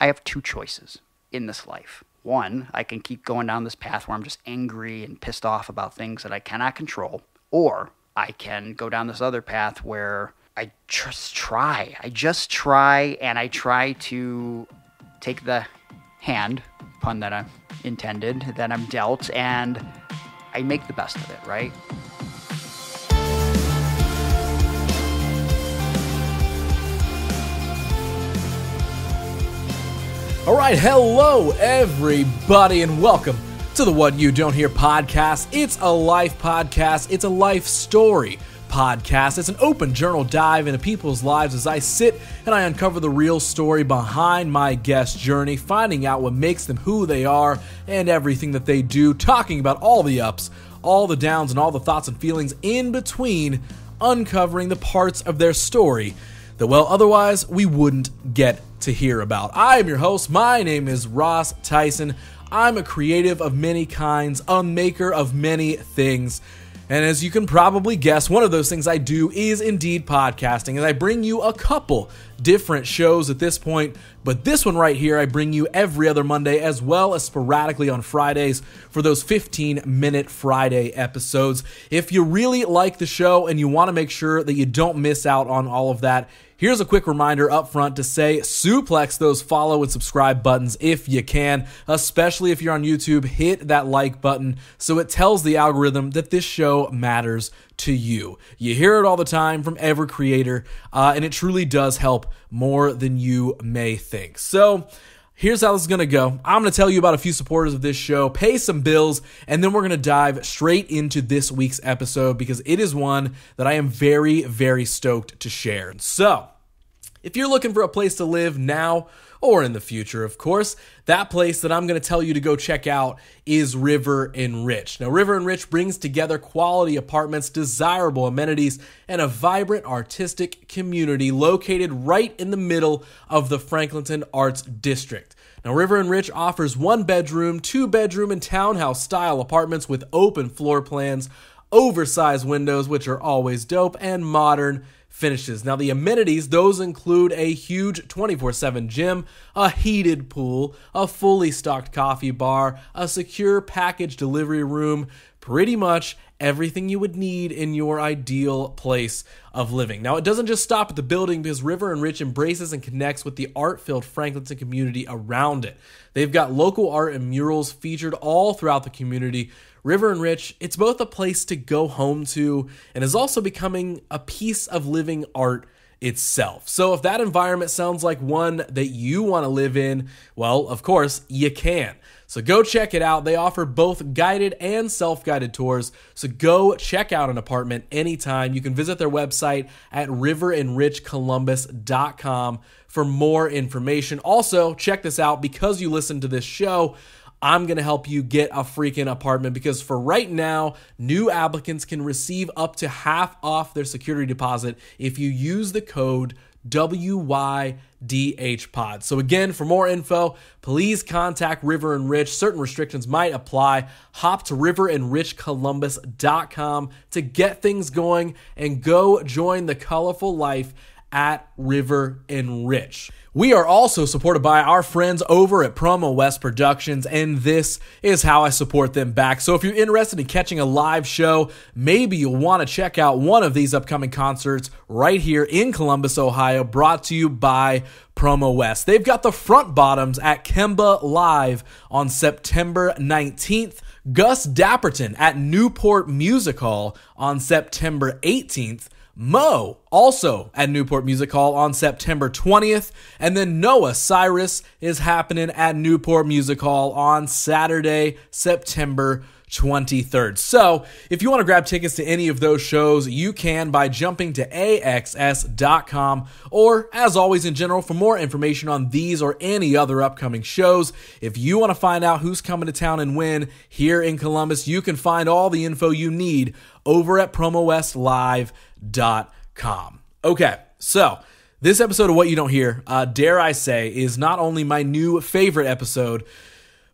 I have two choices in this life. One, I can keep going down this path where I'm just angry and pissed off about things that I cannot control, or I can go down this other path where I just try. I just try and I try to take the hand, pun that I intended, that I'm dealt, and I make the best of it, right? All right, hello everybody, and welcome to the What You Don't Hear podcast. It's a life podcast, it's a life story podcast. It's an open journal dive into people's lives as I sit and I uncover the real story behind my guest journey, finding out what makes them who they are and everything that they do, talking about all the ups, all the downs, and all the thoughts and feelings in between, uncovering the parts of their story that, well, otherwise we wouldn't get to hear about. I am your host. My name is Ross Theisen. I'm a creative of many kinds, a maker of many things. And as you can probably guess, one of those things I do is indeed podcasting, and I bring you a couple different shows at this point. But this one right here, I bring you every other Monday as well as sporadically on Fridays for those 15 minute Friday episodes. If you really like the show and you want to make sure that you don't miss out on all of that, Here's a quick reminder up front to say suplex those follow and subscribe buttons if you can, especially if you're on YouTube. Hit that like button so it tells the algorithm that this show matters to you. You hear it all the time from every creator, uh, and it truly does help more than you may think. So, Here's how this is going to go. I'm going to tell you about a few supporters of this show, pay some bills, and then we're going to dive straight into this week's episode because it is one that I am very, very stoked to share. So, if you're looking for a place to live now or in the future, of course, that place that I'm going to tell you to go check out is River and Rich. Now, River and Rich brings together quality apartments, desirable amenities, and a vibrant artistic community located right in the middle of the Franklinton Arts District. Now, River and Rich offers one bedroom, two bedroom, and townhouse style apartments with open floor plans, oversized windows, which are always dope, and modern finishes. Now, the amenities, those include a huge 24 7 gym, a heated pool, a fully stocked coffee bar, a secure package delivery room, pretty much everything you would need in your ideal place of living. Now, it doesn't just stop at the building because River and Rich embraces and connects with the art filled Franklinton community around it. They've got local art and murals featured all throughout the community River and Rich, it's both a place to go home to and is also becoming a piece of living art itself. So if that environment sounds like one that you want to live in, well, of course, you can. So go check it out. They offer both guided and self guided tours. So go check out an apartment anytime. You can visit their website at riverandrichcolumbus.com for more information. Also, check this out because you listen to this show. I'm going to help you get a freaking apartment because for right now, new applicants can receive up to half off their security deposit if you use the code WYDHPOD. So, again, for more info, please contact River and Rich. Certain restrictions might apply. Hop to riverandrichcolumbus.com to get things going and go join the colorful life at River and Rich. We are also supported by our friends over at PromoWest Productions, and this is how I support them back. So if you're interested in catching a live show, maybe you'll want to check out one of these upcoming concerts right here in Columbus, Ohio, brought to you by PromoWest. They've got the front bottoms at Kemba Live on September 19th. Gus Dapperton at Newport Music Hall on September 18th. Mo, also at Newport Music Hall on September 20th. And then Noah Cyrus is happening at Newport Music Hall on Saturday, September 23rd. So, if you want to grab tickets to any of those shows, you can by jumping to axs.com or, as always, in general, for more information on these or any other upcoming shows. If you want to find out who's coming to town and when here in Columbus, you can find all the info you need over at promowestlive.com. Okay, so this episode of What You Don't Hear, uh, dare I say, is not only my new favorite episode,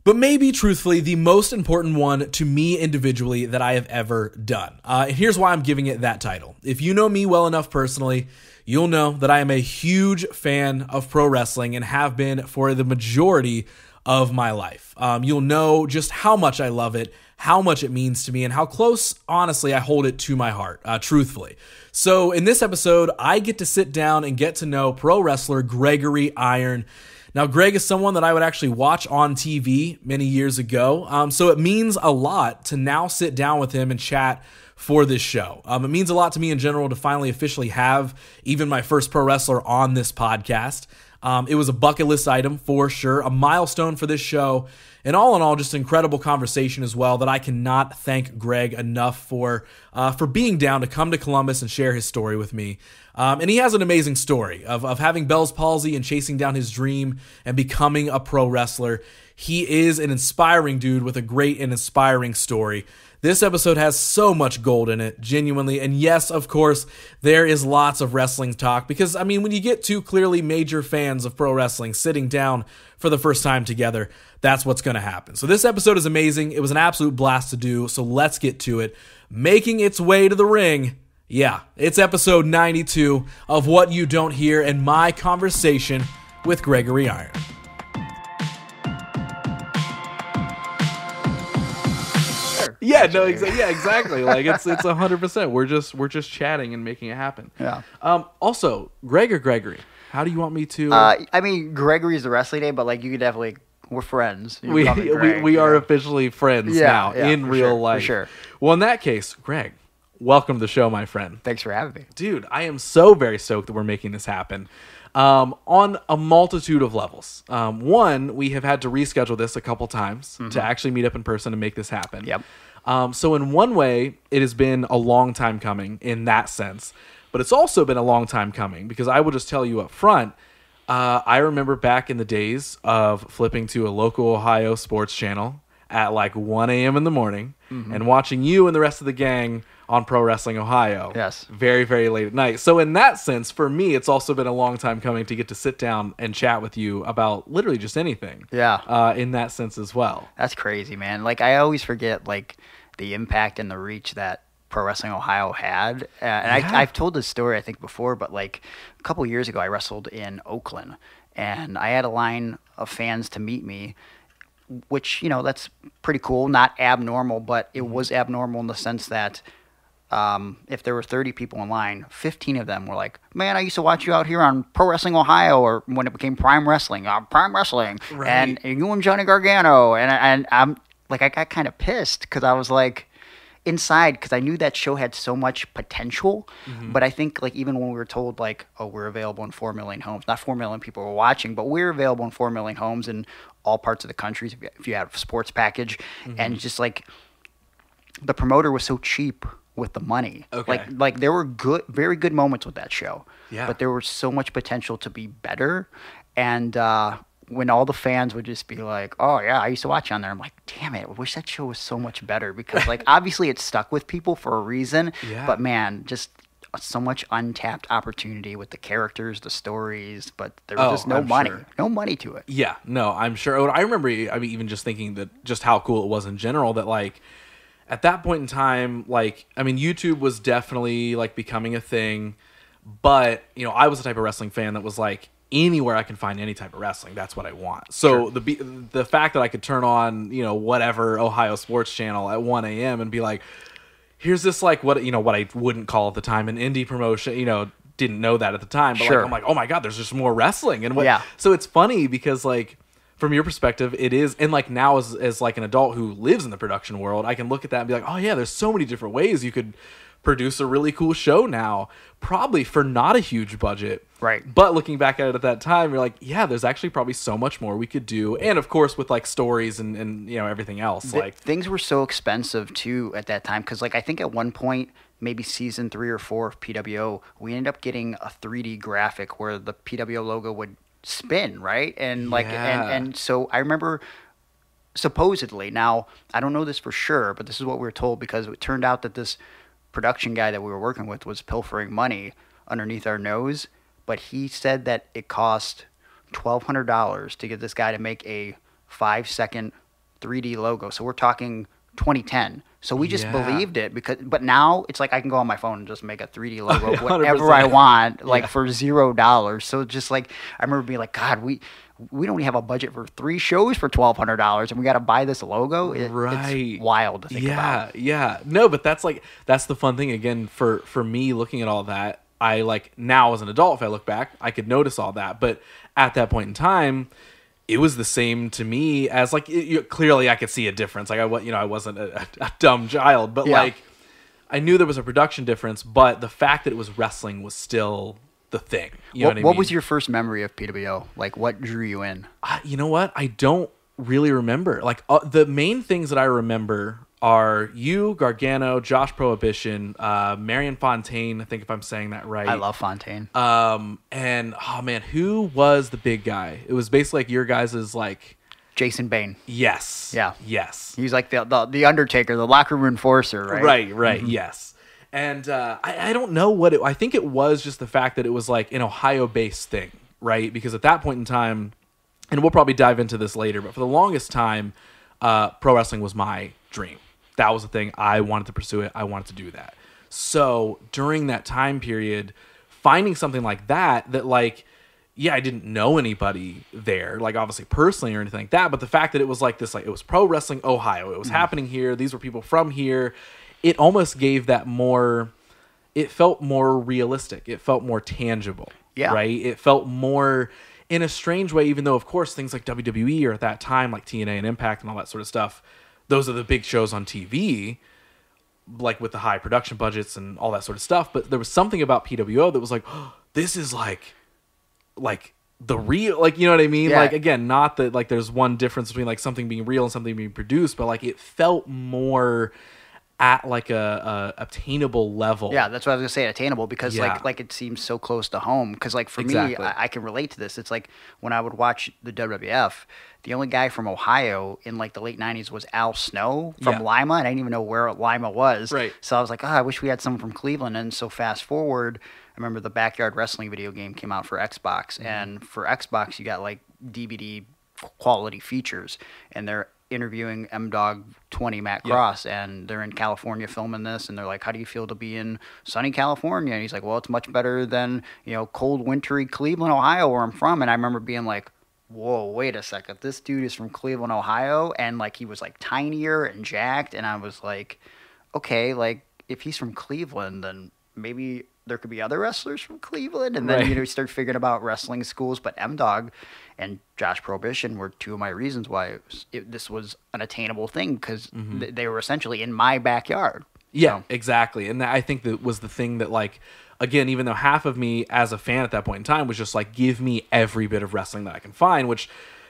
but maybe truthfully the most important one to me individually that I have ever done. Uh, and here's why I'm giving it that title. If you know me well enough personally, you'll know that I am a huge fan of pro wrestling and have been for the majority of my life. Um, you'll know just how much I love it, how much it means to me, and how close, honestly, I hold it to my heart, uh, truthfully. So, in this episode, I get to sit down and get to know pro wrestler Gregory Iron. Now, Greg is someone that I would actually watch on TV many years ago, um, so it means a lot to now sit down with him and chat for this show. Um, it means a lot to me in general to finally officially have even my first pro wrestler on this podcast. Um, it was a bucket list item for sure, a milestone for this show, and all in all, just incredible conversation as well that I cannot thank Greg enough for uh, for being down to come to Columbus and share his story with me. Um, and he has an amazing story of, of having Bell's palsy and chasing down his dream and becoming a pro wrestler. He is an inspiring dude with a great and inspiring story. This episode has so much gold in it, genuinely. And yes, of course, there is lots of wrestling talk because, I mean, when you get two clearly major fans of pro wrestling sitting down for the first time together, that's what's going to happen. So, this episode is amazing. It was an absolute blast to do. So, let's get to it. Making its way to the ring. Yeah, it's episode 92 of What You Don't Hear and my conversation with Gregory Iron. Yeah, no, exa- yeah, exactly. Like it's it's hundred percent. We're just we're just chatting and making it happen. Yeah. Um. Also, Greg or Gregory? How do you want me to? Uh, I mean, Gregory's the wrestling name, but like you could definitely we're friends. You we call we, we you are know? officially friends Yeah, now yeah, in for real sure, for life. sure. Well, in that case, Greg, welcome to the show, my friend. Thanks for having me. Dude, I am so very stoked that we're making this happen. Um, on a multitude of levels. Um, one, we have had to reschedule this a couple times to actually meet up in person and make this happen. Mm-hmm. Yep. Um, so in one way, it has been a long time coming in that sense, but it's also been a long time coming because I will just tell you up front. Uh, I remember back in the days of flipping to a local Ohio sports channel at like 1 a.m. in the morning Mm-hmm. and watching you and the rest of the gang on Pro Wrestling Ohio. Yes. Very, very late at night. So, in that sense, for me, it's also been a long time coming to get to sit down and chat with you about literally just anything. Yeah. Uh, in that sense as well. That's crazy, man. Like I always forget like the impact and the reach that Pro Wrestling Ohio had. Uh, and Yeah. I, I've told this story I think before, but like a couple years ago, I wrestled in Oakland, and I had a line of fans to meet me. Which you know that's pretty cool, not abnormal, but it was abnormal in the sense that um, if there were 30 people in line, 15 of them were like, "Man, I used to watch you out here on Pro Wrestling Ohio, or when it became Prime Wrestling, uh, Prime Wrestling, Right. and, and you and Johnny Gargano." And and I'm like, I got kind of pissed because I was like, inside because I knew that show had so much potential. But I think like even when we were told like, "Oh, we're available in four million homes," not four million people were watching, but we're available in four million homes in all parts of the country if you, if you have a sports package, and just like the promoter was so cheap with the money. Okay. Like like there were good very good moments with that show. Yeah. But there was so much potential to be better. And uh when all the fans would just be like, "Oh yeah, I used to watch on there," I'm like, "Damn it! I wish that show was so much better." Because like, obviously, it stuck with people for a reason. Yeah. But man, just so much untapped opportunity with the characters, the stories, but there was Oh, just no I'm money, sure. no money to it. Yeah, no, I'm sure. oh, I remember. I mean, even just thinking that just how cool it was in general. That like at that point in time, like I mean, YouTube was definitely like becoming a thing. But you know, I was the type of wrestling fan that was like anywhere I can find any type of wrestling, that's what I want. So the the fact that I could turn on you know whatever Ohio Sports Channel at 1 a.m. and be like, here's this like what you know what I wouldn't call at the time an indie promotion, you know. Didn't know that at the time, but Sure. like I'm like, oh my god, there's just more wrestling, and what? Yeah. So it's funny because like from your perspective, it is, and like now as as like an adult who lives in the production world, I can look at that and be like, oh yeah, there's so many different ways you could produce a really cool show now, probably for not a huge budget. Right. But looking back at it at that time, you're like, yeah, there's actually probably so much more we could do, and of course with like stories and and you know everything else, Th- like things were so expensive too at that time because like i think at one point maybe season three or four of pwo we ended up getting a 3d graphic where the pwo logo would spin right and like Yeah. and, and so i remember supposedly now i don't know this for sure but this is what we were told because it turned out that this production guy that we were working with was pilfering money underneath our nose but he said that it cost $1200 to get this guy to make a five second 3d logo so we're talking 2010. So we just Yeah. believed it because, but now it's like I can go on my phone and just make a 3D logo of whatever I want, like Yeah. for zero dollars. So just like I remember being like, God, we we don't even have a budget for three shows for twelve hundred dollars, and we got to buy this logo. It- Right. it's wild to think yeah, about. yeah. No, but that's like that's the fun thing again for for me looking at all that. I like now as an adult, if I look back, I could notice all that. But at that point in time, it was the same to me as like it, you, clearly I could see a difference. Like I was, you know, I wasn't a, a, dumb child, but Yeah. like I knew there was a production difference. But the fact that it was wrestling was still the thing. You know what what, I what mean? was your first memory of PWO? Like, what drew you in? Uh, you know what? I don't really remember. Like uh, the main things that I remember are you, Gargano, Josh Prohibition, uh, Marion Fontaine. I think if I'm saying that right. I love Fontaine. Um, and oh man, who was the big guy? It was basically like your guys' like Jason Bain. yes, Yeah. yes, He's like the, the the Undertaker, the locker room enforcer, right? right, right, yes. And uh, I, I don't know what it. I think it was just the fact that it was like an Ohio-based thing, right? Because at that point in time, and we'll probably dive into this later, but for the longest time, uh, pro wrestling was my dream. That was the thing. I wanted to pursue it. I wanted to do that. So during that time period, finding something like that, that like, yeah, I didn't know anybody there, like obviously personally or anything like that, but the fact that it was like this, like it was pro wrestling Ohio, it was mm-hmm. happening here. These were people from here. It almost gave that more. It felt more realistic. It felt more tangible. Yeah. Right. It felt more in a strange way, even though, of course, things like WWE or at that time, like TNA and Impact and all that sort of stuff, those are the big shows on TV, like with the high production budgets and all that sort of stuff. But there was something about PWO that was like, oh, this is like, like the real, like, you know what I mean? Yeah. Like, again, not that like there's one difference between like something being real and something being produced, but like it felt more at like a, a obtainable level. Yeah, that's what I was gonna say. Attainable because Yeah. like like it seems so close to home. Because like for Exactly. me, I, I can relate to this. It's like when I would watch the WWF, the only guy from Ohio in like the late '90s was Al Snow from Yeah. Lima, and I didn't even know where Lima was. Right. So I was like, oh, I wish we had someone from Cleveland. And so fast forward, I remember the Backyard Wrestling video game came out for Xbox, Mm-hmm. and for Xbox you got like DVD quality features, and they're interviewing M-Dogg 20 Matt Yeah. Cross, and they're in California filming this, and they're like, "How do you feel to be in sunny California?" And he's like, "Well, it's much better than you know cold, wintry Cleveland, Ohio, where I'm from." And I remember being like. Whoa, wait a second. This dude is from Cleveland, Ohio, and like he was like tinier and jacked, and I was like, okay, like if he's from Cleveland, then maybe there could be other wrestlers from Cleveland, and then Right. you know you start figuring about wrestling schools. But M-Dogg and Josh Prohibition were two of my reasons why it was, it, this was an attainable thing because mm-hmm. th- they were essentially in my backyard. Yeah, So, exactly. And that, I think that was the thing that like again, even though half of me as a fan at that point in time was just like give me every bit of wrestling that I can find, which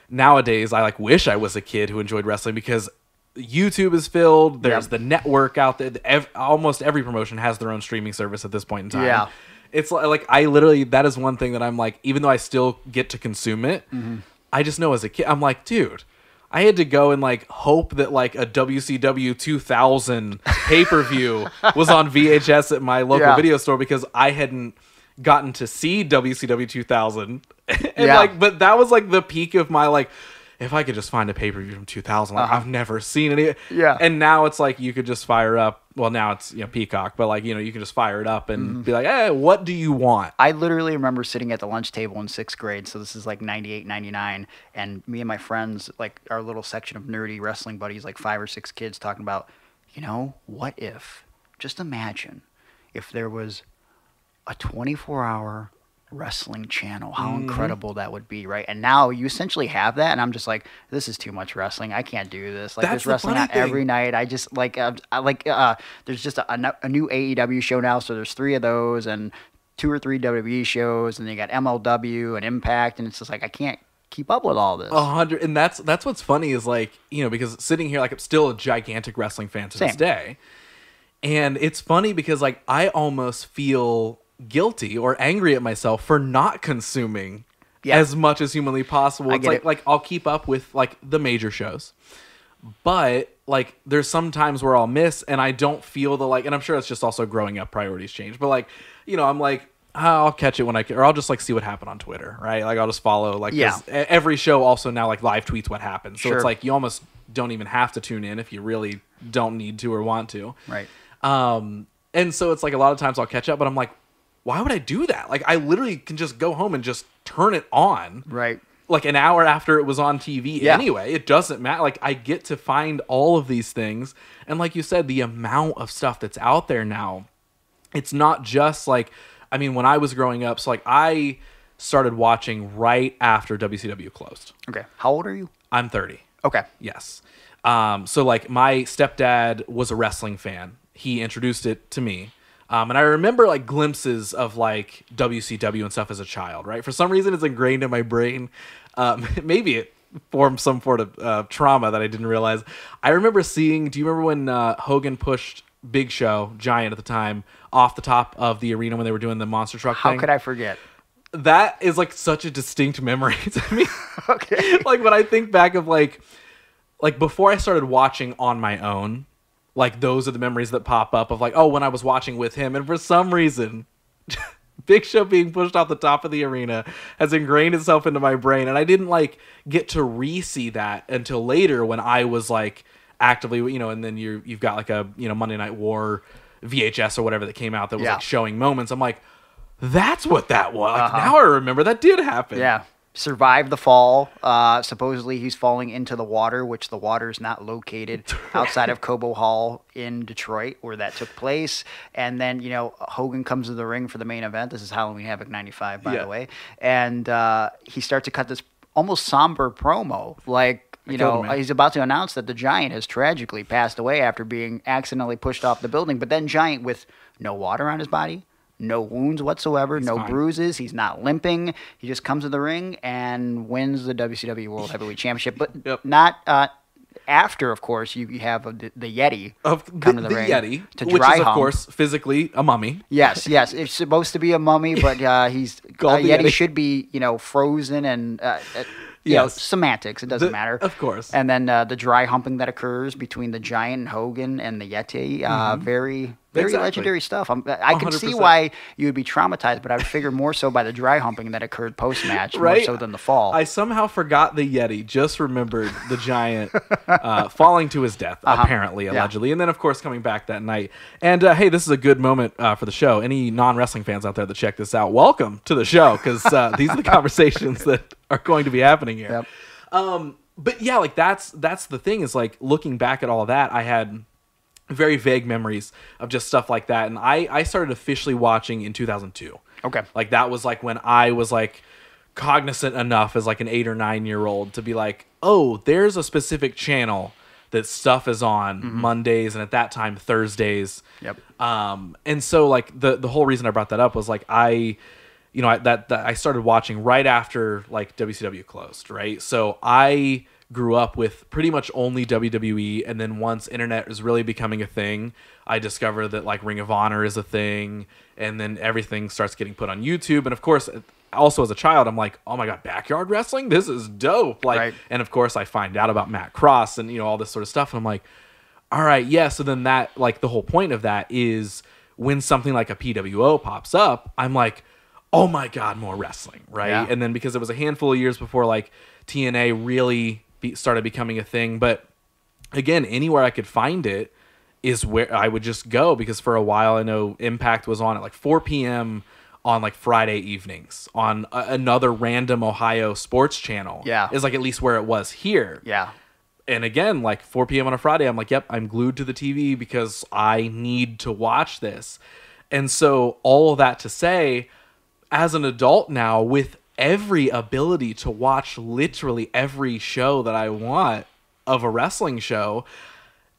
nowadays I like wish I was a kid who enjoyed wrestling because YouTube is filled. There's Yep. the network out there. Ev- almost every promotion has their own streaming service at this point in time. Yeah. It's li- like I literally that is one thing that I'm like even though I still get to consume it, Mm-hmm. I just know as a kid I'm like, dude, I had to go and like hope that like a WCW 2000 pay per view was on VHS at my local Yeah. video store because I hadn't gotten to see WCW 2000. and Yeah. like, but that was like the peak of my like. If I could just find a pay per view from 2000, like I've never seen any. Uh-huh. Yeah. And now it's like you could just fire up. Well, now it's you know Peacock, but like you know you can just fire it up and Mm-hmm. be like, hey, what do you want? I literally remember sitting at the lunch table in sixth grade. So this is like 98, 99. And me and my friends, like our little section of nerdy wrestling buddies, like five or six kids, talking about, you know, what if, just imagine if there was a 24 hour wrestling channel, how Mm-hmm. incredible that would be, right? And now you essentially have that. And I'm just like, this is too much wrestling. I can't do this. Like, That's there's wrestling on every night. I just like, uh, I like, uh, there's just a, a new AEW show now. So there's three of those and two or three WWE shows. And then you got MLW and Impact. And it's just like, I can't keep up with all this. A hundred, and that's that's what's funny is like you know because sitting here like I'm still a gigantic wrestling fan to this day, and it's funny because like I almost feel guilty or angry at myself for not consuming Yeah. as much as humanly possible. It's like it. like I'll keep up with like the major shows, but like there's some times where I'll miss and I don't feel the like, and I'm sure it's just also growing up priorities change, but like you know I'm like. "Ah, I'll catch it when I can, or I'll just like see what happened on Twitter, right? Like I'll just follow, like Yeah. every show also now like live tweets what happens. So Sure. it's like you almost don't even have to tune in if you really don't need to or want to. Right. Um, and so it's like a lot of times I'll catch up, but I'm like, why would I do that? Like I literally can just go home and just turn it on. Right. Like an hour after it was on TV Yeah. anyway. It doesn't matter. Like I get to find all of these things. And like you said, the amount of stuff that's out there now, it's not just like I mean, when I was growing up, so like I started watching right after WCW closed. Okay. How old are you? I'm 30. Okay. Yes. Um, so like my stepdad was a wrestling fan. He introduced it to me. Um, and I remember like glimpses of like WCW and stuff as a child, right? For some reason, it's ingrained in my brain. Um, maybe it formed some sort of uh, trauma that I didn't realize. I remember seeing. Do you remember when uh, Hogan pushed Big Show, Giant at the time, off the top of the arena when they were doing the monster truck How thing? could I forget? That is like such a distinct memory to me. Okay. like when I think back of like like before I started watching on my own, like those are the memories that pop up of like, oh, when I was watching with him, and for some reason, Big Show being pushed off the top of the arena has ingrained itself into my brain, and I didn't like get to re-see that until later when I was like actively, you know, and then you you've got like a you know Monday Night War VHS or whatever that came out that was Yeah. like showing moments. I'm like, that's what that was. Uh-huh. Now I remember that did happen. Yeah. Survived the fall. Uh, supposedly he's falling into the water, which the water is not located outside of Cobo Hall in Detroit, where that took place. And then, you know, Hogan comes to the ring for the main event. This is Halloween Havoc 95, by Yeah. the way. And uh, he starts to cut this almost somber promo. Like, you know, him, he's about to announce that the Giant has tragically passed away after being accidentally pushed off the building. But then Giant, with no water on his body, no wounds whatsoever, no fine. bruises, he's not limping. He just comes to the ring and wins the WCW World Heavyweight Championship. But Yep. not uh, after, of course, you, you have the, the Yeti Of come the, to the, the ring Yeti, to dry which is of hump. course physically a mummy. Yes, yes. It's supposed to be a mummy, but uh, he's uh, Called Yeti, Yeti. should be, you know, frozen and uh, uh, you know, semantics. It doesn't The- matter, of course. And then uh, the dry humping that occurs between the giant Hogan and the Yeti, uh, very, very. Exactly. legendary stuff. I'm, I can see 100%. why you would be traumatized, but I would figure more so by the dry humping that occurred post match, Right? more so than the fall. I somehow forgot the Yeti. Just remembered the giant uh, falling to his death, apparently, Uh-huh. Yeah. allegedly, and then of course coming back that night. And uh, hey, this is a good moment uh, for the show. Any non-wrestling fans out there that check this out, welcome to the show because uh, these are the conversations that are going to be happening here. Yep. Um, but yeah, like that's that's the thing is like looking back at all that, I had very vague memories of just stuff like that, and I I started officially watching in 2002. Okay. like that was like when I was like cognizant enough as like an eight or nine year old to be like, oh, there's a specific channel that stuff is on Mondays and at that time Thursdays. Yep. Um, and so like the the whole reason I brought that up was like I, you know, I, that that I started watching right after like WCW closed, right? So I grew up with pretty much only WWE, and then once internet was really becoming a thing, I discovered that like Ring of Honor is a thing, and then everything starts getting put on YouTube, and of course. Uh, also, as a child, I'm like, "Oh my god, backyard wrestling! This is dope!" Like, Right. and of course, I find out about Matt Cross and you know all this sort of stuff, and I'm like, all right, yeah. So then that, like, the whole point of that is when something like a PWO pops up, I'm like, oh my God, more wrestling, right? Yeah. And then because it was a handful of years before, like, TNA really be, started becoming a thing. But again, anywhere I could find it is where I would just go because for a while I know Impact was on at like 4 p.m. on like Friday evenings on a, another random Ohio sports channel. Yeah. Is like at least where it was here yeah. and again, like 4 p.m. on a Friday, I'm like, yep, I'm glued to the TV because I need to watch this. And so, all of that to say, as an adult now, with every ability to watch literally every show that I want of a wrestling show,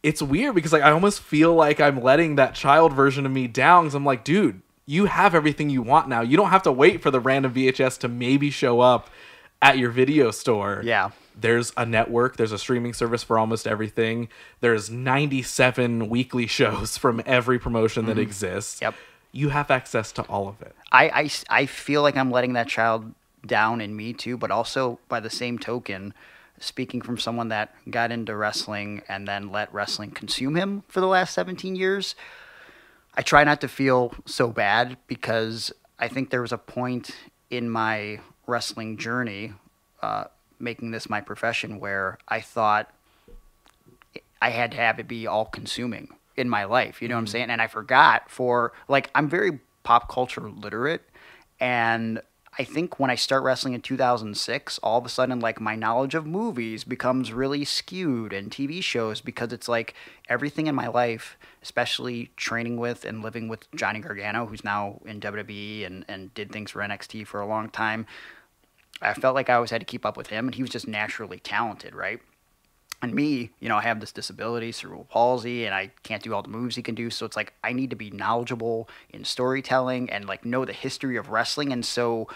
it's weird because like I almost feel like I'm letting that child version of me down. Cause I'm like, dude, you have everything you want now. You don't have to wait for the random VHS to maybe show up at your video store Yeah. there's a network there's a streaming service for almost everything there's 97 weekly shows from every promotion that exists Mm-hmm. Yep. you have access to all of it I, I, I feel like I'm letting that child down in me too, but also by the same token, speaking from someone that got into wrestling and then let wrestling consume him for the last 17 years, I try not to feel so bad because I think there was a point in my wrestling journey, uh, making this my profession, where I thought I had to have it be all consuming in my life. You know what I'm saying? And I forgot for like I'm very pop culture literate, and I think when I start wrestling in 2006, all of a sudden, like my knowledge of movies becomes really skewed and TV shows because it's like everything in my life, especially training with and living with Johnny Gargano, who's now in WWE and, and did things for NXT for a long time. I felt like I always had to keep up with him, and he was just naturally talented, right? And me, you know, I have this disability, cerebral palsy, and I can't do all the moves he can do. So it's like I need to be knowledgeable in storytelling and like know the history of wrestling. And so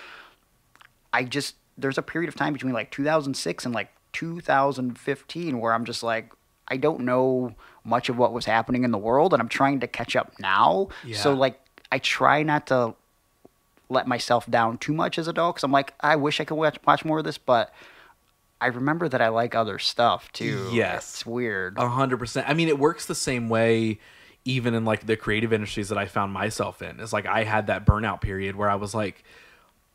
I just there's a period of time between like 2006 and like 2015 where I'm just like I don't know much of what was happening in the world, and I'm trying to catch up now. Yeah. So like I try not to let myself down too much as a dog because I'm like I wish I could watch watch more of this, but I remember that I like other stuff too. Yes. It's weird. A hundred percent. I mean, it works the same way, even in like the creative industries that I found myself in. It's like I had that burnout period where I was like,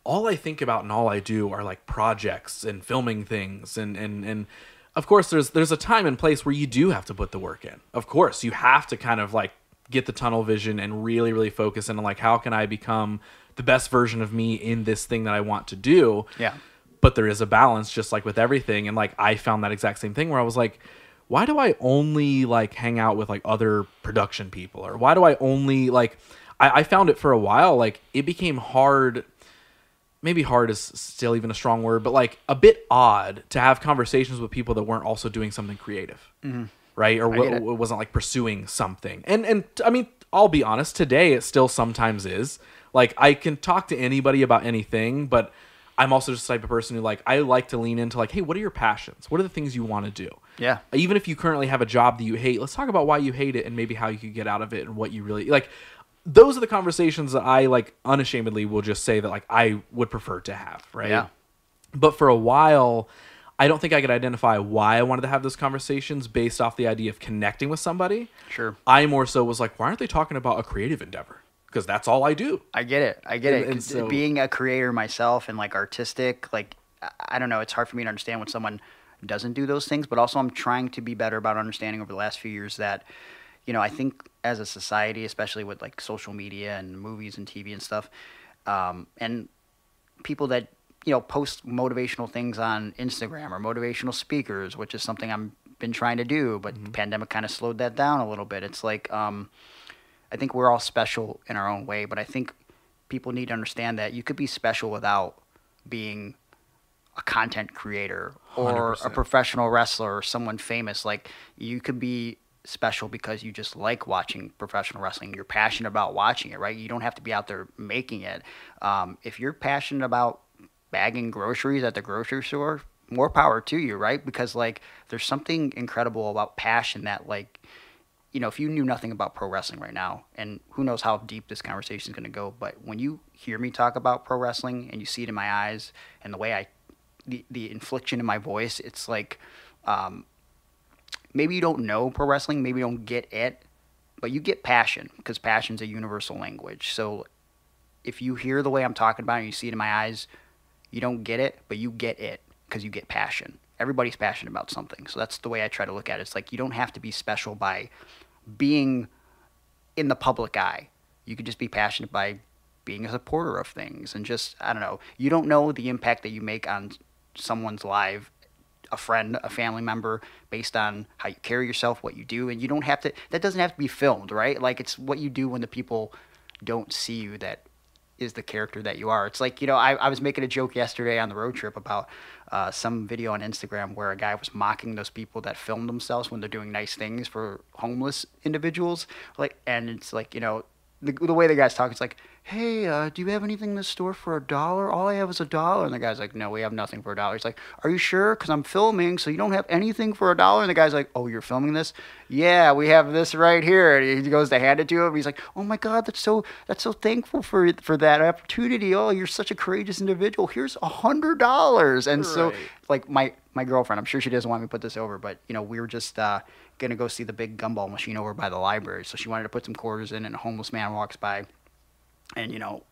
all I think about and all I do are like projects and filming things, and and and of course, there's there's a time and place where you do have to put the work in. Of course, you have to kind of like get the tunnel vision and really really focus in on like how can I become the best version of me in this thing that I want to do yeah. But there is a balance just like with everything. And like i found that exact same thing where i was like why do i only like hang out with like other production people? Or why do i only like i, I found it for a while like it became hard maybe hard is still even a strong word but like a bit odd to have conversations with people that weren't also doing something creative right? Or Mm-hmm. get it. w- wasn't like pursuing something. And and i mean i'll be honest today it still sometimes is. Like i can talk to anybody about anything but i'm also just the type of person who like i like to lean into like hey what are your passions what are the things you want to do Yeah. even if you currently have a job that you hate let's talk about why you hate it and maybe how you could get out of it and what you really like those are the conversations that i like unashamedly will just say that like i would prefer to have right Yeah. but for a while i don't think i could identify why i wanted to have those conversations based off the idea of connecting with somebody Sure. i more so was like why aren't they talking about a creative endeavor because that's all i do I get it. I get And- it. and so- being a creator myself and like artistic, like I- don't know, it's hard for me to understand when someone doesn't do those things. But also, I'm trying to be better about understanding over the last few years that, you know, I think as a society, especially with like social media and movies and TV and stuff, um, and people that you know post motivational things on Instagram or motivational speakers, which is something I'm been trying to do, but the pandemic kind of slowed that down a little bit. It's like um, I think we're all special in our own way, but I think people need to understand that you could be special without being a content creator or a 100%. professional wrestler or someone famous. Like you could be special because you just like watching professional wrestling. You're passionate about watching it, right? You don't have to be out there making it. Um, if you're passionate about bagging groceries at the grocery store, more power to you, right? Because like there's something incredible about passion that like you know, if you knew nothing about pro wrestling right now, and who knows how deep this conversation is going to go, but when you hear me talk about pro wrestling and you see it in my eyes and the way I, the, the infliction in my voice, it's like, um, maybe you don't know pro wrestling, maybe you don't get it, but you get passion because passion's a universal language. So if you hear the way I'm talking about it and you see it in my eyes, you don't get it, but you get it because you get passion. Everybody's passionate about something. So that's the way I try to look at it. It's like you don't have to be special by being in the public eye. You could just be passionate by being a supporter of things and just, I don't know, you don't know the impact that you make on someone's life, a friend, a family member, based on how you carry yourself, what you do. And you don't have to, that doesn't have to be filmed, right? Like it's what you do when the people don't see you that is the character that you are. It's like, you know, I, I was making a joke yesterday on the road trip about uh, some video on Instagram where a guy was mocking those people that film themselves when they're doing nice things for homeless individuals. Like, and it's like, you know, the, the way the guy's talking, it's like, hey, uh, do you have anything in the store for a dollar? All I have is a dollar. And the guy's like, no, we have nothing for a dollar. He's like, are you sure? Because I'm filming, so you don't have anything for a dollar? And the guy's like, oh, you're filming this? Yeah, we have this right here. And he goes to hand it to him. He's like, oh my God, that's so that's so thankful for for that opportunity. Oh, you're such a courageous individual. Here's a hundred dollars. And so, like my my girlfriend, I'm sure she doesn't want me to put this over, but you know, we were just uh, gonna go see the big gumball machine over by the library. So she wanted to put some quarters in, and a homeless man walks by, and you know,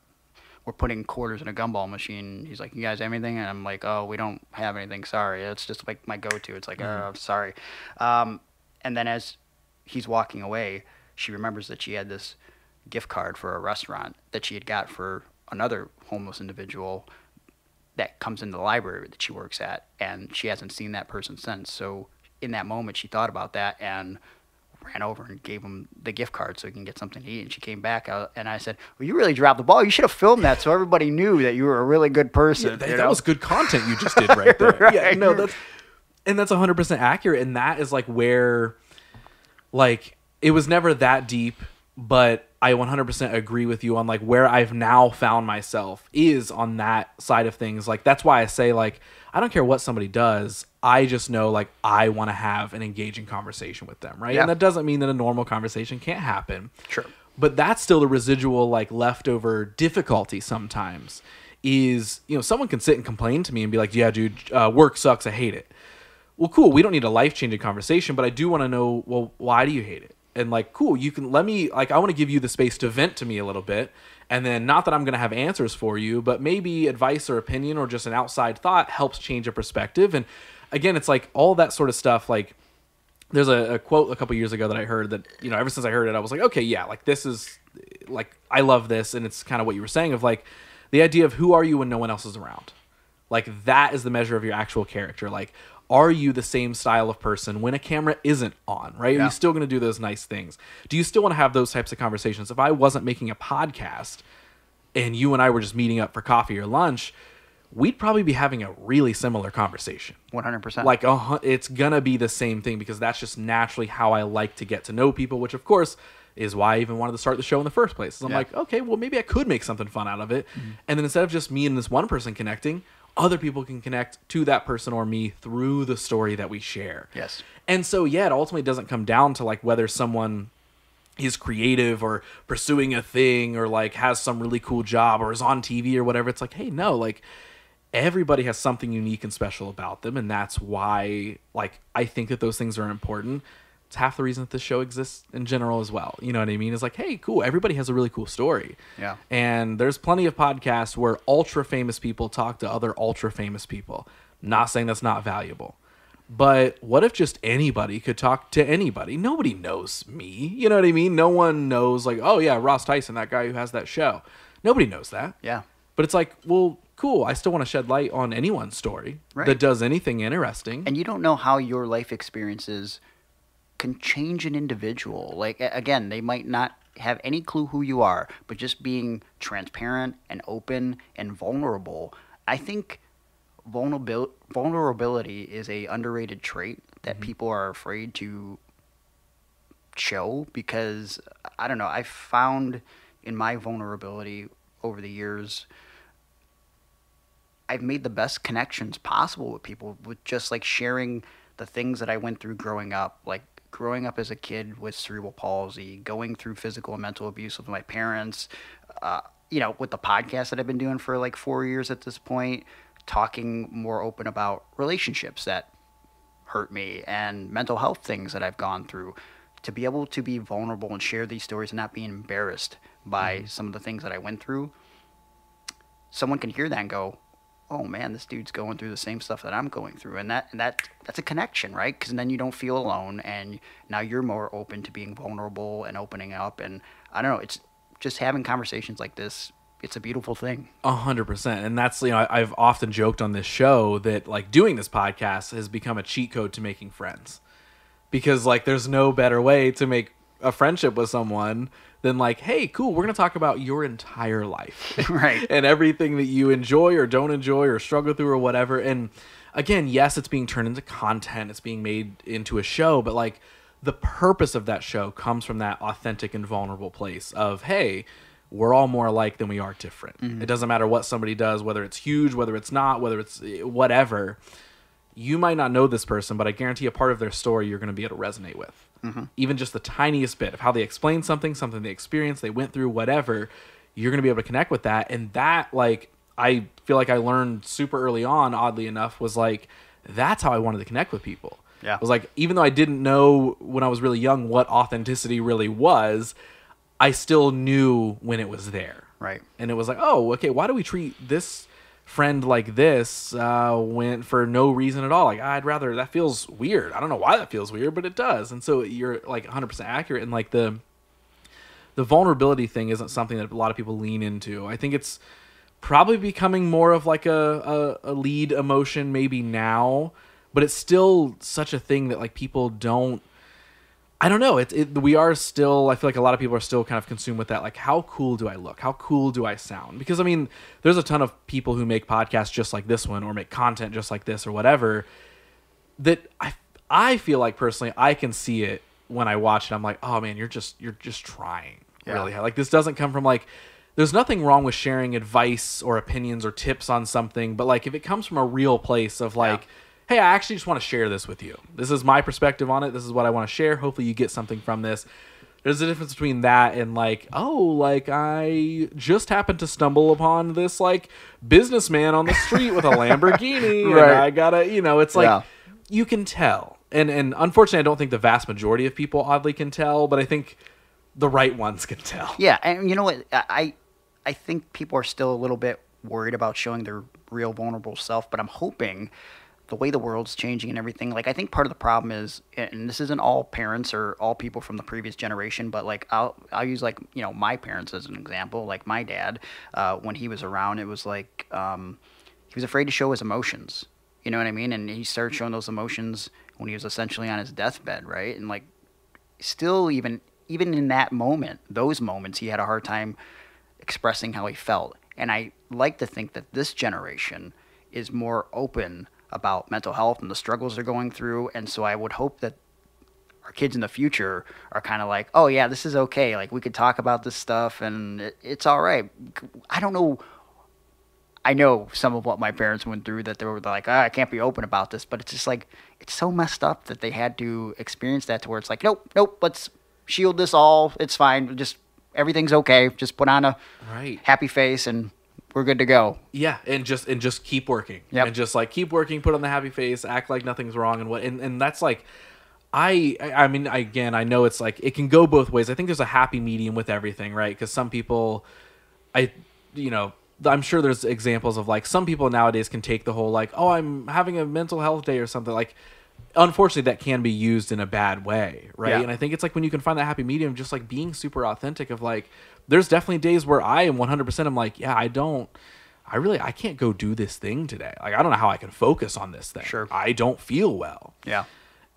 we're putting quarters in a gumball machine. He's like, "You guys have anything?" And I'm like, "Oh, we don't have anything. Sorry." It's just like my go-to. It's like, "Oh, I'm sorry." Um, and then as he's walking away, she remembers that she had this gift card for a restaurant that she had got for another homeless individual that comes into the library that she works at, and she hasn't seen that person since. So in that moment, she thought about that and ran over and gave him the gift card so he can get something to eat. And she came back, uh, and I said, "Well, you really dropped the ball. You should have filmed that so everybody knew that you were a really good person." Yeah, that, you that was good content you just did right there. Yeah, no, that's and that's 100% accurate and that is like where like it was never that deep, but I 100% agree with you on like where I've now found myself is on that side of things. Like that's why I say like I don't care what somebody does. I just know like I want to have an engaging conversation with them, right? Yeah. And that doesn't mean that a normal conversation can't happen. Sure. But that's still the residual like leftover difficulty sometimes is, you know, someone can sit and complain to me and be like, "Yeah, dude, uh, work sucks. I hate it." Well, cool. We don't need a life-changing conversation, but I do want to know, well, why do you hate it? And like, cool, you can let me like I want to give you the space to vent to me a little bit. And then not that I'm going to have answers for you, but maybe advice or opinion or just an outside thought helps change a perspective. And again, it's like all that sort of stuff like there's a, a quote a couple years ago that I heard that you know ever since I heard it I was like okay yeah like this is like I love this and it's kind of what you were saying of like the idea of who are you when no one else is around? Like that is the measure of your actual character. Like are you the same style of person when a camera isn't on right? Are you still going to do those nice things? Do you still want to have those types of conversations? If I wasn't making a podcast and you and I were just meeting up for coffee or lunch we'd probably be having a really similar conversation One hundred percent. like a, hu- it's gonna be the same thing because that's just naturally how I like to get to know people, which of course is why I even wanted to start the show in the first place. I'm Yeah. like, okay, well maybe I could make something fun out of it, mm-hmm. and then instead of just me and this one person connecting, other people can connect to that person or me through the story that we share. Yes. And so yeah, it ultimately doesn't come down to like whether someone is creative or pursuing a thing or like has some really cool job or is on TV or whatever. It's like, hey, no, like everybody has something unique and special about them and that's why like I think that those things are important. It's half the reason that this show exists in general as well. You know what I mean? It's like, hey, cool, everybody has a really cool story. Yeah. And there's plenty of podcasts where ultra famous people talk to other ultra famous people. Not saying that's not valuable. But what if just anybody could talk to anybody? Nobody knows me. You know what I mean? No one knows, like, oh, yeah, Ross Theisen, that guy who has that show. Nobody knows that. Yeah. But it's like, well, cool. I still want to shed light on anyone's story Right. that does anything interesting. and you don't know how your life experiences can change an individual. Like again, they might not have any clue who you are, but just being transparent and open and vulnerable, I think vulnerability vulnerability is a underrated trait that mm-hmm. people are afraid to show because I don't know, I found in my vulnerability over the years I've made the best connections possible with people with just like sharing the things that I went through growing up, like growing up as a kid with cerebral palsy, going through physical and mental abuse with my parents, uh, you know, with the podcast that I've been doing for like four years at this point, talking more open about relationships that hurt me and mental health things that I've gone through. To be able to be vulnerable and share these stories and not be embarrassed by some of the things that I went through, someone can hear that and go, "Oh man, this dude's going through the same stuff that I'm going through," and that and that that's a connection, right? Because then you don't feel alone, and now you're more open to being vulnerable and opening up. And I don't know, it's just having conversations like this. It's a beautiful thing. A hundred percent, and that's you know I've often joked on this show that like doing this podcast has become a cheat code to making friends, because like there's no better way to make a friendship with someone than like, hey, cool, we're gonna talk about your entire life, Right. and everything that you enjoy or don't enjoy or struggle through or whatever. And again, yes, it's being turned into content, it's being made into a show, but like the purpose of that show comes from that authentic and vulnerable place of hey we're all more alike than we are different. It doesn't matter what somebody does whether it's huge whether it's not whether it's eh, whatever. You might not know this person but i guarantee a part of their story you're going to be able to resonate with Mm-hmm. even just the tiniest bit of how they explain something something they experienced they went through whatever you're going to be able to connect with that and that like i feel like i learned super early on oddly enough was like that's how i wanted to connect with people Yeah. it was like even though i didn't know when i was really young what authenticity really was i still knew when it was there Right. and it was like oh okay why do we treat this friend like this uh, went for no reason at all. Like I'd rather that feels weird. I don't know why that feels weird, but it does. And so you're like 100% accurate. And like the the vulnerability thing isn't something that a lot of people lean into. I think it's probably becoming more of like a, a, a lead emotion maybe now, but it's still such a thing that like people don't I don't know. It, it we are still. I feel like a lot of people are still kind of consumed with that. Like, how cool do I look? How cool do I sound? Because I mean, there's a ton of people who make podcasts just like this one, or make content just like this, or whatever. That I I feel like personally, I can see it when I watch it. I'm like, oh man, you're just you're just trying Yeah. really. Like this doesn't come from like. There's nothing wrong with sharing advice or opinions or tips on something, but like if it comes from a real place of like hey, I actually just want to share this with you. This is my perspective on it. This is what I want to share. Hopefully, you get something from this. There's a difference between that and like, oh, like I just happened to stumble upon this like businessman on the street with a Lamborghini, Right. and I gotta, you know, it's like Yeah. you can tell, and and unfortunately, I don't think the vast majority of people oddly can tell, but I think the right ones can tell. Yeah, and you know what? I I- I think people are still a little bit worried about showing their real vulnerable self, but I'm hoping the way the world's changing and everything. Like I think part of the problem is, and this isn't all parents or all people from the previous generation, but like I'll I'll use like you know my parents as an example. Like my dad, uh, when he was around, it was like um, he was afraid to show his emotions. You know what I mean? And he started showing those emotions when he was essentially on his deathbed, right? And like still even even in that moment those moments he had a hard time expressing how he felt and i like to think that this generation is more open about mental health and the struggles they're going through and so i would hope that our kids in the future are kind of like oh yeah this is okay like we could talk about this stuff and it, it's all right i don't know I know some of what my parents went through that they were like, ah, I can't be open about this, but it's just like it's so messed up that they had to experience that to where it's like, nope, nope, let's shield this all. It's fine. Just everything's okay. Just put on a Right. happy face and we're good to go. Yeah, and just and just keep working. Yeah, And just like keep working, put on the happy face, act like nothing's wrong and what and, and that's like I I mean again, I know it's like it can go both ways. I think there's a happy medium with everything, right? Cuz some people I you know, I'm sure there's examples of like some people nowadays can take the whole like, "Oh, I'm having a mental health day or something." Like unfortunately that can be used in a bad way, right? Yeah. And I think it's like when you can find that happy medium just like being super authentic of like there's definitely days where I am 100% I'm like, "Yeah, I don't I really I can't go do this thing today. Like I don't know how I can focus on this thing. Sure. I don't feel well." Yeah.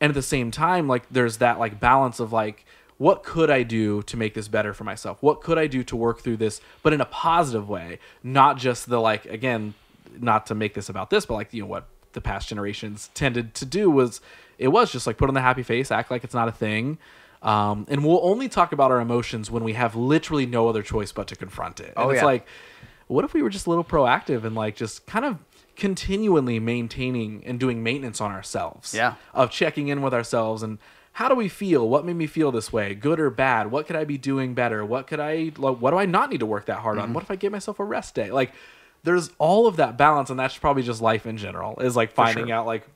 and at the same time like there's that like balance of like what could i do to make this better for myself what could i do to work through this but in a positive way not just the like again not to make this about this but like you know what the past generations tended to do was it was just like put on the happy face act like it's not a thing um, and we'll only talk about our emotions when we have literally no other choice but to confront it. And Oh, it's yeah. like what if we were just a little proactive and like just kind of continually maintaining and doing maintenance on ourselves? Yeah. of checking in with ourselves and how do we feel? What made me feel this way? Good or bad? What could i be doing better? What could i like, what do i not need to work that hard on? What if i give myself a rest day? Like there's all of that balance and that's probably just life in general is like finding sure. out like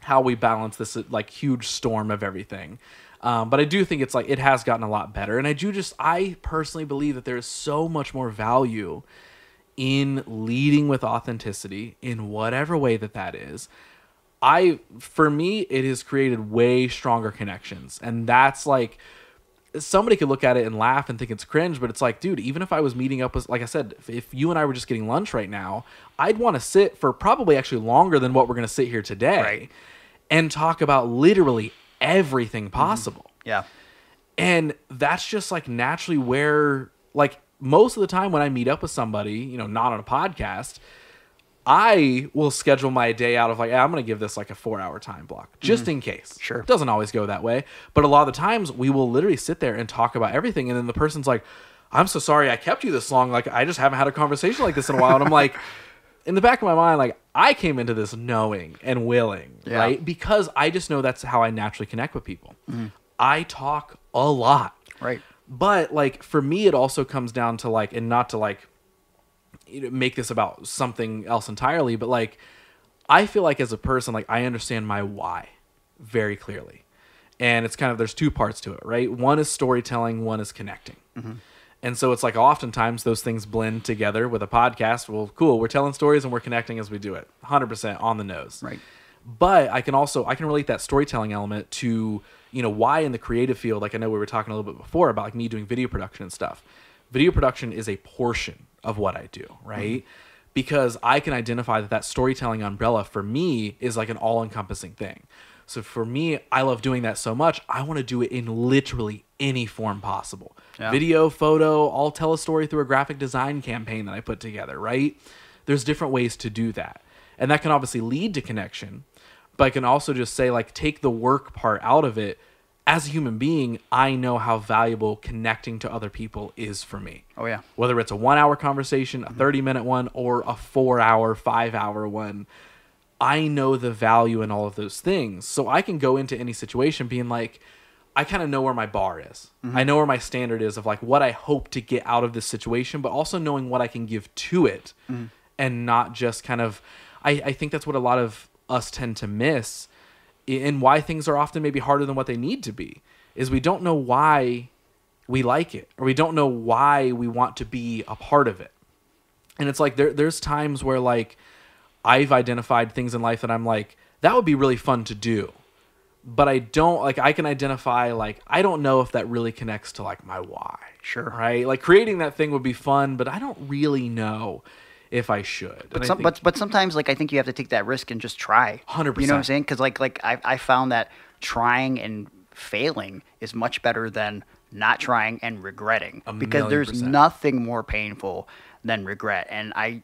how we balance this like huge storm of everything um, but i do think it's like it has gotten a lot better. And i do just i personally believe that there's so much more value in leading with authenticity in whatever way that that is. I for me it has created way stronger connections. And that's like somebody could look at it and laugh and think it's cringe but it's like dude even if i was meeting up with like i said if, if you and i were just getting lunch right now i'd want to sit for probably actually longer than what we're going to sit here today Right. and talk about literally everything possible Yeah. and that's just like naturally where like most of the time when I meet up with somebody, you know, not on a podcast, I will schedule my day out of like, "Ah, I'm going to give this like a four hour time block just in case. Sure. It doesn't always go that way. But a lot of the times we will literally sit there and talk about everything. And then the person's like, I'm so sorry I kept you this long. Like, I just haven't had a conversation like this in a while. And I'm like, in the back of my mind, like, I came into this knowing and willing, Yeah. right? Because I just know that's how I naturally connect with people. Mm-hmm. I talk a lot. Right. But like for me, it also comes down to like, and not to like you know, make this about something else entirely, but like I feel like as a person, like I understand my why very clearly, and it's kind of there's two parts to it, right? One is storytelling, one is connecting, mm-hmm. And so it's like oftentimes those things blend together with a podcast. Well, cool, we're telling stories and we're connecting as we do it. 100% on the nose. Right. But I can also I can relate that storytelling element to, you know, why in the creative field, like I know we were talking a little bit before about like me doing video production and stuff. Video production is a portion of what I do, right? Mm-hmm. Because I can identify that that storytelling umbrella for me is like an all-encompassing thing. So for me, I love doing that so much. I want to do it in literally any form possible. Yeah. Video, photo, I'll tell a story through a graphic design campaign that I put together, right? There's different ways to do that. And that can obviously lead to connection, but I can also just say like take the work part out of it. As a human being, I know how valuable connecting to other people is for me. Oh yeah. Whether it's a 1-hour conversation, a mm-hmm. 30-minute one or a 4-hour, 5-hour one, I know the value in all of those things. So I can go into any situation being like, I kind of know where my bar is. I mm-hmm. know where my standard is of like what I hope to get out of this situation, but also knowing what I can give to it mm-hmm. and not just kind of. I, I think that's what a lot of us tend to miss and why things are often maybe harder than what they need to be is we don't know why we like it or we don't know why we want to be a part of it. And it's like there there's times where like I've identified things in life that I'm like that would be really fun to do. But I don't like I can identify like I don't know if that really connects to like my why. Sure. Right? Like creating that thing would be fun, but I don't really know if I should. But I some, think- but but sometimes like I think you have to take that risk and just try. 100%. You know what I'm saying? Because like like I I found that trying and failing is much better than not trying and regretting A because there's percent. nothing more painful than regret. And I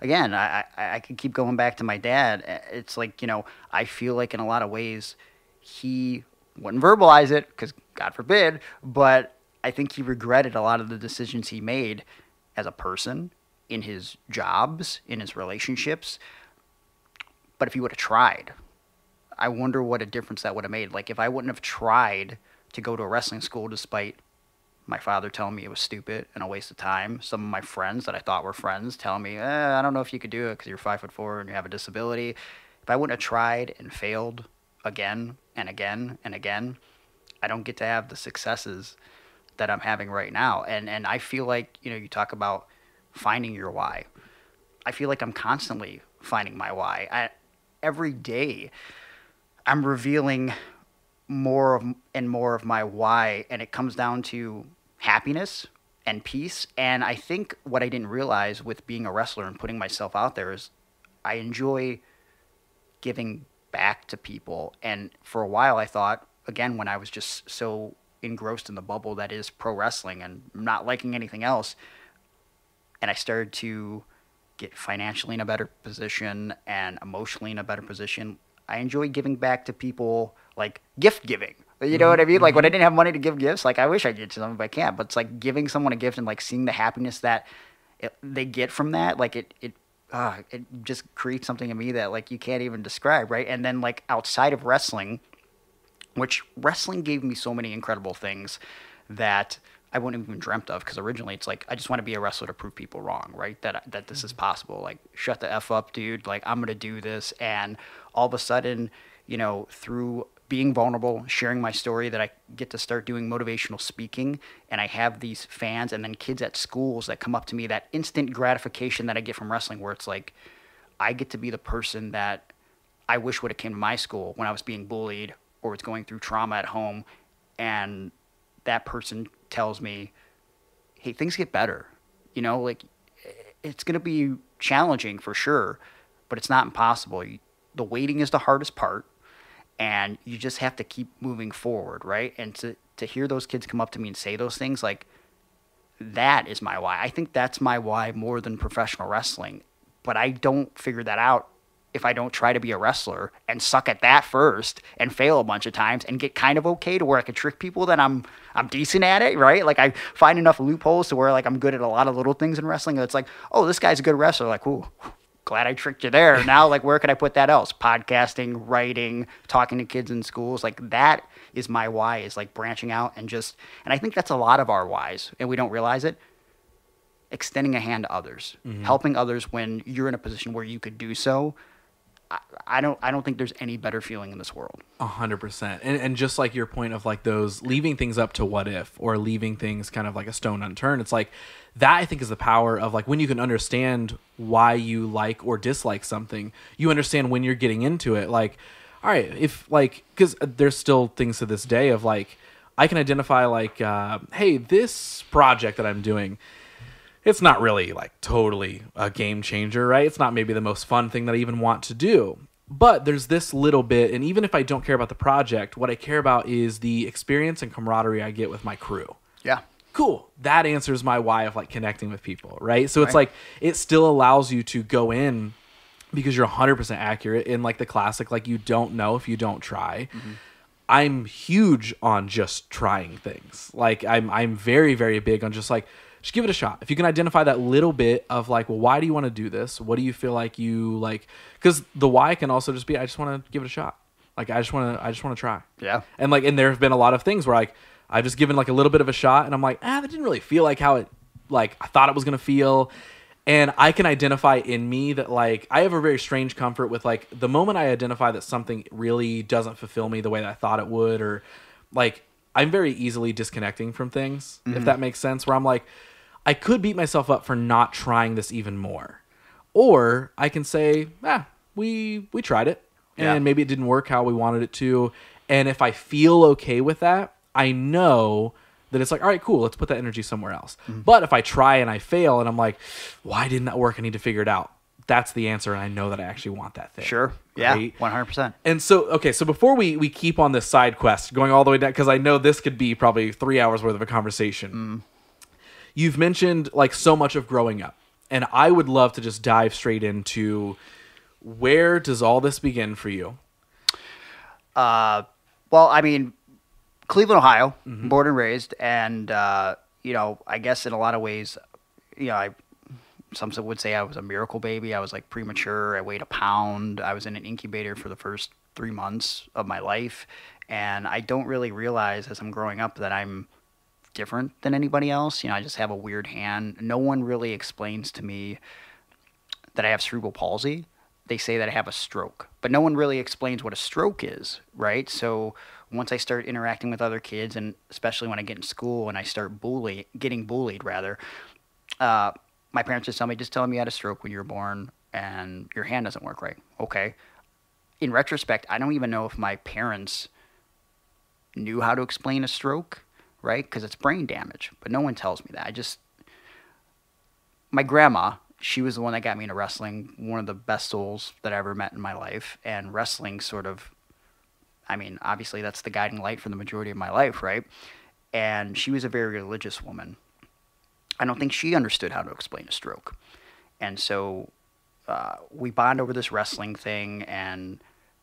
again I, I I could keep going back to my dad. It's like you know I feel like in a lot of ways he wouldn't verbalize it because God forbid, but I think he regretted a lot of the decisions he made as a person, in his jobs, in his relationships. But if he would have tried, I wonder what a difference that would have made. Like if I wouldn't have tried to go to a wrestling school despite my father telling me it was stupid and a waste of time. Some of my friends that I thought were friends telling me, eh, I don't know if you could do it because you're five foot four and you have a disability. If I wouldn't have tried and failed again and again and again, I don't get to have the successes that I'm having right now. And and I feel like, you know, you talk about finding your why. I feel like I'm constantly finding my why. I, every day I'm revealing more of, and more of my why and it comes down to happiness and peace and I think what I didn't realize with being a wrestler and putting myself out there is I enjoy giving back to people. And for a while, I thought, again, when I was just so engrossed in the bubble that is pro wrestling and not liking anything else, and I started to get financially in a better position and emotionally in a better position, I enjoy giving back to people like gift giving. You know what I mm-hmm, mean? Like when I mm-hmm. didn't have money to give gifts, like I wish I did to them, but I can't. But it's like giving someone a gift and like seeing the happiness that it, they get from that. Like it, it, uh, it just creates something in me that like you can't even describe, right? And then like outside of wrestling, which wrestling gave me so many incredible things that I wouldn't have even dreamt of because originally it's like I just want to be a wrestler to prove people wrong, right? That that this is possible. Like shut the f up, dude. Like I'm gonna do this, and all of a sudden, you know, through being vulnerable, sharing my story, that I get to start doing motivational speaking, and I have these fans and then kids at schools that come up to me. That instant gratification that I get from wrestling, where it's like I get to be the person that I wish would have came to my school when I was being bullied or was going through trauma at home, and that person tells me, "Hey, things get better." You know, like it's going to be challenging for sure, but it's not impossible. The waiting is the hardest part, and you just have to keep moving forward, right? And to to hear those kids come up to me and say those things, like that is my why. I think that's my why more than professional wrestling. But I don't figure that out if I don't try to be a wrestler and suck at that first and fail a bunch of times and get kind of okay to where I can trick people that I'm I'm decent at it, right? Like I find enough loopholes to where like I'm good at a lot of little things in wrestling. It's like, oh, this guy's a good wrestler. Like, ooh, glad I tricked you there. Now, like, where can I put that else? Podcasting, writing, talking to kids in schools. Like that is my why. Is like branching out and just. And I think that's a lot of our whys, and we don't realize it extending a hand to others, mm-hmm. helping others when you're in a position where you could do so. I, don't I don't think there's any better feeling in this world. A hundred percent. And and just like your point of like those leaving things up to what if or leaving things kind of like a stone unturned, it's like that I think is the power of like when you can understand why you like or dislike something, you understand when you're getting into it. Like, all right, if like because there's still things to this day of like I can identify like, uh, hey, this project that I'm doing it's not really like totally a game changer, right? It's not maybe the most fun thing that I even want to do. But there's this little bit, and even if I don't care about the project, what I care about is the experience and camaraderie I get with my crew. Yeah. Cool. That answers my why of like connecting with people, right? So it's like it still allows you to go in because you're 100% accurate in like the classic like you don't know if you don't try. Mm-hmm. I'm huge on just trying things. Like I'm I'm very very big on just like just give it a shot. If you can identify that little bit of like, well, why do you want to do this? What do you feel like you like? Because the why can also just be, I just want to give it a shot. Like, I just want to, I just want to try. Yeah. And like, and there have been a lot of things where like, I've just given like a little bit of a shot, and I'm like, ah, that didn't really feel like how it, like I thought it was gonna feel. And I can identify in me that like I have a very strange comfort with like the moment I identify that something really doesn't fulfill me the way that I thought it would, or like I'm very easily disconnecting from things, mm-hmm. if that makes sense. Where I'm like, I could beat myself up for not trying this even more. Or I can say, ah, we we tried it and yeah. maybe it didn't work how we wanted it to. And if I feel okay with that, I know that it's like, all right, cool, let's put that energy somewhere else. Mm-hmm. But if I try and I fail and I'm like, why didn't that work? I need to figure it out. That's the answer, and I know that I actually want that thing. Sure. Yeah. One hundred percent. And so, okay, so before we we keep on this side quest, going all the way down, because I know this could be probably three hours worth of a conversation. Mm you've mentioned like so much of growing up, and I would love to just dive straight into where does all this begin for you? Uh, well, I mean, Cleveland, Ohio, mm-hmm. born and raised, and uh, you know, I guess in a lot of ways, you know, I some would say I was a miracle baby. I was like premature. I weighed a pound. I was in an incubator for the first three months of my life, and I don't really realize as I'm growing up that I'm different than anybody else. You know, I just have a weird hand. No one really explains to me that I have cerebral palsy. They say that I have a stroke, but no one really explains what a stroke is, right? So once I start interacting with other kids, and especially when I get in school and I start bully, getting bullied, rather, uh, my parents just tell me, just tell me you had a stroke when you were born and your hand doesn't work right. Okay. In retrospect, I don't even know if my parents knew how to explain a stroke right? Because it's brain damage. But no one tells me that. I just, my grandma, she was the one that got me into wrestling, one of the best souls that I ever met in my life. And wrestling sort of, I mean, obviously that's the guiding light for the majority of my life, right? And she was a very religious woman. I don't think she understood how to explain a stroke. And so uh, we bond over this wrestling thing, and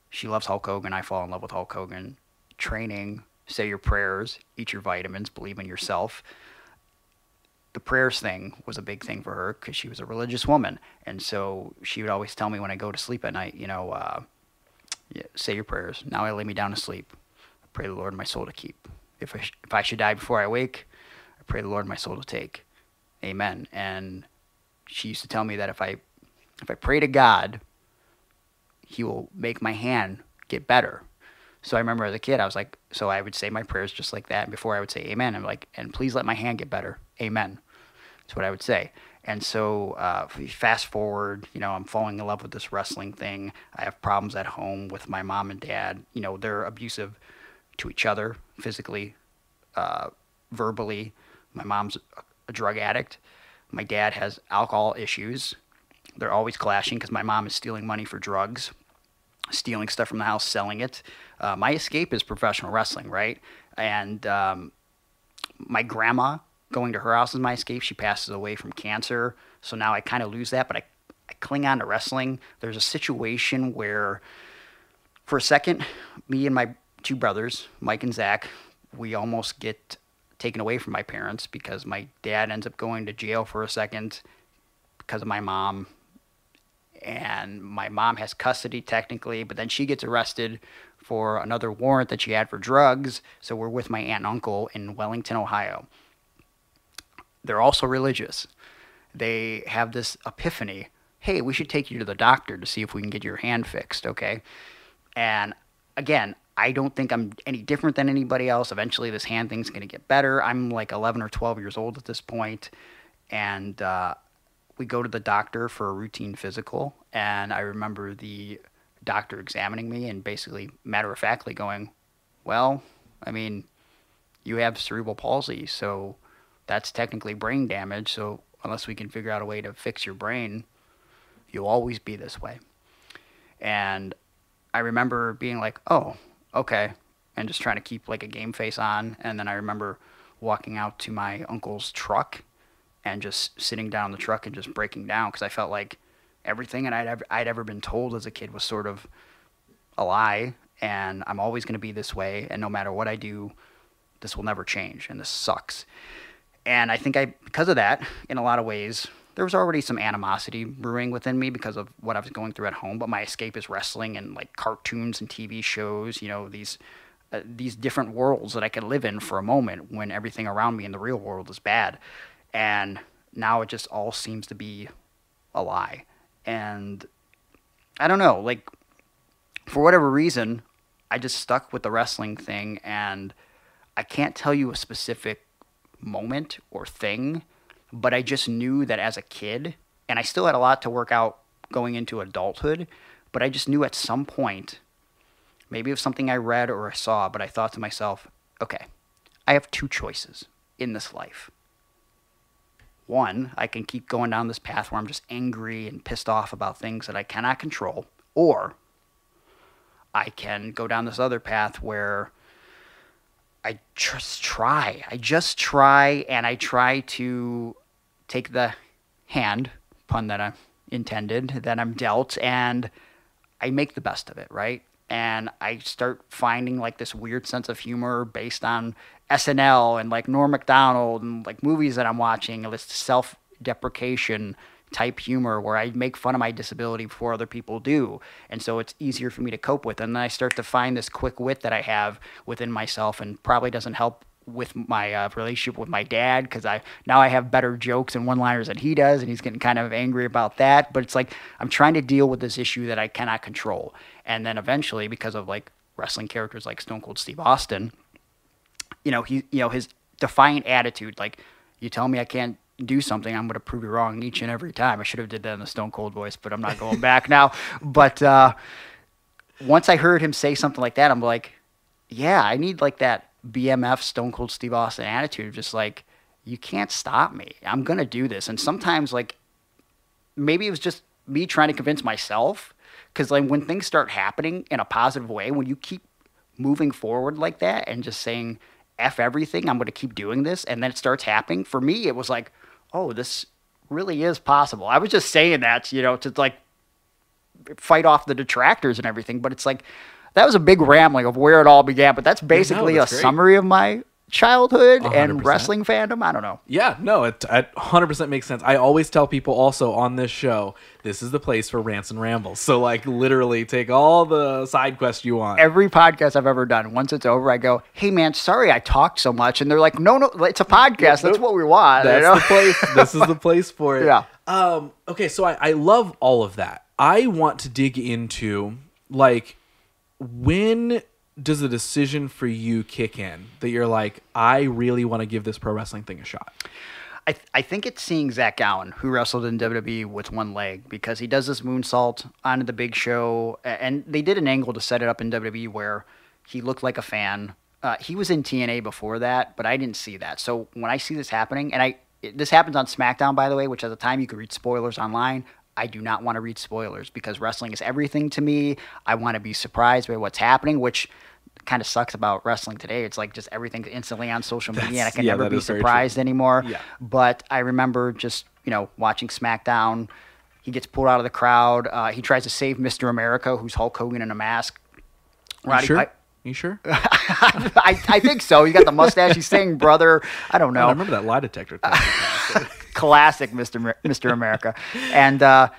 she loves Hulk Hogan. I fall in love with Hulk Hogan. Training say your prayers, eat your vitamins, believe in yourself. The prayers thing was a big thing for her because she was a religious woman. And so she would always tell me when I go to sleep at night, you know, uh, yeah, say your prayers. Now I lay me down to sleep. I pray the Lord my soul to keep. If I, sh- if I should die before I wake, I pray the Lord my soul to take. Amen. And she used to tell me that if I if I pray to God, He will make my hand get better so I remember as a kid, I was like, so I would say my prayers just like that. And before I would say amen, I'm like, and please let my hand get better. Amen. That's what I would say. And so, uh, fast forward, you know, I'm falling in love with this wrestling thing. I have problems at home with my mom and dad. You know, they're abusive to each other, physically, uh, verbally. My mom's a drug addict. My dad has alcohol issues. They're always clashing because my mom is stealing money for drugs stealing stuff from the house, selling it. Uh, my escape is professional wrestling, right? And um, my grandma going to her house is my escape. She passes away from cancer, so now I kind of lose that, but I, I cling on to wrestling. There's a situation where, for a second, me and my two brothers, Mike and Zach, we almost get taken away from my parents because my dad ends up going to jail for a second because of my mom and my mom has custody technically, but then she gets arrested for another warrant that she had for drugs. So we're with my aunt and uncle in Wellington, Ohio. They're also religious. They have this epiphany hey, we should take you to the doctor to see if we can get your hand fixed, okay? And again, I don't think I'm any different than anybody else. Eventually, this hand thing's going to get better. I'm like 11 or 12 years old at this point, and uh, we go to the doctor for a routine physical. And I remember the doctor examining me and basically matter of factly going, Well, I mean, you have cerebral palsy, so that's technically brain damage. So unless we can figure out a way to fix your brain, you'll always be this way. And I remember being like, oh, okay, and just trying to keep like a game face on. And then I remember walking out to my uncle's truck and just sitting down in the truck and just breaking down because I felt like everything that I'd ever, I'd ever been told as a kid was sort of a lie. And I'm always going to be this way. And no matter what I do, this will never change. And this sucks. And I think I, because of that, in a lot of ways, there was already some animosity brewing within me because of what I was going through at home. But my escape is wrestling and like cartoons and TV shows. You know these uh, these different worlds that I could live in for a moment when everything around me in the real world is bad. And now it just all seems to be a lie. And I don't know, like for whatever reason, I just stuck with the wrestling thing and I can't tell you a specific moment or thing but I just knew that as a kid, and I still had a lot to work out going into adulthood, but I just knew at some point, maybe was something I read or I saw, but I thought to myself, okay, I have two choices in this life. One, I can keep going down this path where I'm just angry and pissed off about things that I cannot control, or I can go down this other path where I just try. I just try and I try to take the hand, pun that I intended, that I'm dealt, and I make the best of it, right? And I start finding like this weird sense of humor based on SNL and like Norm Macdonald and like movies that I'm watching, this self deprecation type humor where I make fun of my disability before other people do. And so it's easier for me to cope with. And then I start to find this quick wit that I have within myself and probably doesn't help with my uh, relationship with my dad because I now I have better jokes and one-liners than he does, and he's getting kind of angry about that. But it's like I'm trying to deal with this issue that I cannot control, and then eventually, because of like wrestling characters like Stone Cold Steve Austin, you know he you know his defiant attitude, like you tell me I can't do something, I'm going to prove you wrong each and every time. I should have did that in the Stone Cold voice, but I'm not going back now. But uh, once I heard him say something like that, I'm like, yeah, I need like that BMF Stone Cold Steve Austin attitude, of just like you can't stop me. I'm gonna do this. And sometimes like maybe it was just me trying to convince myself because like when things start happening in a positive way, when you keep moving forward like that and just saying f everything, I'm gonna keep doing this, and then it starts happening. For me, it was like, oh, this really is possible. I was just saying that, you know, to like fight off the detractors and everything, but it's like that was a big rambling of where it all began, but that's basically no, that's a great. summary of my childhood 100%. and wrestling fandom. I don't know. Yeah, no, it, it 100% makes sense. I always tell people also on this show, this is the place for rants and rambles. So, like, literally take all the side quests you want. Every podcast I've ever done, once it's over, I go, hey, man, sorry I talked so much. And they're like, no, no, it's a podcast. That's what we want. That's you know? the place. this is the place for it. Yeah. Um, okay, so I, I love all of that. I want to dig into, like, when does the decision for you kick in that you're like, I really want to give this pro wrestling thing a shot? I, th- I think it's seeing Zach Gowen, who wrestled in WWE with one leg, because he does this moonsault on the big show. And they did an angle to set it up in WWE where he looked like a fan. Uh, he was in TNA before that, but I didn't see that. So when I see this happening, and I this happens on SmackDown, by the way, which at the time you could read spoilers online. I do not want to read spoilers because wrestling is everything to me. I want to be surprised by what's happening, which kind of sucks about wrestling today. It's like just everything's instantly on social media, That's, and I can yeah, never be surprised anymore. Yeah. But I remember just you know watching SmackDown. He gets pulled out of the crowd. Uh, he tries to save Mr. America, who's Hulk Hogan in a mask. Roddy, you sure? I, you sure? I, I think so. He's got the mustache. He's saying brother. I don't know. I remember that lie detector. classic Mr. Mr. America. And uh,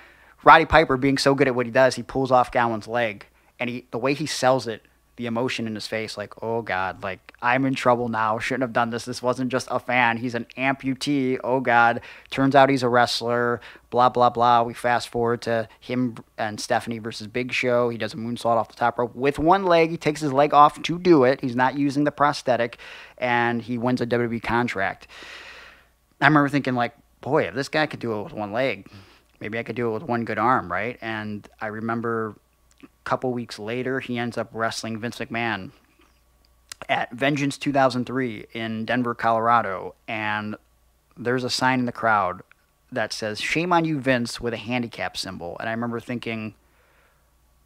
Roddy Piper being so good at what he does, he pulls off Gowen's leg, and he the way he sells it the emotion in his face, like, oh God, like I'm in trouble now. Shouldn't have done this. This wasn't just a fan. He's an amputee. Oh God. Turns out he's a wrestler. Blah, blah, blah. We fast forward to him and Stephanie versus Big Show. He does a moonsault off the top rope with one leg. He takes his leg off to do it. He's not using the prosthetic, and he wins a WWE contract. I remember thinking, like, boy, if this guy could do it with one leg, maybe I could do it with one good arm, right? And I remember a couple weeks later, he ends up wrestling Vince McMahon at Vengeance 2003 in Denver, Colorado. And there's a sign in the crowd that says, Shame on you, Vince, with a handicap symbol. And I remember thinking,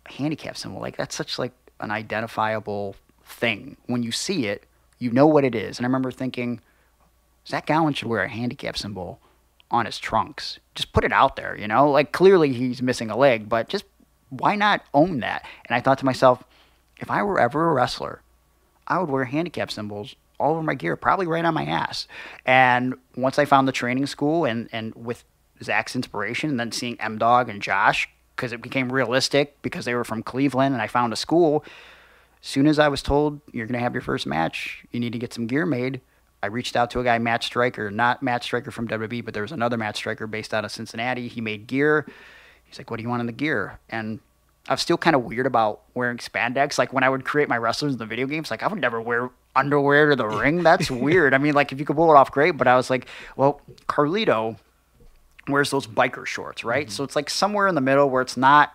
handicap symbol, like, that's such like an identifiable thing. When you see it, you know what it is. And I remember thinking, Zach Gowen should wear a handicap symbol on his trunks. Just put it out there, you know? Like clearly he's missing a leg, but just why not own that? And I thought to myself, if I were ever a wrestler, I would wear handicap symbols all over my gear, probably right on my ass. And once I found the training school and, and with Zach's inspiration and then seeing M-Dogg and Josh, because it became realistic because they were from Cleveland and I found a school. As soon as I was told you're gonna have your first match, you need to get some gear made. I reached out to a guy, Matt Striker, not Matt Striker from WWE, but there was another Matt Striker based out of Cincinnati. He made gear. He's like, "What do you want in the gear?" And I was still kind of weird about wearing spandex. Like when I would create my wrestlers in the video games, like I would never wear underwear to the ring. That's weird. I mean, like if you could pull it off, great. But I was like, well, Carlito wears those biker shorts, right? Mm-hmm. So it's like somewhere in the middle where it's not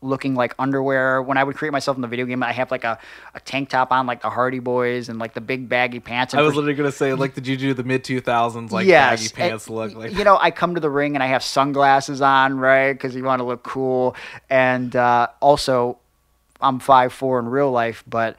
looking like underwear. When I would create myself in the video game, I have like a, a tank top on, like the Hardy Boys, and like the big baggy pants. And I was literally gonna say, like, did you do the mid two thousands like yes, baggy pants and, look? Like you know, I come to the ring and I have sunglasses on, right? Because you want to look cool, and uh, also I'm five four in real life, but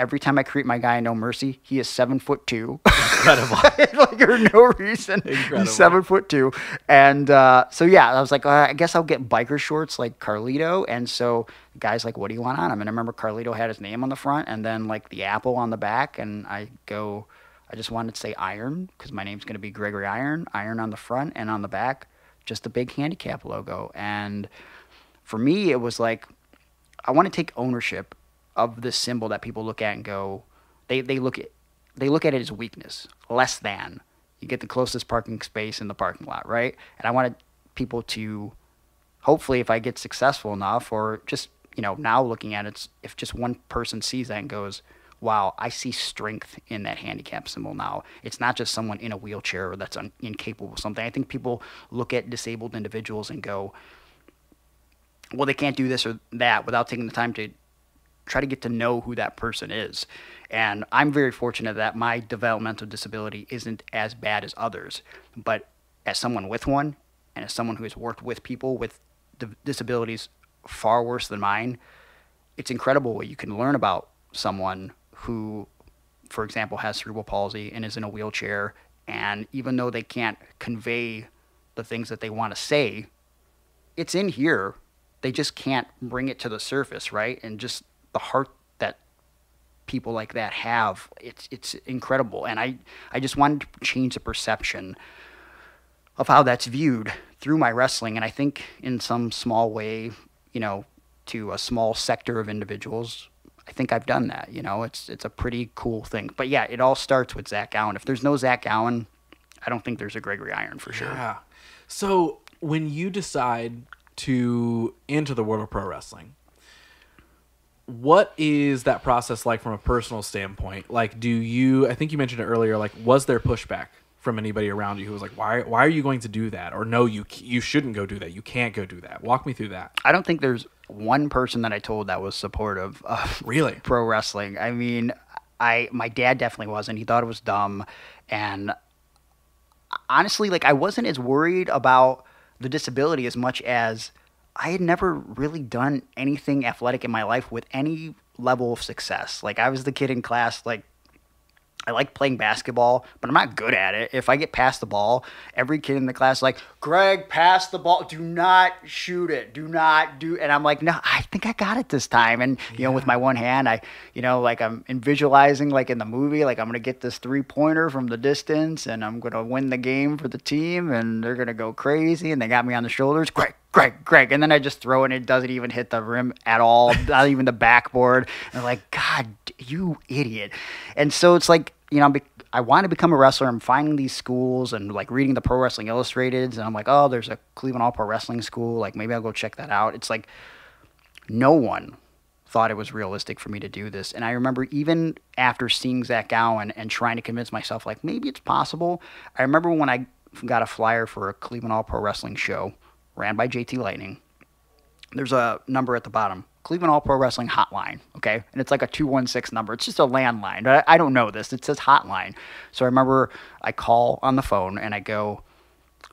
every time I create my guy No Mercy, he is seven foot two. Incredible. like for no reason. Incredible. He's seven foot two. And uh, so yeah, I was like, uh, I guess I'll get biker shorts like Carlito. And so the guy's like, What do you want on him? And I remember Carlito had his name on the front and then like the apple on the back. And I go, I just wanted to say Iron because my name's going to be Gregory Iron. Iron on the front and on the back, just a big handicap logo. And for me, it was like, I want to take ownership of the symbol that people look at and go, they, they look at they look at it as weakness, less than. You get the closest parking space in the parking lot, right? And I wanted people to, hopefully, if I get successful enough, or just you know now looking at it, if just one person sees that and goes, wow, I see strength in that handicap symbol now. It's not just someone in a wheelchair or that's un- incapable of something. I think people look at disabled individuals and go, well, they can't do this or that without taking the time to try to get to know who that person is. And I'm very fortunate that my developmental disability isn't as bad as others. But as someone with one, and as someone who has worked with people with disabilities far worse than mine, it's incredible what you can learn about someone who, for example, has cerebral palsy and is in a wheelchair. And even though they can't convey the things that they want to say, it's in here. They just can't bring it to the surface, right? And just the heart that people like that have, it's it's incredible. And I I just wanted to change the perception of how that's viewed through my wrestling. And I think in some small way, you know, to a small sector of individuals, I think I've done that. You know, it's it's a pretty cool thing. But yeah, it all starts with Zach Gowen. If there's no Zach Gowen, I don't think there's a Gregory Iron for sure. Yeah. So when you decide to enter the world of pro wrestling, what is that process like from a personal standpoint? Like, do you? I think you mentioned it earlier. Like, was there pushback from anybody around you who was like, "Why? Why are you going to do that?" Or no, you you shouldn't go do that. You can't go do that. Walk me through that. I don't think there's one person that I told that was supportive of really pro wrestling. I mean, I my dad definitely wasn't. He thought it was dumb, and honestly, like I wasn't as worried about the disability as much as I had never really done anything athletic in my life with any level of success. Like I was the kid in class, like I like playing basketball, but I'm not good at it. If I get past the ball, every kid in the class is like, Greg, pass the ball. Do not shoot it. Do not do. And I'm like, no, I think I got it this time. And you know, with my one hand, I, you know, like I'm in visualizing like in the movie, like I'm gonna get this three pointer from the distance, and I'm gonna win the game for the team, and they're gonna go crazy, and they got me on the shoulders. Greg, Greg, Greg, and then I just throw it, and it doesn't even hit the rim at all, not even the backboard. And I'm like, God, you idiot. And so it's like, you know, I want to become a wrestler. I'm finding these schools and like reading the Pro Wrestling Illustrateds, and I'm like, oh, there's a Cleveland All Pro Wrestling School. Like maybe I'll go check that out. It's like no one thought it was realistic for me to do this. And I remember even after seeing Zach Gowen and trying to convince myself, like maybe it's possible. I remember when I got a flyer for a Cleveland All Pro Wrestling show ran by JT Lightning. There's a number at the bottom Cleveland All Pro Wrestling Hotline, okay? And it's like a 216 number. It's just a landline. I, I don't know this. It says hotline. So I remember I call on the phone and I go,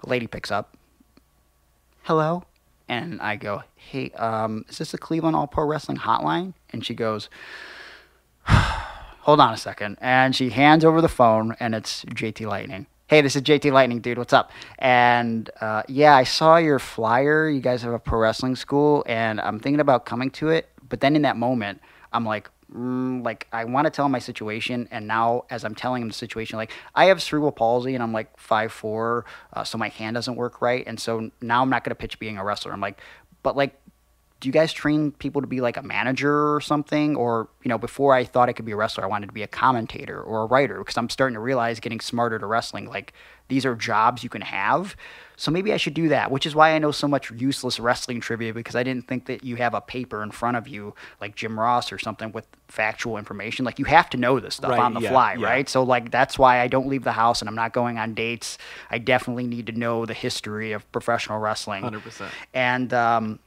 lady picks up, hello? And I go, hey, um, is this the Cleveland All Pro Wrestling Hotline? And she goes, hold on a second. And she hands over the phone and it's JT Lightning hey, this is JT Lightning, dude. What's up? And uh, yeah, I saw your flyer. You guys have a pro wrestling school, and I'm thinking about coming to it. But then in that moment, I'm like, mm, like I want to tell my situation, and now as I'm telling him the situation, like I have cerebral palsy, and I'm like five four, uh, so my hand doesn't work right, and so now I'm not gonna pitch being a wrestler. I'm like, but like do you guys train people to be like a manager or something? Or you know before i thought i could be a wrestler i wanted to be a commentator or a writer because i'm starting to realize getting smarter to wrestling like these are jobs you can have. So maybe i should do that which is why i know so much useless wrestling trivia because i didn't think that you have a paper in front of you like jim ross or something with factual information. Like you have to know this stuff right, on the yeah, fly yeah. right? So like that's why i don't leave the house and i'm not going on dates. I definitely need to know the history of professional wrestling. 100% and um,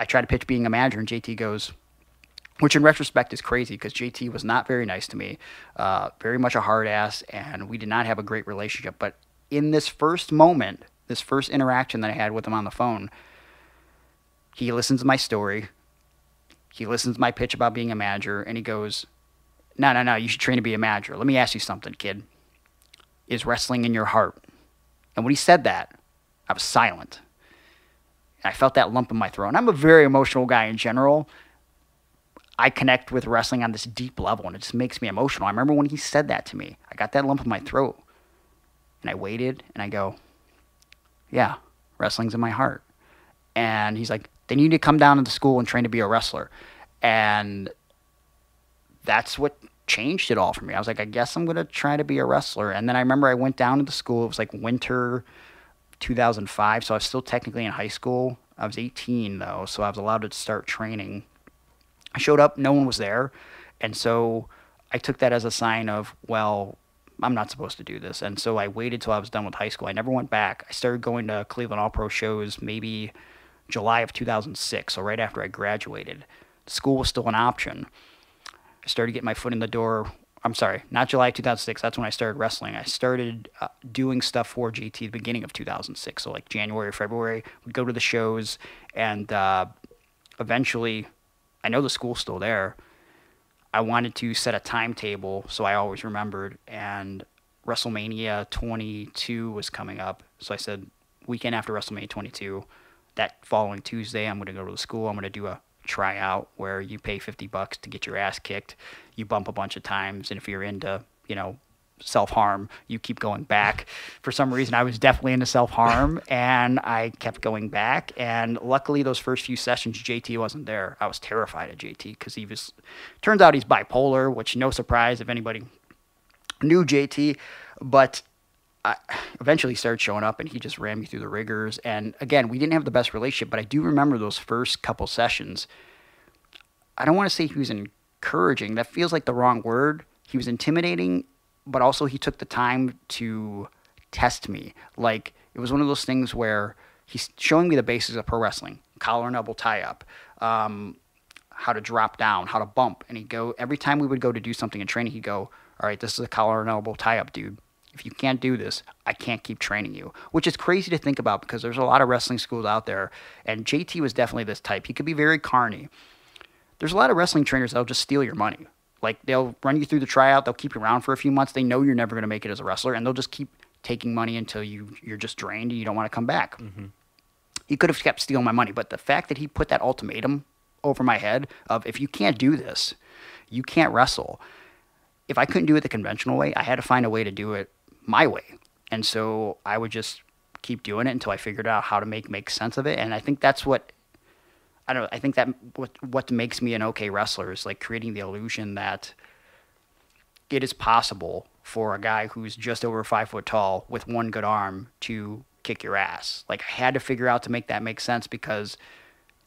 I try to pitch being a manager, and JT goes, which in retrospect is crazy because JT was not very nice to me, uh, very much a hard ass, and we did not have a great relationship. But in this first moment, this first interaction that I had with him on the phone, he listens to my story. He listens to my pitch about being a manager, and he goes, No, no, no, you should train to be a manager. Let me ask you something, kid. Is wrestling in your heart? And when he said that, I was silent. I felt that lump in my throat. And I'm a very emotional guy in general. I connect with wrestling on this deep level and it just makes me emotional. I remember when he said that to me, I got that lump in my throat. And I waited and I go, Yeah, wrestling's in my heart. And he's like, Then you need to come down to the school and train to be a wrestler. And that's what changed it all for me. I was like, I guess I'm going to try to be a wrestler. And then I remember I went down to the school. It was like winter 2005, so I was still technically in high school. I was 18 though, so I was allowed to start training. I showed up, no one was there, and so I took that as a sign of, well, I'm not supposed to do this. And so I waited till I was done with high school. I never went back. I started going to Cleveland All Pro shows maybe July of 2006, so right after I graduated. School was still an option. I started getting my foot in the door I'm sorry, not July 2006. That's when I started wrestling. I started uh, doing stuff for JT the beginning of 2006. So like January or February, we'd go to the shows, and uh, eventually, I know the school's still there. I wanted to set a timetable so I always remembered, and WrestleMania 22 was coming up. So I said, weekend after WrestleMania 22, that following Tuesday, I'm going to go to the school. I'm going to do a tryout where you pay 50 bucks to get your ass kicked. You bump a bunch of times, and if you're into, you know, self harm, you keep going back. For some reason, I was definitely into self harm, and I kept going back. And luckily, those first few sessions, JT wasn't there. I was terrified of JT because he was. Turns out he's bipolar, which no surprise if anybody knew JT, but I eventually started showing up and he just ran me through the rigors. And again, we didn't have the best relationship, but I do remember those first couple sessions. I don't want to say he was encouraging, that feels like the wrong word. He was intimidating, but also he took the time to test me. Like, it was one of those things where he's showing me the basics of pro wrestling collar and elbow tie up, um, how to drop down, how to bump. And he'd go, every time we would go to do something in training, he'd go, All right, this is a collar and elbow tie up, dude if you can't do this, I can't keep training you, which is crazy to think about because there's a lot of wrestling schools out there, and JT was definitely this type. He could be very carny. There's a lot of wrestling trainers that'll just steal your money. Like they'll run you through the tryout, they'll keep you around for a few months. They know you're never going to make it as a wrestler, and they'll just keep taking money until you you're just drained and you don't want to come back. Mm-hmm. He could have kept stealing my money, but the fact that he put that ultimatum over my head of if you can't do this, you can't wrestle. If I couldn't do it the conventional way, I had to find a way to do it my way. And so I would just keep doing it until I figured out how to make make sense of it. And I think that's what I don't know, I think that what what makes me an okay wrestler is like creating the illusion that it is possible for a guy who's just over five foot tall with one good arm to kick your ass. Like I had to figure out to make that make sense because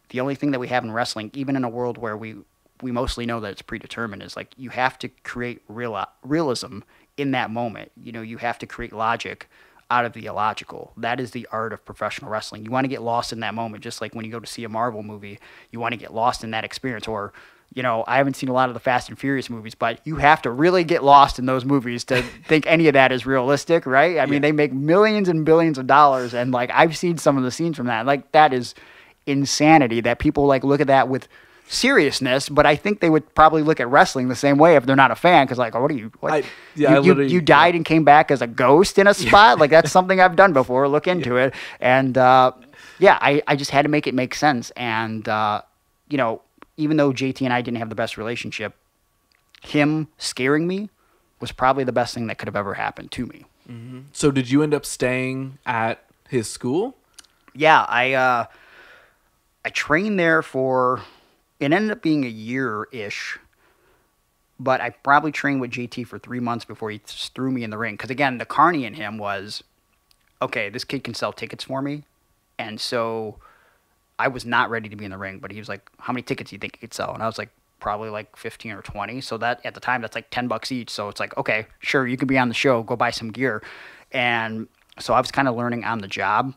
the only thing that we have in wrestling, even in a world where we we mostly know that it's predetermined, is like you have to create real realism in that moment. You know, you have to create logic out of the illogical. That is the art of professional wrestling. You want to get lost in that moment, just like when you go to see a Marvel movie, you want to get lost in that experience. Or, you know, I haven't seen a lot of the Fast and Furious movies, but you have to really get lost in those movies to think any of that is realistic, right? I mean, they make millions and billions of dollars, and like I've seen some of the scenes from that. Like that is insanity that people like look at that with seriousness, but I think they would probably look at wrestling the same way if they're not a fan. Because like, what are you? What? I- yeah, you, I you, you died and came back as a ghost in a spot. Like that's something I've done before. Look into it, and uh, yeah, I, I just had to make it make sense. And uh, you know, even though JT and I didn't have the best relationship, him scaring me was probably the best thing that could have ever happened to me. So did you end up staying at his school? yeah, I uh, I trained there for it ended up being a year ish, but I probably trained with JT for three months before he threw me in the ring. Because again, the carney in him was, okay, this kid can sell tickets for me, and so I was not ready to be in the ring. But he was like, how many tickets do you think he could sell? And I was like, probably like 15 or 20. So that at the time, that's like 10 bucks each. So it's like, okay, sure, you can be on the show, go buy some gear, and so I was kind of learning on the job.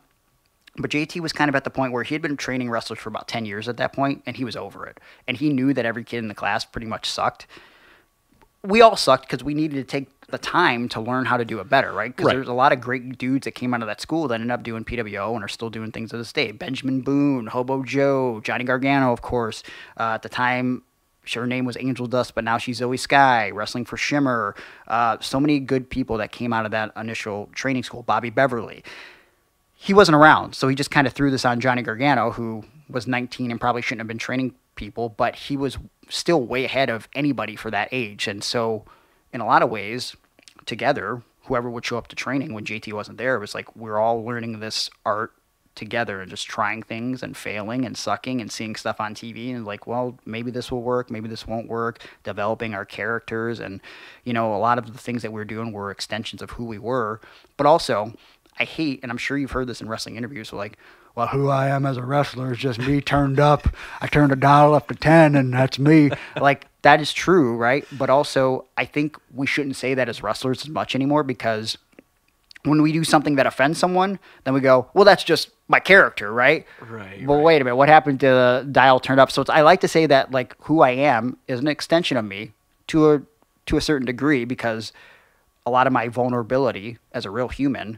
But JT was kind of at the point where he had been training wrestlers for about 10 years at that point, and he was over it. And he knew that every kid in the class pretty much sucked. We all sucked because we needed to take the time to learn how to do it better, right? Because Right. there's a lot of great dudes that came out of that school that ended up doing PWO and are still doing things to this day. Benjamin Boone, Hobo Joe, Johnny Gargano, of course. Uh, at the time, her name was Angel Dust, but now she's Zoey Skye, wrestling for Shimmer. Uh, so many good people that came out of that initial training school. Bobby Beverly he wasn't around, so he just kind of threw this on Johnny Gargano, who was 19 and probably shouldn't have been training people, but he was still way ahead of anybody for that age. And so, in a lot of ways, together, whoever would show up to training when JT wasn't there, it was like we're all learning this art together and just trying things and failing and sucking and seeing stuff on TV and like, well, maybe this will work, maybe this won't work, developing our characters and you know, a lot of the things that we are doing were extensions of who we were. But also, I hate and I'm sure you've heard this in wrestling interviews, so like well, who I am as a wrestler is just me turned up. I turned a dial up to 10, and that's me. like, that is true, right? But also, I think we shouldn't say that as wrestlers as much anymore because when we do something that offends someone, then we go, well, that's just my character, right? Right, Well, right. wait a minute. What happened to the dial turned up? So it's, I like to say that like who I am is an extension of me to a to a certain degree because a lot of my vulnerability as a real human,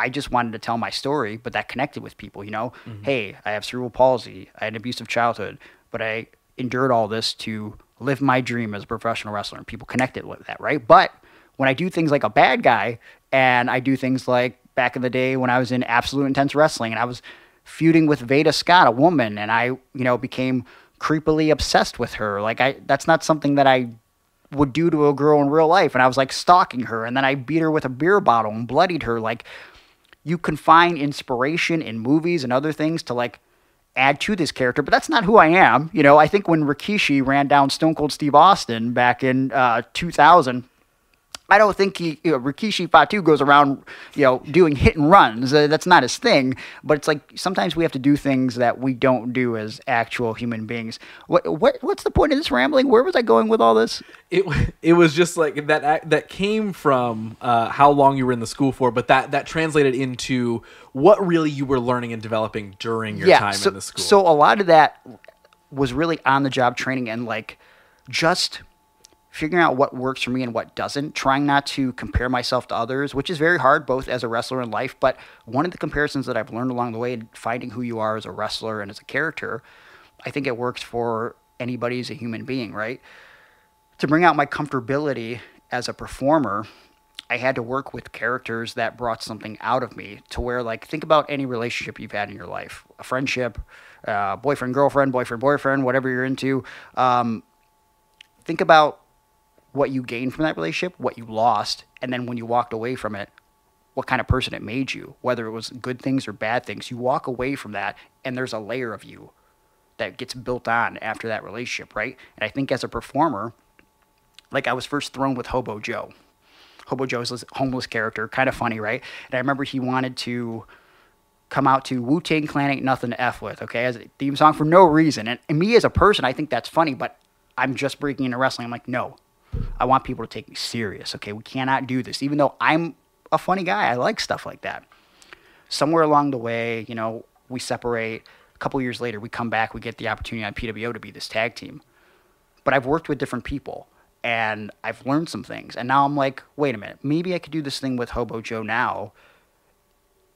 I just wanted to tell my story, but that connected with people. You know, mm-hmm. hey, I have cerebral palsy. I had an abusive childhood, but I endured all this to live my dream as a professional wrestler, and people connected with that, right? But when I do things like a bad guy, and I do things like back in the day when I was in Absolute Intense Wrestling, and I was feuding with Veda Scott, a woman, and I, you know, became creepily obsessed with her. Like I, that's not something that I would do to a girl in real life. And I was like stalking her, and then I beat her with a beer bottle and bloodied her. Like you can find inspiration in movies and other things to like add to this character, but that's not who I am. You know, I think when Rikishi ran down Stone Cold Steve Austin back in uh, 2000. I don't think he, you know, Rikishi Fatu goes around, you know, doing hit and runs. Uh, that's not his thing. But it's like sometimes we have to do things that we don't do as actual human beings. What, what, what's the point of this rambling? Where was I going with all this? It it was just like that that came from uh, how long you were in the school for, but that that translated into what really you were learning and developing during your time so, in the school. So a lot of that was really on the job training and like just figuring out what works for me and what doesn't, trying not to compare myself to others, which is very hard both as a wrestler and life. But one of the comparisons that I've learned along the way, in finding who you are as a wrestler and as a character, I think it works for anybody as a human being, right? to bring out my comfortability as a performer, I had to work with characters that brought something out of me to where, like, think about any relationship you've had in your life a friendship, uh, boyfriend, girlfriend, boyfriend, boyfriend, whatever you're into. Um, think about what you gained from that relationship, what you lost, and then when you walked away from it, what kind of person it made you, whether it was good things or bad things. You walk away from that, and there's a layer of you that gets built on after that relationship, right? And I think as a performer, like I was first thrown with Hobo Joe. Hobo Joe's this homeless character, kind of funny, right? And I remember he wanted to come out to Wu Tang Clan ain't nothing to f with, okay, as a theme song for no reason. And, and me as a person, I think that's funny, but I'm just breaking into wrestling. I'm like, no, I want people to take me serious, okay? We cannot do this, even though I'm a funny guy. I like stuff like that. Somewhere along the way, you know, we separate. A couple years later, we come back. We get the opportunity on PWO to be this tag team. But I've worked with different people and I've learned some things. And now I'm like, wait a minute, maybe I could do this thing with Hobo Joe now.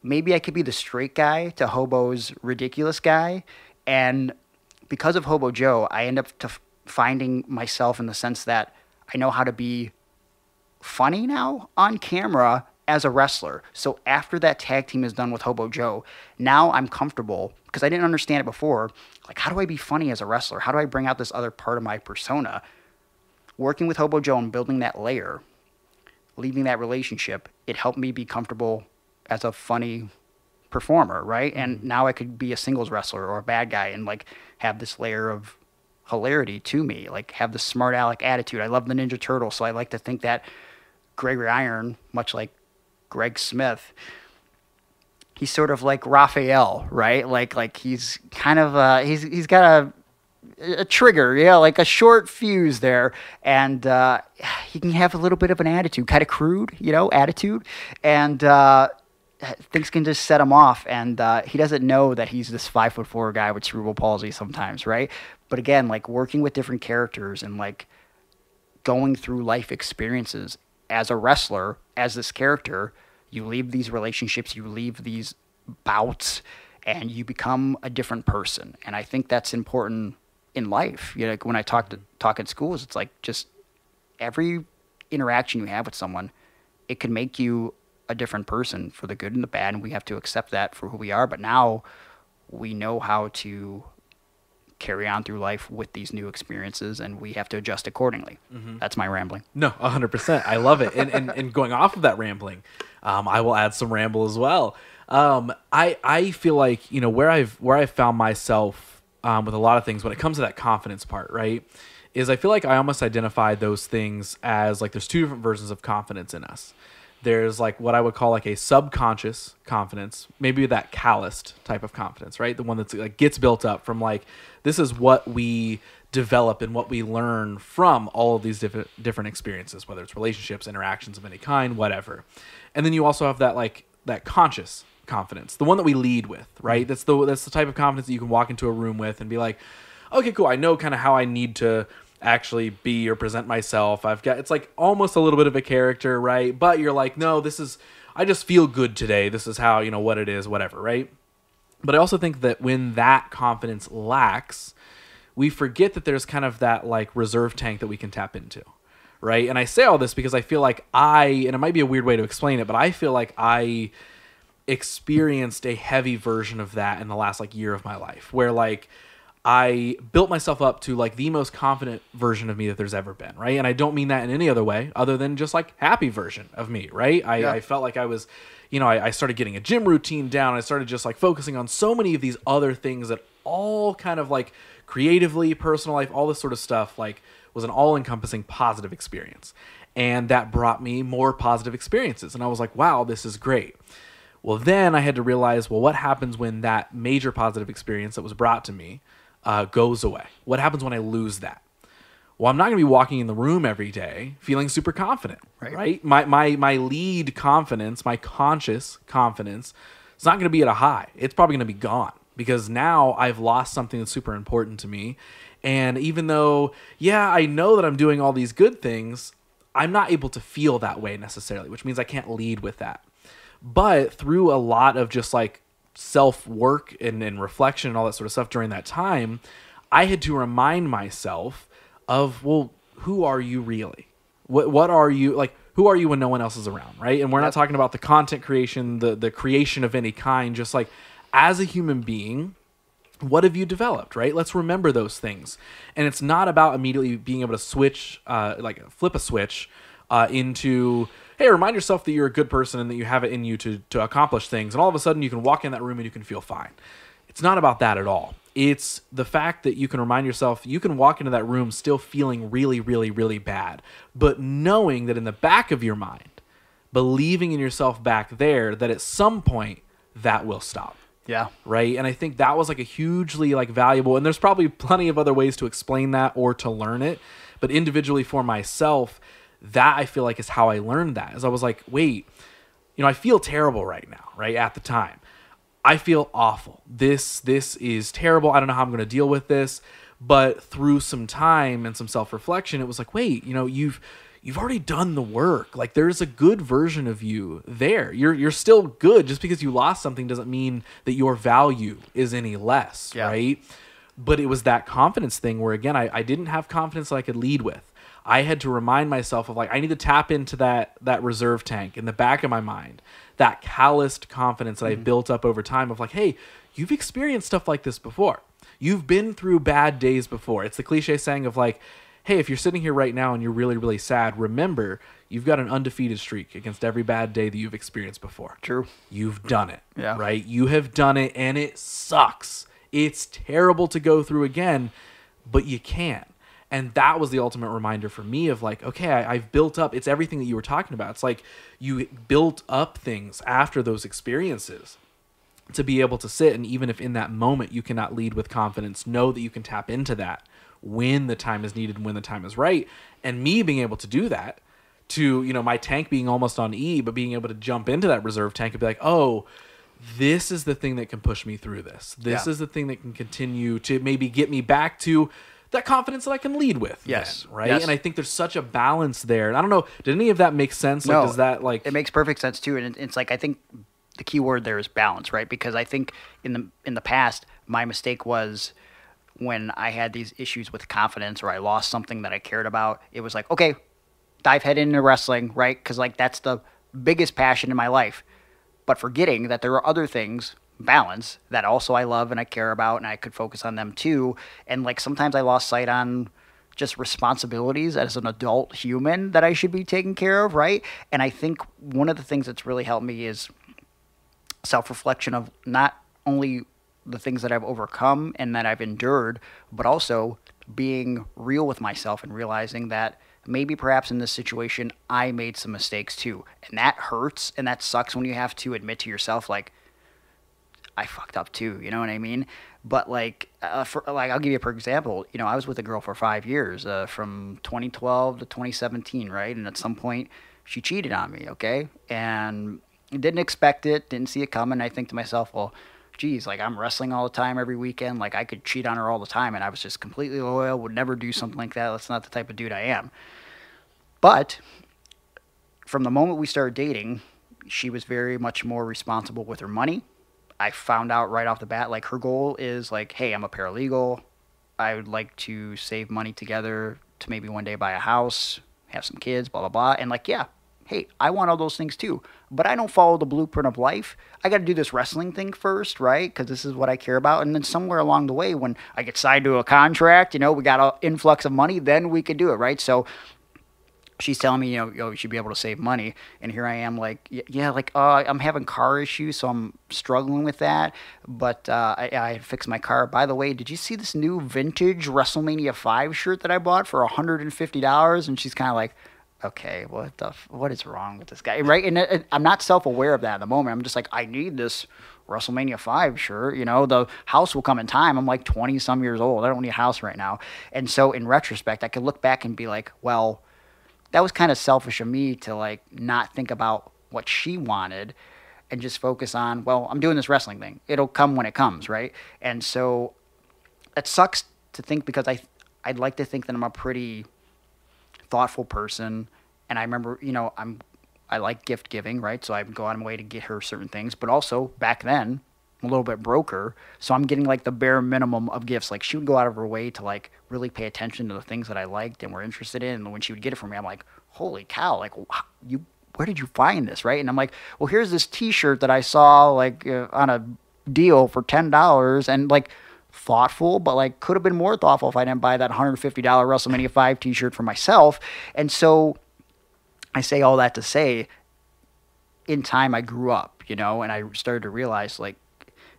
Maybe I could be the straight guy to Hobo's ridiculous guy. And because of Hobo Joe, I end up to finding myself in the sense that I know how to be funny now on camera as a wrestler. So after that tag team is done with Hobo Joe, now I'm comfortable because I didn't understand it before. Like, how do I be funny as a wrestler? How do I bring out this other part of my persona? Working with Hobo Joe and building that layer, leaving that relationship, it helped me be comfortable as a funny performer, right? And mm-hmm. now I could be a singles wrestler or a bad guy and like have this layer of hilarity to me, like have the smart aleck attitude. I love the Ninja Turtle, so I like to think that Gregory Iron, much like Greg Smith, he's sort of like Raphael, right? Like like he's kind of uh, he's he's got a a trigger, yeah, like a short fuse there, and uh, he can have a little bit of an attitude, kind of crude, you know, attitude, and uh, things can just set him off, and uh, he doesn't know that he's this five foot four guy with cerebral palsy sometimes, right? But again, like working with different characters and like going through life experiences as a wrestler, as this character, you leave these relationships, you leave these bouts, and you become a different person. And I think that's important in life. You know, when I talk to talk in schools, it's like just every interaction you have with someone, it can make you a different person for the good and the bad, and we have to accept that for who we are. But now we know how to carry on through life with these new experiences and we have to adjust accordingly. Mm-hmm. That's my rambling. No, 100%. I love it. and, and, and going off of that rambling, um, I will add some ramble as well. Um, I, I feel like, you know, where I've, where I've found myself um, with a lot of things when it comes to that confidence part, right? Is I feel like I almost identify those things as like there's two different versions of confidence in us there's like what I would call like a subconscious confidence, maybe that calloused type of confidence, right? The one that's like gets built up from like this is what we develop and what we learn from all of these different different experiences, whether it's relationships, interactions of any kind, whatever. And then you also have that like that conscious confidence, the one that we lead with, right? Mm-hmm. That's the that's the type of confidence that you can walk into a room with and be like, okay, cool, I know kind of how I need to actually be or present myself. I've got it's like almost a little bit of a character, right? But you're like, no, this is I just feel good today. This is how, you know, what it is, whatever, right? But I also think that when that confidence lacks, we forget that there's kind of that like reserve tank that we can tap into. Right? And I say all this because I feel like I and it might be a weird way to explain it, but I feel like I experienced a heavy version of that in the last like year of my life where like I built myself up to like the most confident version of me that there's ever been, right? And I don't mean that in any other way other than just like happy version of me, right? I, yeah. I felt like I was, you know, I, I, started getting a gym routine down. I started just like focusing on so many of these other things that all kind of like creatively, personal life, all this sort of stuff, like was an all encompassing positive experience. And that brought me more positive experiences. And I was like, wow, this is great. Well, then I had to realize, well, what happens when that major positive experience that was brought to me uh, goes away? What happens when I lose that? Well, I'm not going to be walking in the room every day feeling super confident, right? right? My, my, my lead confidence, my conscious confidence, it's not going to be at a high. It's probably going to be gone because now I've lost something that's super important to me. And even though, yeah, I know that I'm doing all these good things, I'm not able to feel that way necessarily, which means I can't lead with that. But through a lot of just like self work and, and reflection and all that sort of stuff during that time, I had to remind myself of, well, who are you really? What what are you like? Who are you when no one else is around, right? And we're not talking about the content creation, the the creation of any kind. Just like as a human being, what have you developed right let's remember those things and it's not about immediately being able to switch uh, like flip a switch uh, into hey remind yourself that you're a good person and that you have it in you to, to accomplish things. And all of a sudden you can walk in that room and you can feel fine. It's not about that at all. It's the fact that you can remind yourself you can walk into that room still feeling really really really bad. But knowing that in the back of your mind believing in yourself back there that at some point that will stop. Yeah. right? And i think that was like a hugely like valuable and there's probably plenty of other ways to explain that or to learn it. But individually for myself that i feel like is how i learned that as i was like wait you know i feel terrible right now right at the time. I feel awful. This this is terrible. I don't know how i'm going to deal with this. But through some time and some self-reflection it was like wait you know you've you've already done the work. Like there's a good version of you there. You're you're still good. Just because you lost something doesn't mean that your value is any less Yeah. right? But it was that confidence thing where again I, I didn't have confidence that i could lead with i had to remind myself of like i need to tap into that that reserve tank in the back of my mind that calloused confidence that i mm-hmm. built up over time of like hey you've experienced stuff like this before you've been through bad days before it's the cliche saying of like hey if you're sitting here right now and you're really really sad remember you've got an undefeated streak against every bad day that you've experienced before True. You've done it. Yeah. Right? You have done it and it sucks. It's terrible to go through again, but you can. And that was the ultimate reminder for me of like, okay, I, I've built up. It's everything that you were talking about. It's like you built up things after those experiences to be able to sit. And even if in that moment you cannot lead with confidence, know that you can tap into that when the time is needed and when the time is right. And me being able to do that to you know my tank being almost on E, but being able to jump into that reserve tank and be like, oh, this is the thing that can push me through this. This Yeah. is the thing that can continue to maybe get me back to that confidence that I can lead with. Yes. then, right. Yes. And I think there's such a balance there. And I don't know, did any of that make sense? Like, no, does that like it makes perfect sense too, and it's like I think the key word there is balance, right? Because I think in the in the past, my mistake was when I had these issues with confidence or I lost something that I cared about. It was like, okay, dive head into wrestling, right? Because like that's the biggest passion in my life, but forgetting that there are other things balance that also I love and I care about and I could focus on them too. And like sometimes I lost sight on just responsibilities as an adult human that I should be taking care of, right? And I think one of the things that's really helped me is self reflection of not only the things that I've overcome and that I've endured, but also being real with myself and realizing that maybe perhaps in this situation I made some mistakes too. And that hurts and that sucks when you have to admit to yourself, like, I fucked up too. You know what I mean? But like, uh, for like, I'll give you a for example. You know, I was with a girl for five years, uh, from 2012 to 2017, right? And at some point, she cheated on me. Okay, and didn't expect it, didn't see it coming. I think to myself, well, geez, like I'm wrestling all the time every weekend. Like I could cheat on her all the time, and I was just completely loyal. Would never do something like that. That's not the type of dude I am. But from the moment we started dating, she was very much more responsible with her money. I found out right off the bat, like her goal is like, hey, I'm a paralegal. I would like to save money together to maybe one day buy a house, have some kids, blah blah blah. And like, yeah, hey, I want all those things too. But I don't follow the blueprint of life. I got to do this wrestling thing first, right? Because this is what I care about. And then somewhere along the way, when I get signed to a contract, you know, we got an influx of money, then we could do it, right? So she's telling me, you know, yo, you should be able to save money. And here I am, like, yeah, like, uh, I'm having car issues, so I'm struggling with that. But uh, I, I fixed my car. By the way, did you see this new vintage WrestleMania 5 shirt that I bought for $150? And she's kind of like, okay, what the, what is wrong with this guy, right? And it, it- I'm not self-aware of that at the moment. I'm just like, I need this WrestleMania 5 shirt. You know, the house will come in time. I'm like 20 some years old. I don't need a house right now. And so in retrospect, I could look back and be like, well, that was kind of selfish of me to like not think about what she wanted and just focus on well i'm doing this wrestling thing. It'll come when it comes right? And so it sucks to think because i i'd like to think that i'm a pretty thoughtful person. And i remember you know i'm i like gift giving right? So i would go out of my way to get her certain things. But also back then A little bit broker, so I'm getting like the bare minimum of gifts. Like she would go out of her way to like really pay attention to the things that I liked and were interested in. And when she would get it for me, I'm like, holy cow! Like you, where did you find this, right? And I'm like, well, here's this T-shirt that I saw like uh, on a deal for ten dollars, and like thoughtful, but like could have been more thoughtful if I didn't buy that $150 WrestleMania 5 t-shirt for myself. And so I say all that to say in time I grew up, you know, and I started to realize like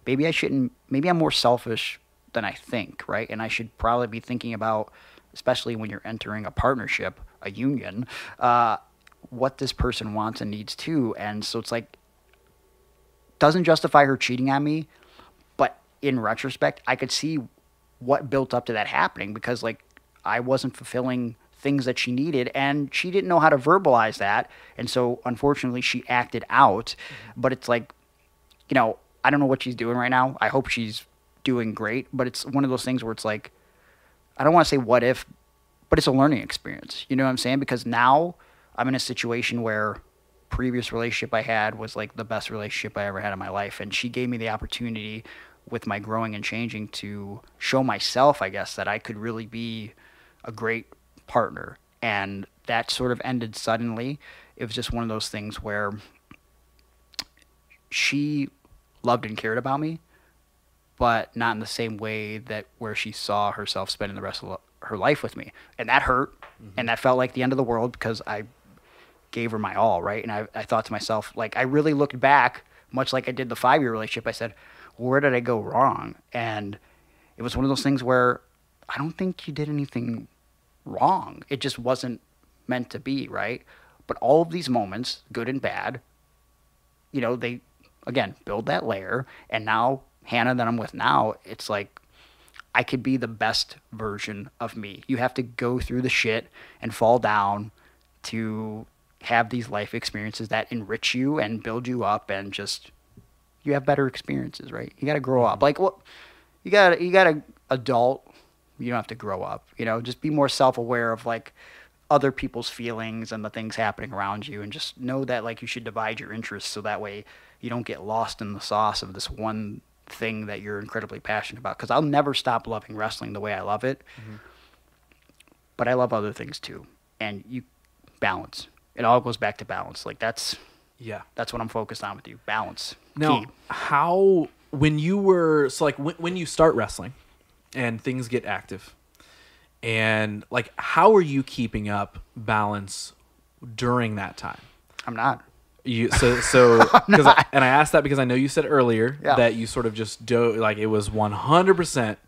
maybe I shouldn't maybe I'm more selfish than I think, right? And I should probably be thinking about especially when you're entering a partnership, a union, uh, what this person wants and needs too. And so it's like doesn't justify her cheating on me, but in retrospect, I could see what built up to that happening because like I wasn't fulfilling things that she needed and she didn't know how to verbalize that and so unfortunately she acted out but it's like you know i don't know what she's doing right now i hope she's doing great but it's one of those things where it's like i don't want to say what if but it's a learning experience you know what i'm saying because now i'm in a situation where previous relationship i had was like the best relationship i ever had in my life and she gave me the opportunity with my growing and changing to show myself i guess that i could really be a great partner. And that sort of ended suddenly. It was just one of those things where she loved and cared about me, but not in the same way that where she saw herself spending the rest of her life with me. And that hurt. Mm-hmm. And that felt like the end of the world because I gave her my all, right? And I, I thought to myself, like, I really looked back, much like I did the five year relationship. I said, well, where did I go wrong? And it was one of those things where I don't think you did anything wrong. It just wasn't meant to be, right? But all of these moments, good and bad, you know, they again build that layer. And now Hannah that I'm with now, it's like I could be the best version of me. You have to go through the shit and fall down to have these life experiences that enrich you and build you up and just you have better experiences, right? You got to grow up. Like what you got you got to adult you don't have to grow up. You know, just be more self aware of like other people's feelings and the things happening around you and just know that like you should divide your interests so that way you don't get lost in the sauce of this one thing that you're incredibly passionate about because i'll never stop loving wrestling the way i love it mm-hmm. but i love other things too and you balance it all goes back to balance like that's yeah that's what i'm focused on with you balance now Key. how when you were so like when, when you start wrestling and things get active. And like, how are you keeping up balance during that time? I'm not. You so so because and I asked that because I know you said earlier yeah. that you sort of just do like it was 100 percent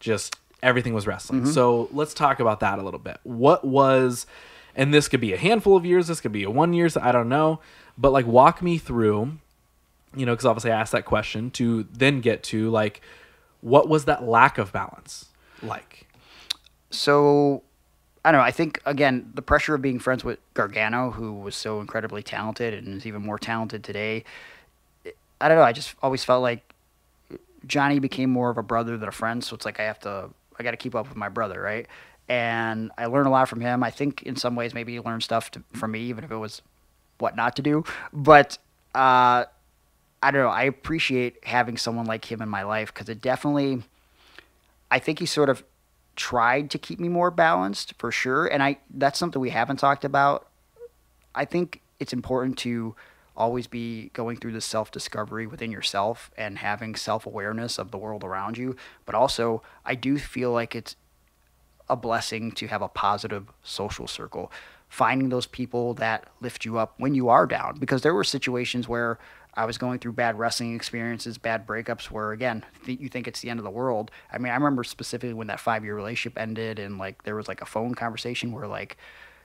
just everything was wrestling. Mm-hmm. So let's talk about that a little bit. What was and this could be a handful of years, this could be a one years, I don't know, but like walk me through, you know, because obviously I asked that question to then get to like what was that lack of balance like? So, I don't know. I think again, the pressure of being friends with Gargano, who was so incredibly talented and is even more talented today. I don't know. I just always felt like Johnny became more of a brother than a friend. So it's like I have to, I got to keep up with my brother, right? And I learned a lot from him. I think in some ways maybe he learned stuff to, from me, even if it was what not to do. But uh, I don't know. I appreciate having someone like him in my life because it definitely, I think he sort of tried to keep me more balanced for sure. And I that's something we haven't talked about. I think it's important to always be going through this self discovery within yourself and having self awareness of the world around you. But also, I do feel like it's a blessing to have a positive social circle. Finding those people that lift you up when you are down. Because there were situations where I was going through bad wrestling experiences, bad breakups where again, th- you think it's the end of the world. I mean, I remember specifically when that 5-year relationship ended and like there was like a phone conversation where like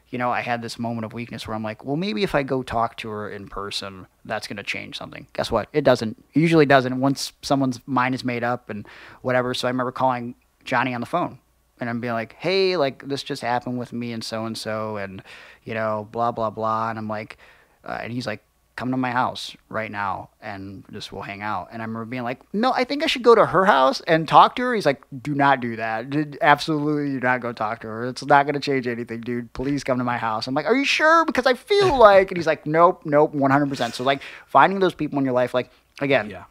you know, I had this moment of weakness where I'm like, well, maybe if I go talk to her in person, that's going to change something. Guess what? It doesn't. It usually doesn't once someone's mind is made up and whatever. So I remember calling Johnny on the phone and I'm being like, hey, like this just happened with me and so and so and, you know, blah, blah, blah. And I'm like, uh, and he's like, come to my house right now and just we'll hang out. And I remember being like, no, I think I should go to her house and talk to her. He's like, do not do that. Absolutely do not go talk to her. It's not going to change anything, dude. Please come to my house. I'm like, are you sure? Because I feel like, and he's like, nope, nope, 100%. So like finding those people in your life, like again, yeah.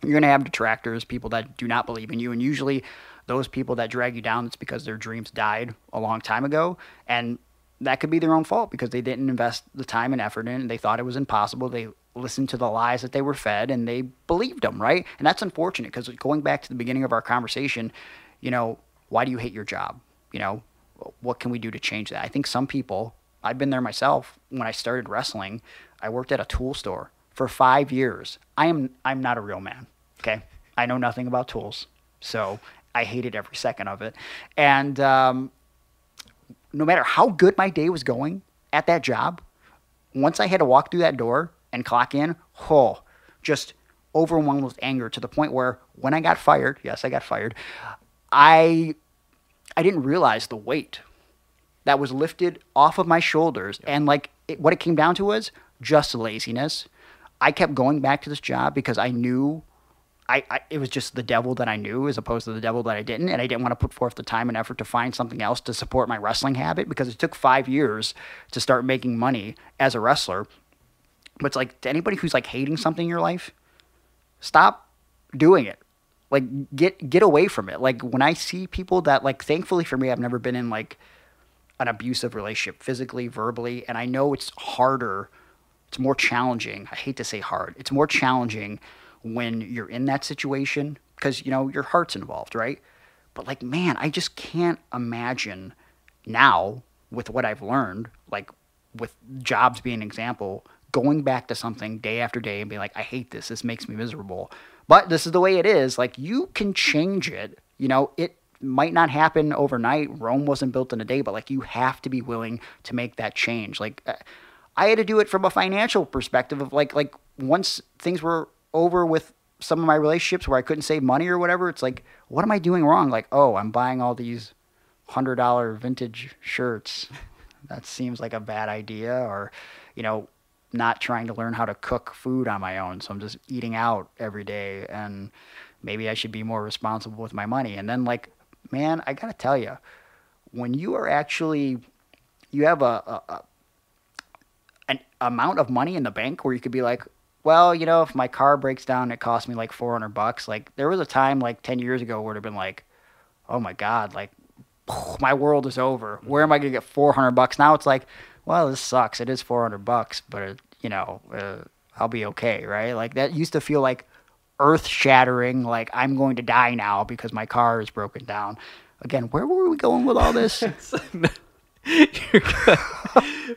you're going to have detractors, people that do not believe in you. And usually those people that drag you down, it's because their dreams died a long time ago. And that could be their own fault because they didn't invest the time and effort in it. They thought it was impossible. They listened to the lies that they were fed and they believed them, right? And that's unfortunate because going back to the beginning of our conversation, you know, why do you hate your job? You know, what can we do to change that? I think some people, I've been there myself when I started wrestling, I worked at a tool store for 5 years. I am I'm not a real man, okay? I know nothing about tools. So, I hated every second of it. And um, no matter how good my day was going at that job, once I had to walk through that door and clock in, oh, just overwhelmed with anger to the point where when I got fired, yes, I got fired, I I didn't realize the weight that was lifted off of my shoulders and like it, what it came down to was just laziness. I kept going back to this job because I knew I, I, it was just the devil that I knew as opposed to the devil that I didn't, and I didn't want to put forth the time and effort to find something else to support my wrestling habit because it took five years to start making money as a wrestler. But it's like to anybody who's like hating something in your life, stop doing it. Like get get away from it. Like when I see people that like, thankfully for me, I've never been in like an abusive relationship, physically, verbally, and I know it's harder. It's more challenging. I hate to say hard. It's more challenging when you're in that situation because you know your heart's involved, right? But like, man, I just can't imagine now with what I've learned, like with jobs being an example, going back to something day after day and being like, I hate this. This makes me miserable. But this is the way it is. Like you can change it. You know, it might not happen overnight. Rome wasn't built in a day, but like you have to be willing to make that change. Like uh, I had to do it from a financial perspective of like like once things were over with some of my relationships where I couldn't save money or whatever, it's like, what am I doing wrong? Like, oh, I'm buying all these hundred dollar vintage shirts. that seems like a bad idea. Or, you know, not trying to learn how to cook food on my own. So I'm just eating out every day and maybe I should be more responsible with my money. And then like, man, I gotta tell you, when you are actually, you have a, a, a an amount of money in the bank where you could be like, well, you know, if my car breaks down, it costs me like 400 bucks. Like there was a time like 10 years ago where it'd have been like, oh my God, like my world is over. Where am I going to get 400 bucks? Now it's like, well, this sucks. It is 400 bucks, but it, you know, uh, I'll be okay. Right. Like that used to feel like earth shattering. Like I'm going to die now because my car is broken down. Again, where were we going with all this?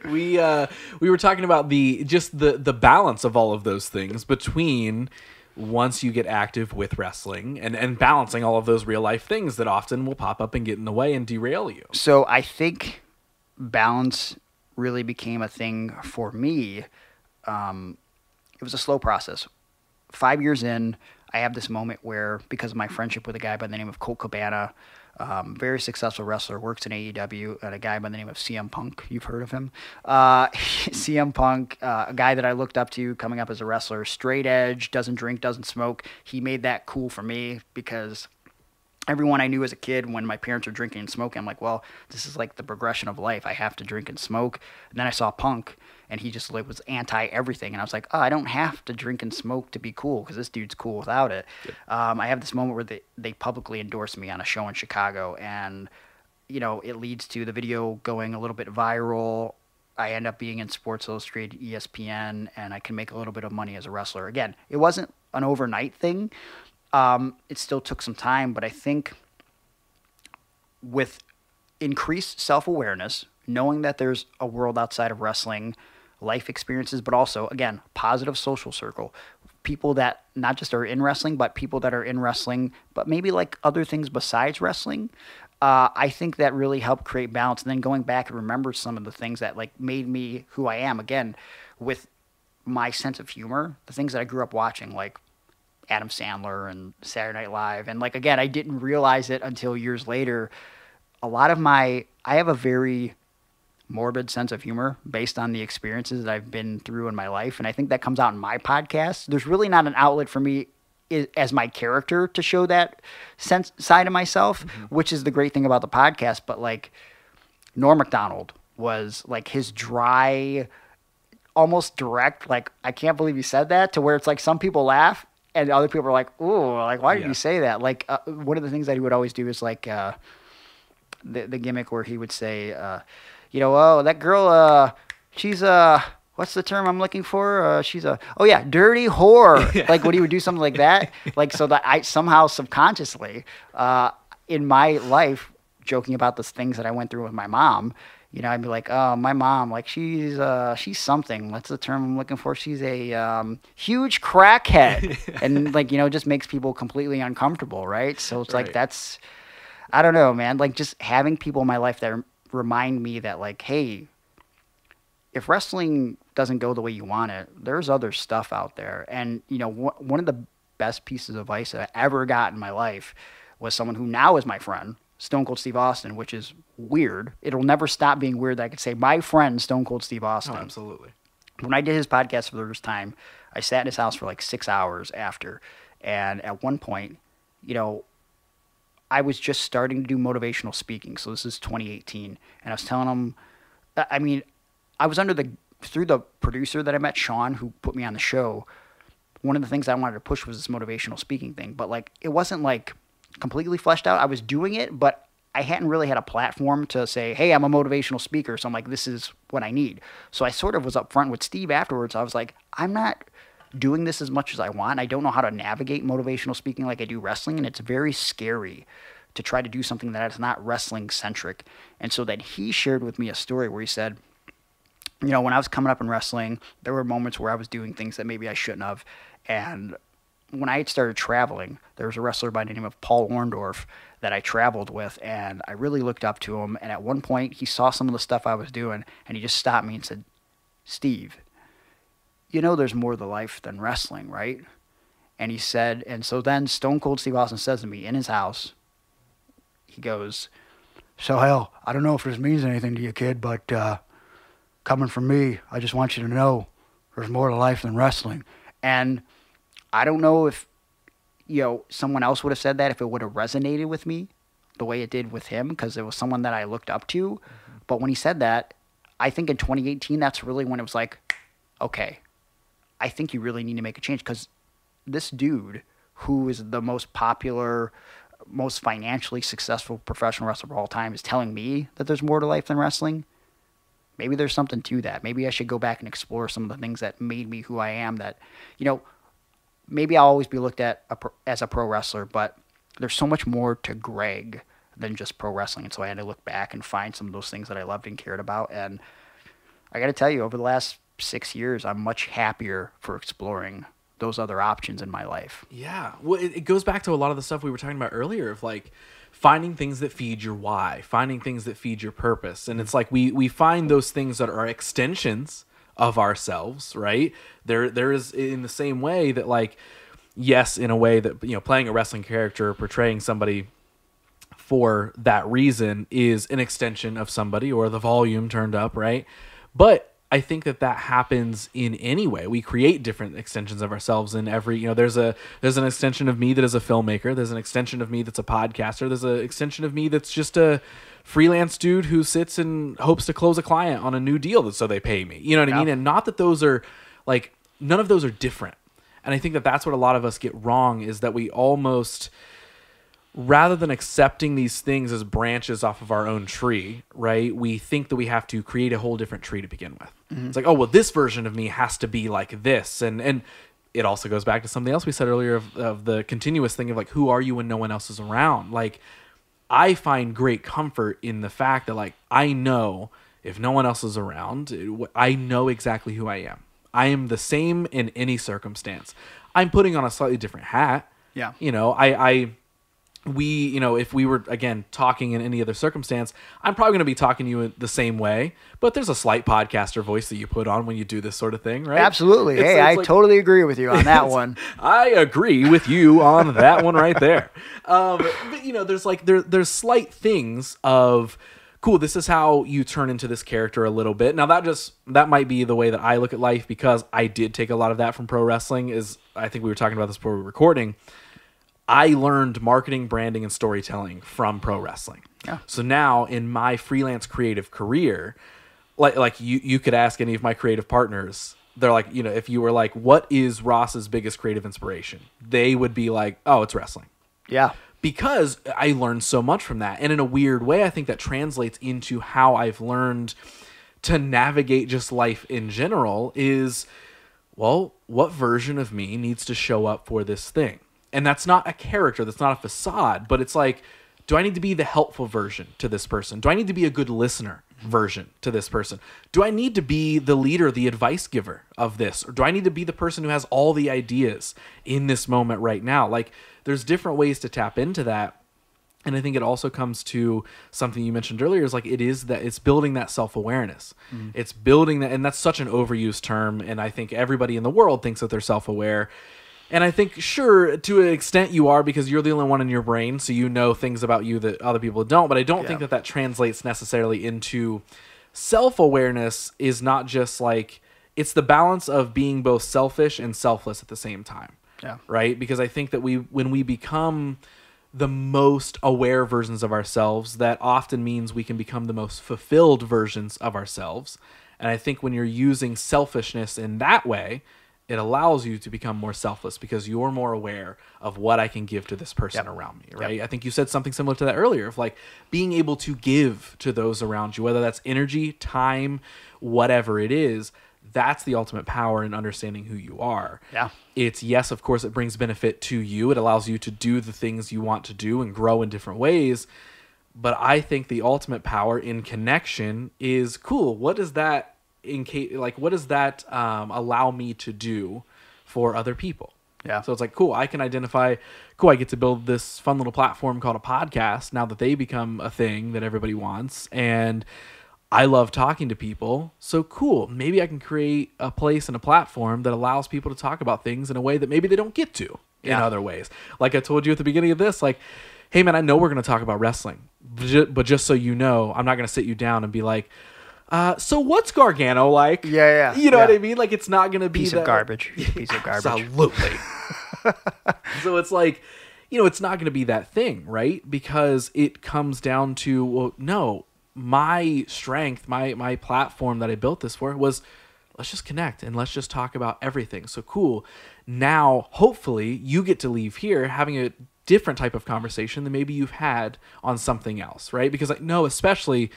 we uh, we were talking about the just the the balance of all of those things between once you get active with wrestling and and balancing all of those real life things that often will pop up and get in the way and derail you. So I think balance really became a thing for me. Um, it was a slow process. Five years in, I have this moment where because of my friendship with a guy by the name of Colt Cabana um, very successful wrestler, works in AEW, and a guy by the name of CM Punk. You've heard of him. Uh, CM Punk, uh, a guy that I looked up to coming up as a wrestler, straight edge, doesn't drink, doesn't smoke. He made that cool for me because everyone I knew as a kid, when my parents were drinking and smoking, I'm like, well, this is like the progression of life. I have to drink and smoke. And then I saw Punk, and he just like was anti everything, and I was like, oh, I don't have to drink and smoke to be cool because this dude's cool without it. Um, I have this moment where they they publicly endorse me on a show in Chicago, and you know it leads to the video going a little bit viral. I end up being in Sports Illustrated, ESPN, and I can make a little bit of money as a wrestler. Again, it wasn't an overnight thing. Um, it still took some time, but I think with increased self awareness, knowing that there's a world outside of wrestling, life experiences, but also, again, positive social circle. People that not just are in wrestling, but people that are in wrestling, but maybe like other things besides wrestling. Uh, I think that really helped create balance. And then going back and remember some of the things that like made me who I am again with my sense of humor, the things that I grew up watching, like Adam Sandler and Saturday Night Live. And like, again, I didn't realize it until years later. A lot of my, I have a very morbid sense of humor based on the experiences that I've been through in my life. And I think that comes out in my podcast. There's really not an outlet for me as my character to show that sense side of myself, mm-hmm. which is the great thing about the podcast. But like Norm Macdonald was like his dry, almost direct, like, I can't believe you said that to where it's like some people laugh and other people are like, "Ooh, like why did Yeah. you say that?" Like uh, one of the things that he would always do is like uh, the the gimmick where he would say, uh, you know, oh that girl, uh, she's uh, what's the term I'm looking for? Uh, she's a oh yeah, dirty whore. Like when he would do something like that, like so that I somehow subconsciously uh, in my life joking about the things that I went through with my mom. You know, I'd be like, "Oh, my mom, like she's uh, she's something. What's the term I'm looking for? She's a um, huge crackhead," and like you know, just makes people completely uncomfortable, right? So it's like that's, I don't know, man. Like just having people in my life that remind me that, like, hey, if wrestling doesn't go the way you want it, there's other stuff out there. And you know, wh- one of the best pieces of advice that I ever got in my life was someone who now is my friend, Stone Cold Steve Austin, which is weird. It'll never stop being weird that I could say my friend Stone Cold Steve oh, Austin Oh, absolutely. when I did his podcast for the first time, I sat in his house for like six hours after. And at one point, you know, I was just starting to do motivational speaking. So this is 2018. And I was telling I- I mean, I was under the, through the producer that I met, Sean, who put me on the show. One of the things I wanted to push was this motivational speaking thing. But like, it wasn't like completely fleshed out. I was doing it, but I hadn't really had a platform to say, hey, I'm a motivational speaker. So I'm like, this is what I need. So I sort of was upfront with Steve afterwards. I was like, I'm not doing this as much as I want. I don't know how to navigate motivational speaking like I do wrestling. And it's very scary to try to do something that is not wrestling centric. And so then he shared with me a story where he said, you know, when I was coming up in wrestling, there were moments where I was doing things that maybe I shouldn't have. And when I had started traveling, there was a wrestler by the name of Paul Orndorff that I traveled with, and I really looked up to him. And at one point, he saw some of the stuff I was doing, and he just stopped me and said, Steve, you know there's more to life than wrestling, right? And he said, and so then Stone Cold Steve Austin says to me in his house, he goes, So, hell, I don't know if this means anything to you, kid, but uh, coming from me, I just want you to know there's more to life than wrestling. And I don't know if, you know, someone else would have said that, if it would have resonated with me the way it did with him, because it was someone that I looked up to. But when he said that, I think in 2018, that's really when it was like, okay, I think you really need to make a change because this dude, who is the most popular, most financially successful professional wrestler of all time, is telling me that there's more to life than wrestling. Maybe there's something to that. Maybe I should go back and explore some of the things that made me who I am. That, you know, maybe I'll always be looked at a as a pro wrestler, but there's so much more to Greg than just pro wrestling. And so I had to look back and find some of those things that I loved and cared about. And I got to tell you, over the last six years, I'm much happier for exploring those other options in my life. Yeah. Well, it, it goes back to a lot of the stuff we were talking about earlier of like finding things that feed your why, finding things that feed your purpose. And it's like we we find those things that are extensions of ourselves, right? There there is in the same way that like yes, in a way that you know, playing a wrestling character, portraying somebody for that reason is an extension of somebody or the volume turned up, right? But I think that that happens in any way. We create different extensions of ourselves in every, you know, there's a there's an extension of me that is a filmmaker, there's an extension of me that's a podcaster, there's an extension of me that's just a freelance dude who sits and hopes to close a client on a new deal that so they pay me. You know what I mean? And not that those are like none of those are different. And I think that that's what a lot of us get wrong is that we almost rather than accepting these things as branches off of our own tree, right? We think that we have to create a whole different tree to begin with. It's like, oh well, this version of me has to be like this, and and it also goes back to something else we said earlier of, of the continuous thing of like, who are you when no one else is around? Like, I find great comfort in the fact that like I know if no one else is around, it- I know exactly who I am. I am the same in any circumstance. I'm putting on a slightly different hat. Yeah. You know, I I we, you know, if we were again talking in any other circumstance, I'm probably going to be talking to you in the same way. But there's a slight podcaster voice that you put on when you do this sort of thing, right? Absolutely. It's- hey, it's I like- totally agree with you on that one. I agree with you on that one right there. Um, but you know, there's like there there's slight things of cool. This is how you turn into this character a little bit. Now that just that might be the way that I look at life because I did take a lot of that from pro wrestling. Is I think we were talking about this before we were recording. I learned marketing, branding, and storytelling from pro wrestling. Yeah. So now in my freelance creative career, like like you you could ask any of my creative partners, they're like, you know, if you were like, what is Ross's biggest creative inspiration? They would be like, oh, it's wrestling. Yeah. Because I learned so much from that. And in a weird way, I think that translates into how I've learned to navigate just life in general is well, what version of me needs to show up for this thing? And that's not a character, that's not a facade, but it's like, do I need to be the helpful version to this person? Do I need to be a good listener? version to this person? Do I need to be the leader, the advice giver of this? Or do I need to be the person who has all the ideas in this moment right now? Like, there's different ways to tap into that. And I think it also comes to something you mentioned earlier is like it is that it's building that self awareness. Mm. It's building that, and that's such an overused term. And I think everybody in the world thinks that they're self aware. And I think, sure, to an extent you are because you're the only one in your brain, so you know things about you that other people don't. But I don't yeah. think that that translates necessarily into self awareness, is not just like, it's the balance of being both selfish and selfless at the same time. Yeah. Right? Because I think that we, when we become the most aware versions of ourselves, that often means we can become the most fulfilled versions of ourselves. And I think when you're using selfishness in that way, it allows you to become more selfless because you're more aware of what I can give to this person yep. around me, right? Yep. I think you said something similar to that earlier of like being able to give to those around you, whether that's energy, time, whatever it is. That's the ultimate power in understanding who you are. Yeah. It's yes, of course, it brings benefit to you. It allows you to do the things you want to do and grow in different ways. But I think the ultimate power in connection is cool. What does that in case like what does that um, allow me to do for other people? Yeah. So it's like cool i can identify cool i get to build this fun little platform called a podcast now that they become a thing that everybody wants and i love talking to people. So cool maybe i can create a place and a platform that allows people to talk about things in a way that maybe they don't get to yeah. in other ways. Like i told you at the beginning of this like hey man i know we're going to talk about wrestling but just so you know i'm not going to sit you down and be like uh, so what's Gargano like? Yeah, yeah. You know yeah. what I mean? Like it's not gonna be piece that... of garbage. Piece of garbage. Absolutely. so it's like, you know, it's not gonna be that thing, right? Because it comes down to well, no, my strength, my my platform that I built this for was let's just connect and let's just talk about everything. So cool. Now, hopefully, you get to leave here having a different type of conversation than maybe you've had on something else, right? Because I know, especially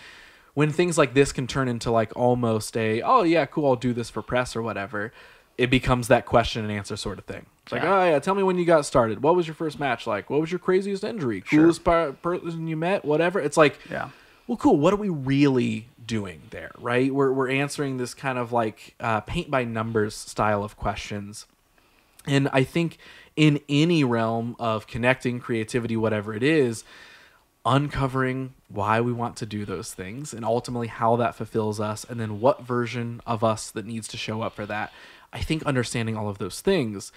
when things like this can turn into like almost a oh yeah cool I'll do this for press or whatever it becomes that question and answer sort of thing. It's like, oh yeah, tell me when you got started. What was your first match like? What was your craziest injury? Coolest sure. person you met? Whatever. It's like, yeah. Well, cool. What are we really doing there, right? We're we're answering this kind of like uh, paint by numbers style of questions, and I think in any realm of connecting creativity, whatever it is, uncovering why we want to do those things and ultimately how that fulfills us and then what version of us that needs to show up for that. I think understanding all of those things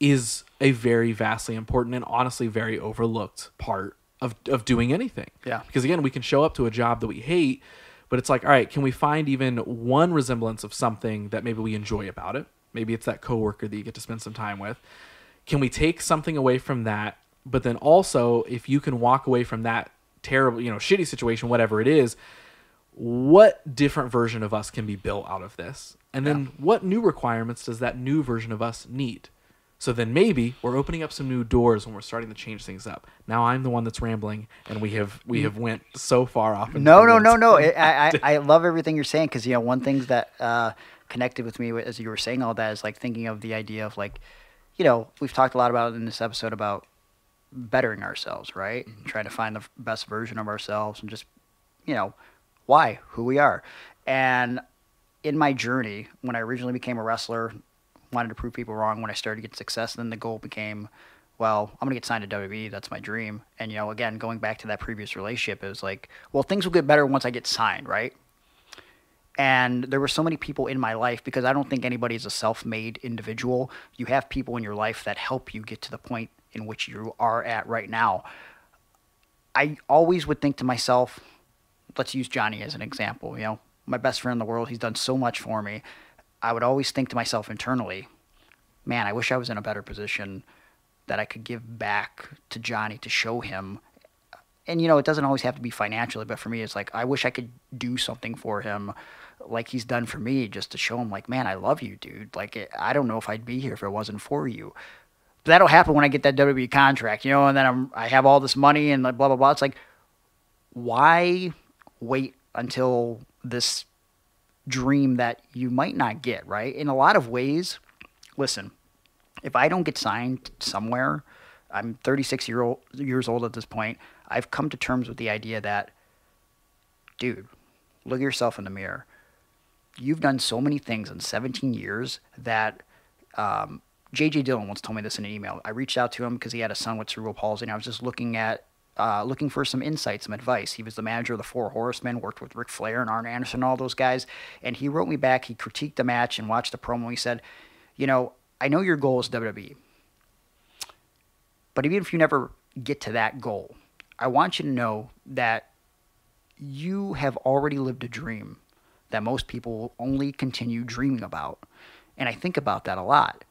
is a very vastly important and honestly very overlooked part of, of doing anything. Yeah. Because again we can show up to a job that we hate but it's like all right can we find even one resemblance of something that maybe we enjoy about it? Maybe it's that coworker that you get to spend some time with. Can we take something away from that but then also if you can walk away from that terrible, you know, shitty situation, whatever it is, what different version of us can be built out of this? And then yeah. what new requirements does that new version of us need? So then maybe we're opening up some new doors when we're starting to change things up. Now I'm the one that's rambling, and we have we mm. have went so far off. No, no, no, no. I, I, I love everything you're saying because you know one thing that uh, connected with me as you were saying all that is like thinking of the idea of like, you know, we've talked a lot about in this episode about bettering ourselves, right? Mm-hmm. Trying to find the best version of ourselves and just, you know, why, who we are. And in my journey, when I originally became a wrestler, wanted to prove people wrong when I started to get success, then the goal became, well, I'm gonna get signed to WWE. That's my dream. And you know, again, going back to that previous relationship, it was like, well, things will get better once I get signed, right? And there were so many people in my life because I don't think anybody is a self-made individual. You have people in your life that help you get to the point in which you are at right now, I always would think to myself, let's use Johnny as an example. You know, my best friend in the world, he's done so much for me. I would always think to myself internally, man, I wish I was in a better position that I could give back to Johnny to show him and you know, it doesn't always have to be financially, but for me, it's like I wish I could do something for him, like he's done for me, just to show him, like, man, I love you, dude. Like, I don't know if I'd be here if it wasn't for you. That'll happen when I get that WWE contract, you know, and then I'm I have all this money and blah blah blah. It's like, why wait until this dream that you might not get, right? In a lot of ways, listen, if I don't get signed somewhere, I'm 36 year old, years old at this point. I've come to terms with the idea that, dude, look at yourself in the mirror. You've done so many things in 17 years that um, J.J. Dillon once told me this in an email. I reached out to him because he had a son with cerebral palsy, and I was just looking at uh, looking for some insight, some advice. He was the manager of the Four Horsemen, worked with Ric Flair and Arn Anderson, all those guys. And he wrote me back. He critiqued the match and watched the promo. He said, "You know, I know your goal is WWE, but even if you never get to that goal, I want you to know that you have already lived a dream that most people only continue dreaming about. And I think about that a lot.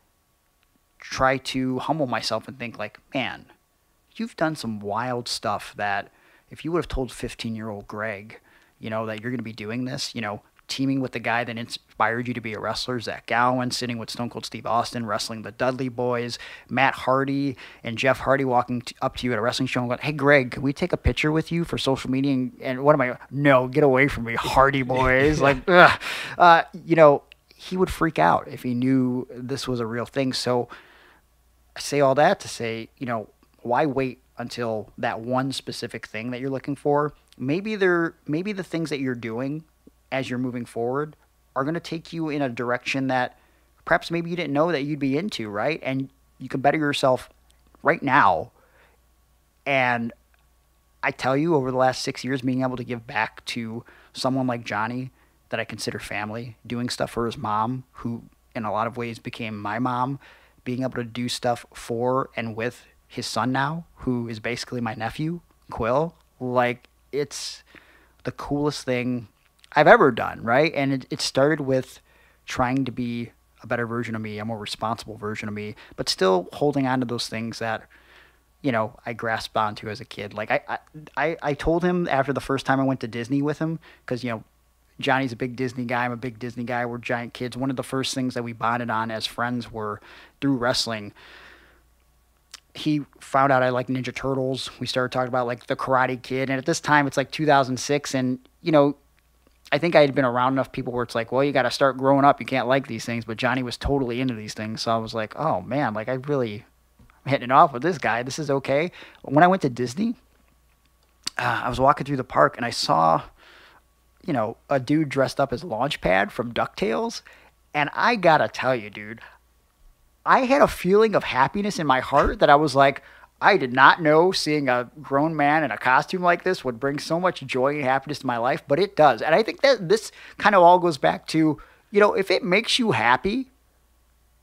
Try to humble myself and think like, man, you've done some wild stuff that if you would have told 15 year old Greg, you know, that you're going to be doing this, you know, teaming with the guy that inspired you to be a wrestler, Zach Gowen, sitting with Stone Cold Steve Austin, wrestling the Dudley Boys, Matt Hardy and Jeff Hardy walking up to you at a wrestling show and going, "Hey, Greg, can we take a picture with you for social media?" And, and what am I? No, get away from me, Hardy Boys! like, uh, you know, he would freak out if he knew this was a real thing. So, I say all that to say, you know, why wait until that one specific thing that you're looking for? Maybe there, maybe the things that you're doing as you're moving forward are going to take you in a direction that perhaps maybe you didn't know that you'd be into, right? And you can better yourself right now. And I tell you, over the last six years, being able to give back to someone like Johnny that I consider family, doing stuff for his mom, who in a lot of ways became my mom, being able to do stuff for and with his son now, who is basically my nephew, Quill. Like, it's the coolest thing I've ever done, right? And it, it started with trying to be a better version of me, a more responsible version of me, but still holding on to those things that, you know, I grasped onto as a kid. Like I, I, I told him after the first time I went to Disney with him, because you know, Johnny's a big Disney guy. I'm a big Disney guy. We're giant kids. One of the first things that we bonded on as friends were through wrestling. He found out I like Ninja Turtles. We started talking about like the Karate Kid, and at this time it's like 2006, and you know I think I had been around enough people where it's like, well, you got to start growing up. You can't like these things. But Johnny was totally into these things. So I was like, oh man, like I really am hitting it off with this guy. This is okay. When I went to Disney, uh, I was walking through the park and I saw, you know, a dude dressed up as Launchpad from DuckTales. And I got to tell you, dude, I had a feeling of happiness in my heart that I was like, I did not know seeing a grown man in a costume like this would bring so much joy and happiness to my life, but it does. And I think that this kind of all goes back to, you know, if it makes you happy,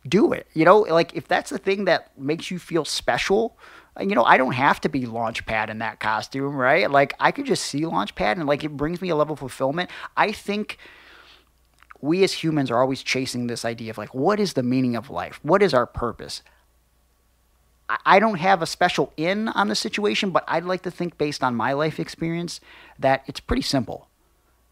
do it. You know, like if that's the thing that makes you feel special, you know, I don't have to be Launchpad in that costume, right? Like I could just see Launchpad and like it brings me a level of fulfillment. I think we as humans are always chasing this idea of like, what is the meaning of life? What is our purpose? I don't have a special in on the situation, but I'd like to think, based on my life experience, that it's pretty simple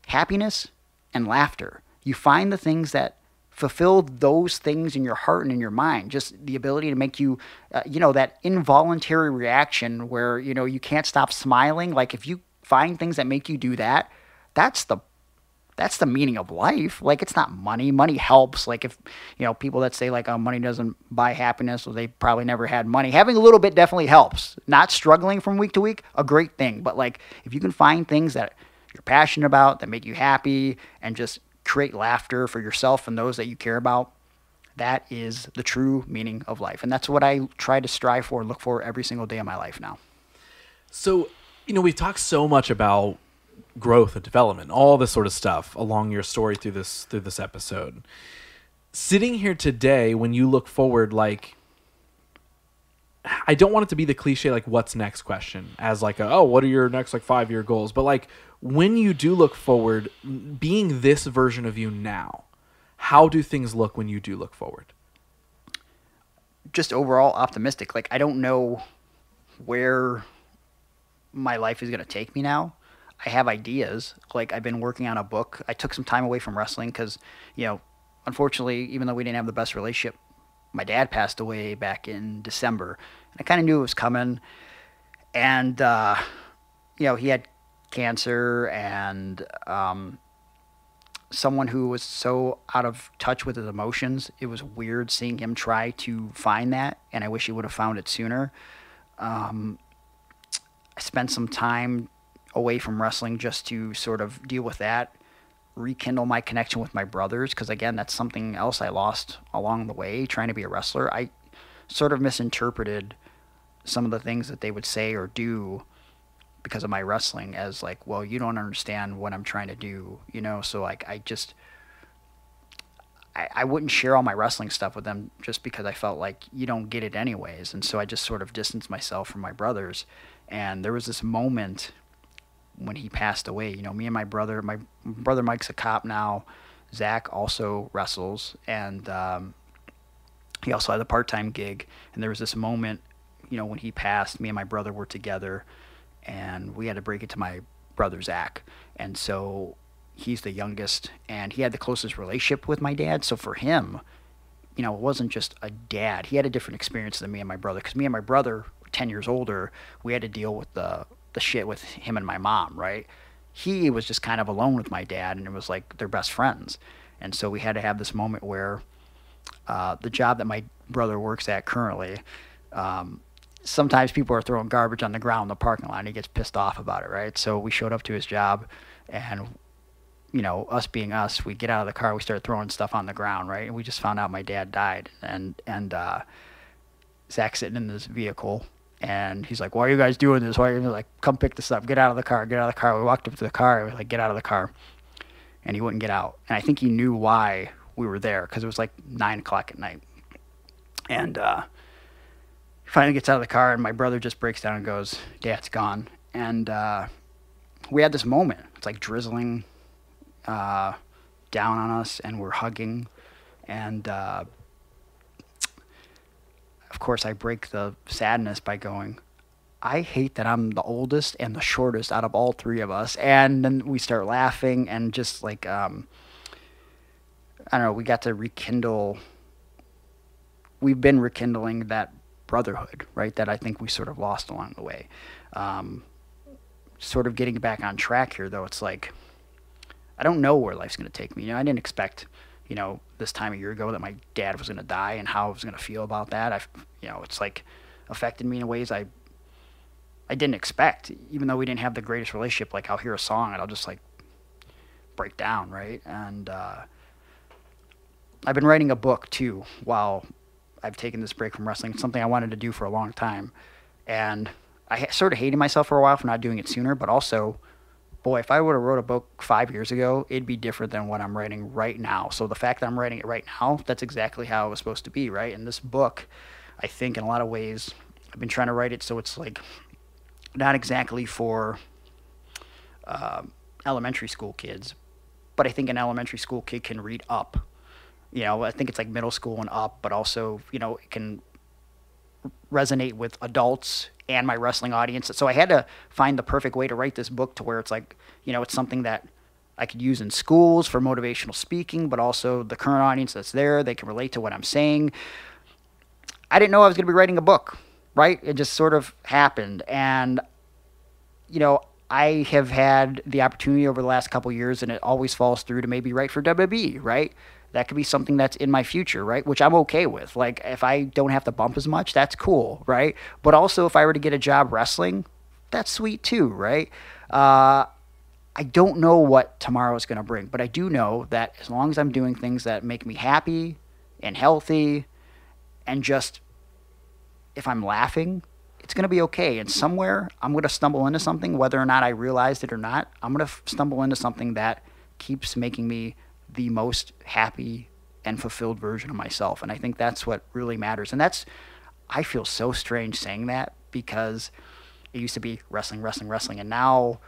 happiness and laughter. You find the things that fulfill those things in your heart and in your mind just the ability to make you uh, you know that involuntary reaction where you know you can't stop smiling like if you find things that make you do that that's the that's the meaning of life. Like it's not money. Money helps. Like if you know people that say like oh money doesn't buy happiness, well they probably never had money. Having a little bit definitely helps. Not struggling from week to week, a great thing. But like if you can find things that you're passionate about that make you happy and just create laughter for yourself and those that you care about, that is the true meaning of life. And that's what I try to strive for and look for every single day of my life now. So, you know, we've talked so much about growth and development, all this sort of stuff along your story through this through this episode. Sitting here today, when you look forward, like I don't want it to be the cliche like what's next question as like a, oh what are your next like five year goals, but like when you do look forward, being this version of you now, how do things look when you do look forward? Just overall optimistic. Like I don't know where my life is going to take me now. I have ideas. Like I've been working on a book. I took some time away from wrestling because, you know, unfortunately, even though we didn't have the best relationship, my dad passed away back in December. And I kind of knew it was coming. And, uh, you know, he had cancer and um, someone who was so out of touch with his emotions. It was weird seeing him try to find that. And I wish he would have found it sooner. Um, I spent some time away from wrestling just to sort of deal with that, rekindle my connection with my brothers, because again, that's something else I lost along the way trying to be a wrestler. I sort of misinterpreted some of the things that they would say or do because of my wrestling as like, well, you don't understand what I'm trying to do, you know? So like, I just, I, I wouldn't share all my wrestling stuff with them just because I felt like you don't get it anyways. And so I just sort of distanced myself from my brothers. And there was this moment when he passed away. You know, me and my brother, my brother Mike's a cop now. Zach also wrestles, and um, he also had a part-time gig. And there was this moment, you know, when he passed. Me and my brother were together, and we had to break it to my brother Zach. And so he's the youngest, and he had the closest relationship with my dad. So for him, you know, it wasn't just a dad. He had a different experience than me and my brother, because me and my brother, ten years older, we had to deal with the the shit with him and my mom, right? He was just kind of alone with my dad, and it was like they're best friends. And so we had to have this moment where uh, the job that my brother works at currently, um, sometimes people are throwing garbage on the ground in the parking lot, and he gets pissed off about it, right? So we showed up to his job, and you know, us being us, we get out of the car, we start throwing stuff on the ground, right? And we just found out my dad died, and and uh, Zach's sitting in this vehicle and he's like, "Why are you guys doing this? Why are you like, come pick this up? Get out of the car! Get out of the car!" We walked up to the car. We like, "Get out of the car!" And he wouldn't get out. And I think he knew why we were there because it was like nine o'clock at night. And uh, he finally gets out of the car, and my brother just breaks down and goes, "Dad's gone." And uh, we had this moment. It's like drizzling uh, down on us, and we're hugging, and uh, of course, I break the sadness by going, I hate that I'm the oldest and the shortest out of all three of us. And then we start laughing and just like, um, I don't know, we got to rekindle, we've been rekindling that brotherhood, right? That I think we sort of lost along the way. Um, sort of getting back on track here, though, it's like, I don't know where life's going to take me. You know, I didn't expect you know, this time a year ago that my dad was going to die and how I was going to feel about that. I, you know, it's like affected me in ways I, I didn't expect. Even though we didn't have the greatest relationship, like I'll hear a song and I'll just like break down, right? And uh, I've been writing a book too while I've taken this break from wrestling. It's something I wanted to do for a long time, and I sort of hated myself for a while for not doing it sooner, but also boy, if I would have wrote a book five years ago, it'd be different than what I'm writing right now. So the fact that I'm writing it right now, that's exactly how it was supposed to be, right? And this book, I think in a lot of ways, I've been trying to write it so it's like not exactly for uh, elementary school kids, but I think an elementary school kid can read up. You know, I think it's like middle school and up, but also, you know, it can resonate with adults and my wrestling audience. So I had to find the perfect way to write this book to where it's like, you know, it's something that I could use in schools for motivational speaking, but also the current audience that's there, they can relate to what I'm saying. I didn't know I was going to be writing a book, right? It just sort of happened. And, you know, I have had the opportunity over the last couple years, and it always falls through to maybe write for WWE, right? That could be something that's in my future, right? Which I'm okay with. Like if I don't have to bump as much, that's cool, right? But also if I were to get a job wrestling, that's sweet too, right? Uh, I don't know what tomorrow is going to bring, but I do know that as long as I'm doing things that make me happy and healthy and just if I'm laughing, it's going to be okay. And somewhere I'm going to stumble into something, whether or not I realized it or not, I'm going to f- stumble into something that keeps making me the most happy and fulfilled version of myself. And I think that's what really matters. And that's, I feel so strange saying that because it used to be wrestling, wrestling, wrestling. And now,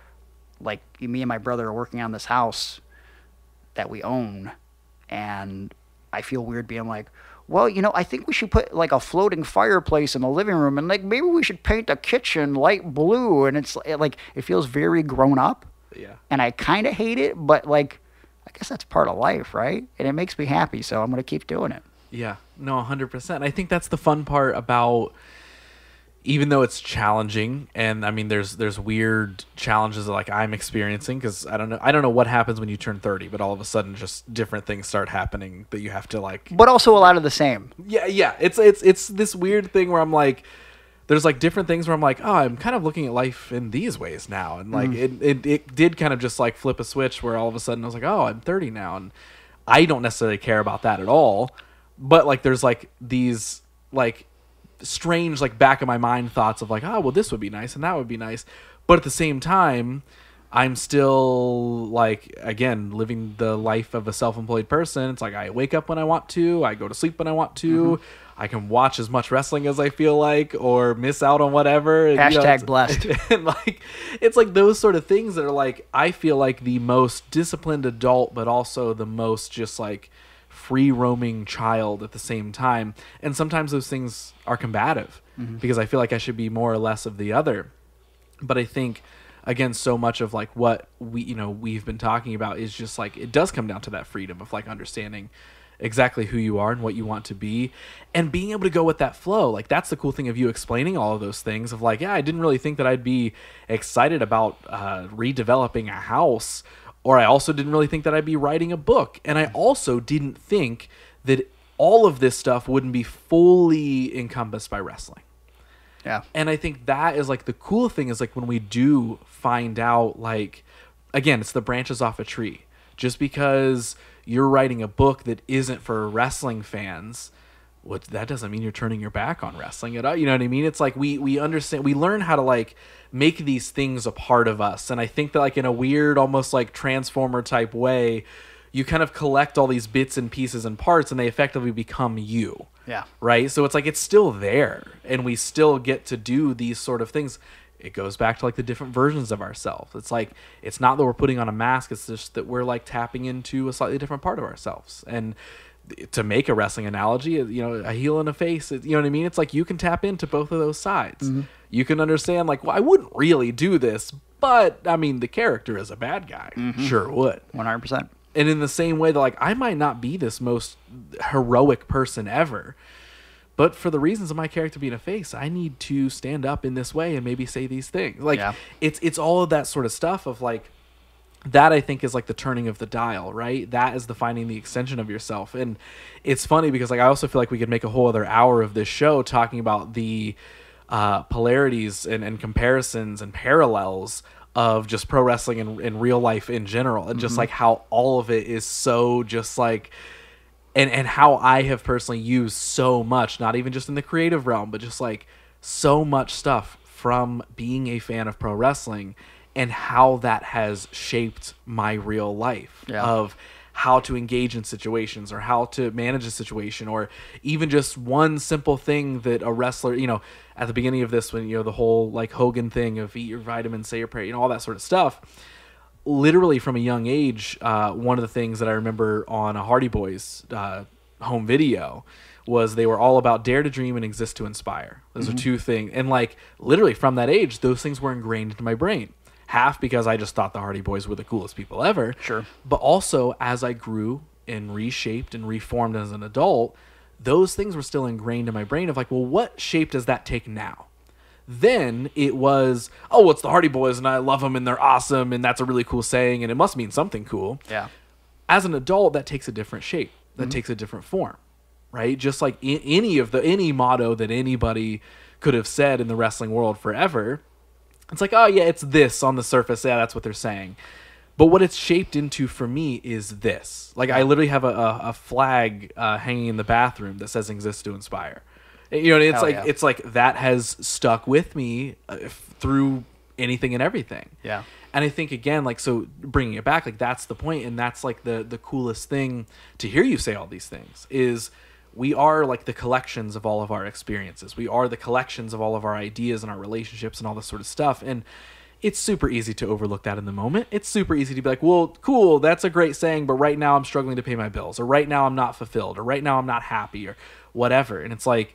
like, me and my brother are working on this house that we own. And I feel weird being like, well, you know, I think we should put like a floating fireplace in the living room and like maybe we should paint the kitchen light blue. And it's it, like, it feels very grown up. Yeah. And I kind of hate it, but like, guess that's part of life, right? And it makes me happy. So I'm going to keep doing it. Yeah, no, hundred percent. I think that's the fun part about, even though it's challenging, and I mean, there's there's weird challenges that like I'm experiencing because I don't know I don't know what happens when you turn thirty, but all of a sudden just different things start happening that you have to like. But also a lot of the same. Yeah, yeah. It's it's it's this weird thing where I'm like. There's like different things where I'm like, oh, I'm kind of looking at life in these ways now, and like mm. it, it, it did kind of just like flip a switch where all of a sudden I was like, oh, I'm 30 now, and I don't necessarily care about that at all. But like there's like these like strange like back of my mind thoughts of like oh well this would be nice and that would be nice. But at the same time i'm still like again living the life of a self-employed person. It's like i wake up when i want to i go to sleep when i want to mm-hmm. I can watch as much wrestling as i feel like or miss out on whatever and, you know, Hashtag it's- blessed. and like it's like those sort of things that are like i feel like the most disciplined adult but also the most just like free roaming child at the same time. And sometimes those things are combative mm-hmm. because i feel like i should be more or less of the other. But i think again so much of like what we you know we've been talking about is just like it does come down to that freedom of like understanding exactly who you are and what you want to be and being able to go with that flow like that's the cool thing of you explaining all of those things of like yeah i didn't really think that i'd be excited about uh, redeveloping a house or i also didn't really think that i'd be writing a book and i also didn't think that all of this stuff wouldn't be fully encompassed by wrestling Yeah. and I think that is like the cool thing is like when we do find out like again, it's the branches off a tree. Just because you're writing a book that isn't for wrestling fans, what that doesn't mean you're turning your back on wrestling at all. You know what I mean? It's like we we understand we learn how to like make these things a part of us. And I think that like in a weird almost like transformer type way, you kind of collect all these bits and pieces and parts and they effectively become you Yeah. right? So it's like it's still there, and we still get to do these sort of things. It goes back to like the different versions of ourselves. It's like it's not that we're putting on a mask; it's just that we're like tapping into a slightly different part of ourselves. And to make a wrestling analogy, uh, you know, a heel and a face, you know what I mean? It's like you can tap into both of those sides. Mm-hmm. You can understand, like, well, I wouldn't really do this, but I mean, the character is a bad guy. Mm-hmm. Sure would One hundred percent. and in the same way that like i might not be this most heroic person ever but for the reasons of my character being a face i need to stand up in this way and maybe say these things like Yeah. it's it's all of that sort of stuff of like that I think is like the turning of the dial, right? That is the finding the extension of yourself. And it's funny because like I also feel like we could make a whole other hour of this show talking about the uh, polarities and, and comparisons and parallels of just pro wrestling and, and real life in general and just like how all of it is so just like and and how I have personally used so much, not even just in the creative realm, but just like so much stuff from being a fan of pro wrestling and how that has shaped my real life Yeah. of how to engage in situations or how to manage a situation or even just one simple thing that a wrestler, you know, at the beginning of this when you know the whole like Hogan thing of eat your vitamins, say your prayer, you know, all that sort of stuff literally from a young age, uh, one of the things that I remember on a Hardy Boys uh, home video was they were all about dare to dream and exist to inspire. Those are two things, and like literally from that age, those things were ingrained into my brain. Half because I just thought the Hardy Boys were the coolest people ever. Sure. But also as I grew and reshaped and reformed as an adult, those things were still ingrained in my brain of like, well, what shape does that take now? Then it was, oh, it's the Hardy Boys and I love them and they're awesome and that's a really cool saying and it must mean something cool. Yeah. As an adult, that takes a different shape. That takes a different form, right? Just like any of the any motto that anybody could have said in the wrestling world forever. It's like, oh yeah, it's this on the surface. Yeah, that's what they're saying. But what it's shaped into for me is this. Like I literally have a, a, a flag uh, hanging in the bathroom that says "Exist to Inspire." You know, it's Hell like yeah. it's like that has stuck with me uh, through anything and everything. Yeah. And I think again, like so, bringing it back, like that's the point, and that's like the the coolest thing to hear you say all these things is we are like the collections of all of our experiences. We are the collections of all of our ideas and our relationships and all this sort of stuff. And it's super easy to overlook that in the moment. It's super easy to be like, well, cool, that's a great saying, but right now I'm struggling to pay my bills, or right now I'm not fulfilled, or right now I'm not happy, or whatever. And it's like,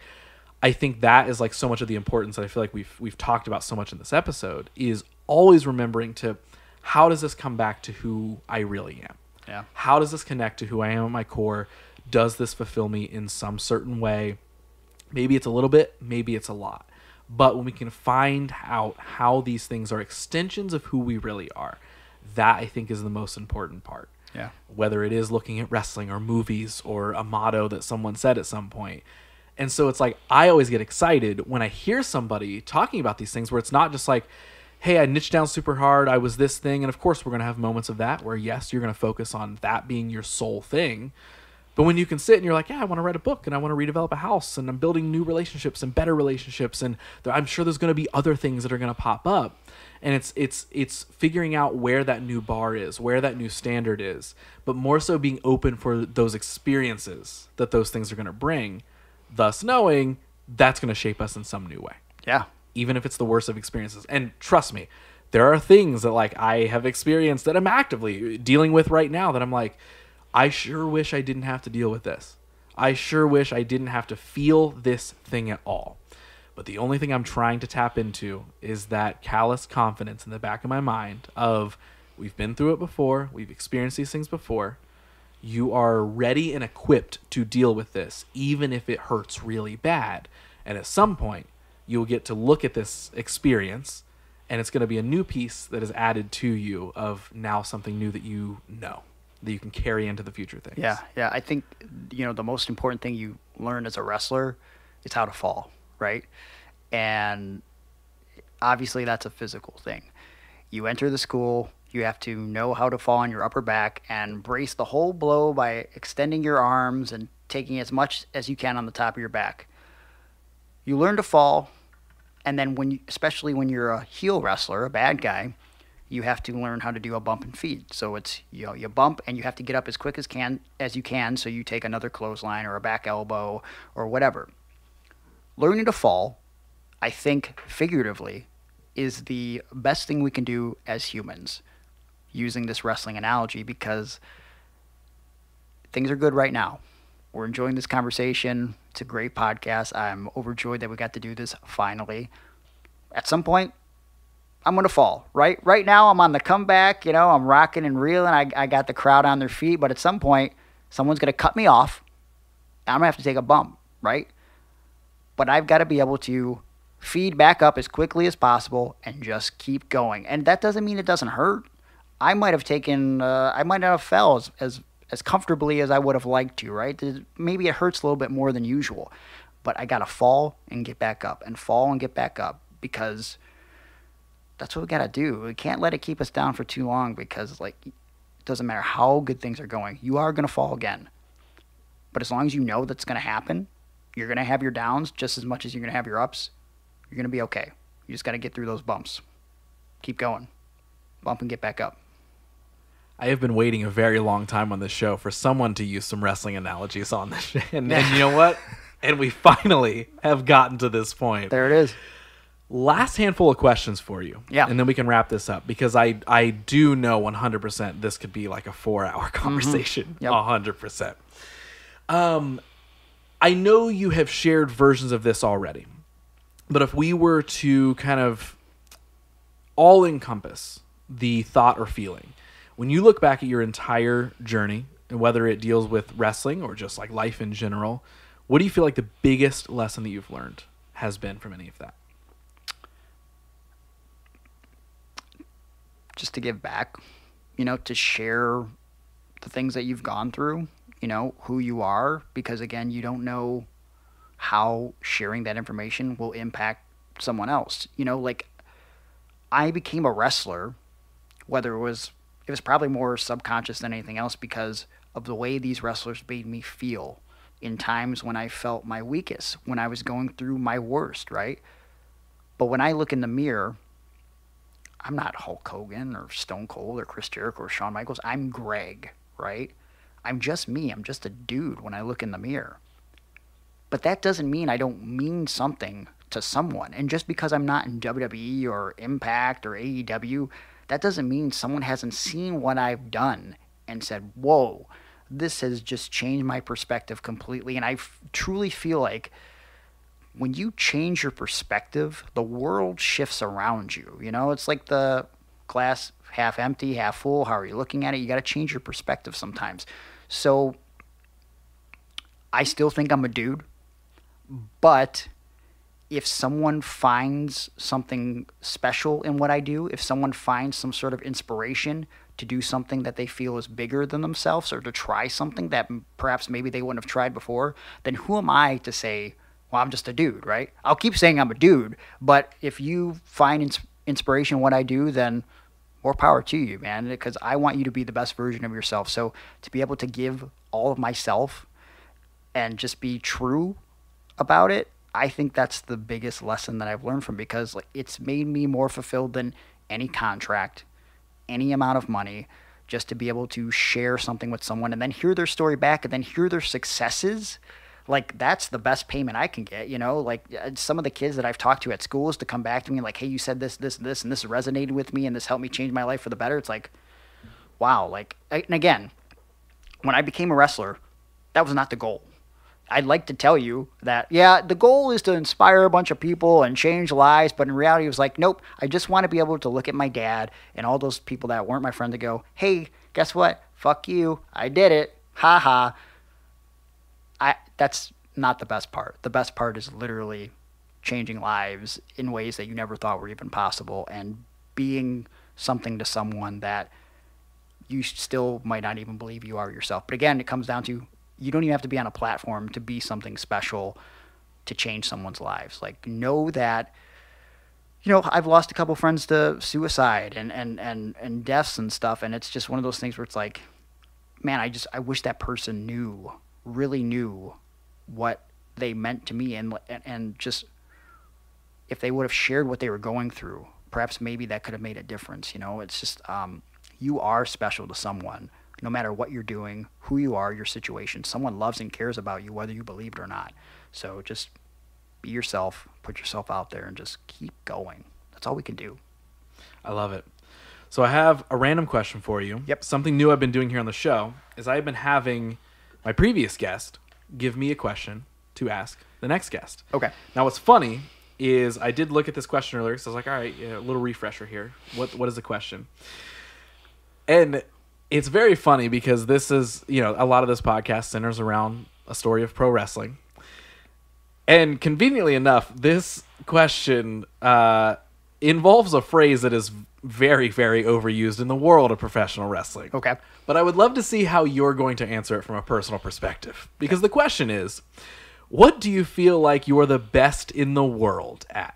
I think that is like so much of the importance that I feel like we've we've talked about so much in this episode is always remembering to how does this come back to who I really am? Yeah. How does this connect to who I am at my core? Does this fulfill me in some certain way? Maybe it's a little bit, maybe it's a lot. But when we can find out how these things are extensions of who we really are, that I think is the most important part. Yeah. Whether it is looking at wrestling or movies or a motto that someone said at some point. And so it's like I always get excited when I hear somebody talking about these things where it's not just like, hey, I niched down super hard, I was this thing. And of course, we're going to have moments of that where, yes, you're going to focus on that being your sole thing. But when you can sit and you're like, yeah, I want to write a book and I want to redevelop a house and I'm building new relationships and better relationships and there, I'm sure there's going to be other things that are going to pop up. And it's it's it's figuring out where that new bar is, where that new standard is, but more so being open for those experiences that those things are going to bring, thus knowing that's going to shape us in some new way Yeah. even if it's the worst of experiences. And trust me, there are things that like I have experienced that I'm actively dealing with right now that I'm like, I sure wish I didn't have to deal with this. I sure wish I didn't have to feel this thing at all. But the only thing I'm trying to tap into is that callous confidence in the back of my mind of we've been through it before, we've experienced these things before. You are ready and equipped to deal with this, even if it hurts really bad. And at some point, you'll get to look at this experience, and it's going to be a new piece that is added to you of now something new that you know that you can carry into the future things. Yeah, yeah. I think you know the most important thing you learn as a wrestler is how to fall, right? And obviously that's a physical thing. You enter the school, you have to know how to fall on your upper back and brace the whole blow by extending your arms and taking as much as you can on the top of your back. You learn to fall, and then when you, especially when you're a heel wrestler, a bad guy, you have to learn how to do a bump and feed. So it's you know you bump and you have to get up as quick as can as you can. So you take another clothesline or a back elbow or whatever. Learning to fall, I think figuratively, is the best thing we can do as humans. Using this wrestling analogy because things are good right now. We're enjoying this conversation. It's a great podcast. I'm overjoyed that we got to do this finally. At some point, I'm gonna fall. Right, right now I'm on the comeback. You know, I'm rocking and reeling. I, I got the crowd on their feet. But at some point, someone's gonna cut me off. I'm gonna have to take a bump. Right, but I've got to be able to feed back up as quickly as possible and just keep going. And that doesn't mean it doesn't hurt. I might have taken. Uh, I might not have fell as, as as comfortably as I would have liked to. Right, maybe it hurts a little bit more than usual. But I gotta fall and get back up, and fall and get back up because that's what we gotta do. We can't let it keep us down for too long because like it doesn't matter how good things are going, you are gonna fall again. But as long as you know that's gonna happen, you're gonna have your downs just as much as you're gonna have your ups. You're gonna be okay. You just gotta get through those bumps. Keep going. Bump and get back up. I have been waiting a very long time on this show for someone to use some wrestling analogies on this. And, and you know what? and we finally have gotten to this point. There it is. Last handful of questions for you. Yeah. And then we can wrap this up because I I do know 100% this could be like a 4-hour conversation. Yep. 100%. Um I know you have shared versions of this already. But if we were to kind of all encompass the thought or feeling, when you look back at your entire journey, and whether it deals with wrestling or just like life in general, what do you feel like the biggest lesson that you've learned has been from any of that? just to give back, you know, to share the things that you've gone through, you know, who you are, because again, you don't know how sharing that information will impact someone else. You know, like I became a wrestler, whether it was, it was probably more subconscious than anything else because of the way these wrestlers made me feel in times when I felt my weakest, when I was going through my worst, right? But when I look in the mirror, I'm not Hulk Hogan or Stone Cold or Chris Jericho or Shawn Michaels. I'm Greg, right? I'm just me. I'm just a dude when I look in the mirror. But that doesn't mean I don't mean something to someone. And just because I'm not in WWE or Impact or AEW, that doesn't mean someone hasn't seen what I've done and said, whoa, this has just changed my perspective completely. And I truly feel like when you change your perspective, the world shifts around you. You know, it's like the glass half empty, half full. How are you looking at it? You got to change your perspective sometimes. So I still think I'm a dude, but if someone finds something special in what I do, if someone finds some sort of inspiration to do something that they feel is bigger than themselves or to try something that perhaps maybe they wouldn't have tried before, then who am I to say, well, I'm just a dude, right? I'll keep saying I'm a dude, but if you find ins- inspiration in what I do, then more power to you, man, because I want you to be the best version of yourself. So to be able to give all of myself and just be true about it, I think that's the biggest lesson that I've learned from because like, it's made me more fulfilled than any contract, any amount of money, just to be able to share something with someone and then hear their story back and then hear their successes like that's the best payment I can get, you know? Like uh, some of the kids that I've talked to at schools to come back to me like, "Hey, you said this this this and this resonated with me and this helped me change my life for the better." It's like wow, like and again, when I became a wrestler, that was not the goal. I'd like to tell you that, yeah, the goal is to inspire a bunch of people and change lives, but in reality, it was like, nope, I just want to be able to look at my dad and all those people that weren't my friend to go, hey, guess what? Fuck you. I did it. Ha ha. I that's not the best part. The best part is literally changing lives in ways that you never thought were even possible and being something to someone that you still might not even believe you are yourself. But again, it comes down to you don't even have to be on a platform to be something special to change someone's lives. Like know that you know, I've lost a couple friends to suicide and, and, and, and deaths and stuff and it's just one of those things where it's like man, I just I wish that person knew really knew what they meant to me and and just if they would have shared what they were going through perhaps maybe that could have made a difference you know it's just um, you are special to someone no matter what you're doing who you are your situation someone loves and cares about you whether you believed or not so just be yourself put yourself out there and just keep going that's all we can do i love it so i have a random question for you yep something new i've been doing here on the show is i've been having my previous guest give me a question to ask the next guest. Okay. Now, what's funny is I did look at this question earlier, so I was like, all right, yeah, a little refresher here. What What is the question? And it's very funny because this is, you know, a lot of this podcast centers around a story of pro wrestling. And conveniently enough, this question uh, involves a phrase that is very, very overused in the world of professional wrestling. Okay. But I would love to see how you're going to answer it from a personal perspective. Because the question is what do you feel like you're the best in the world at?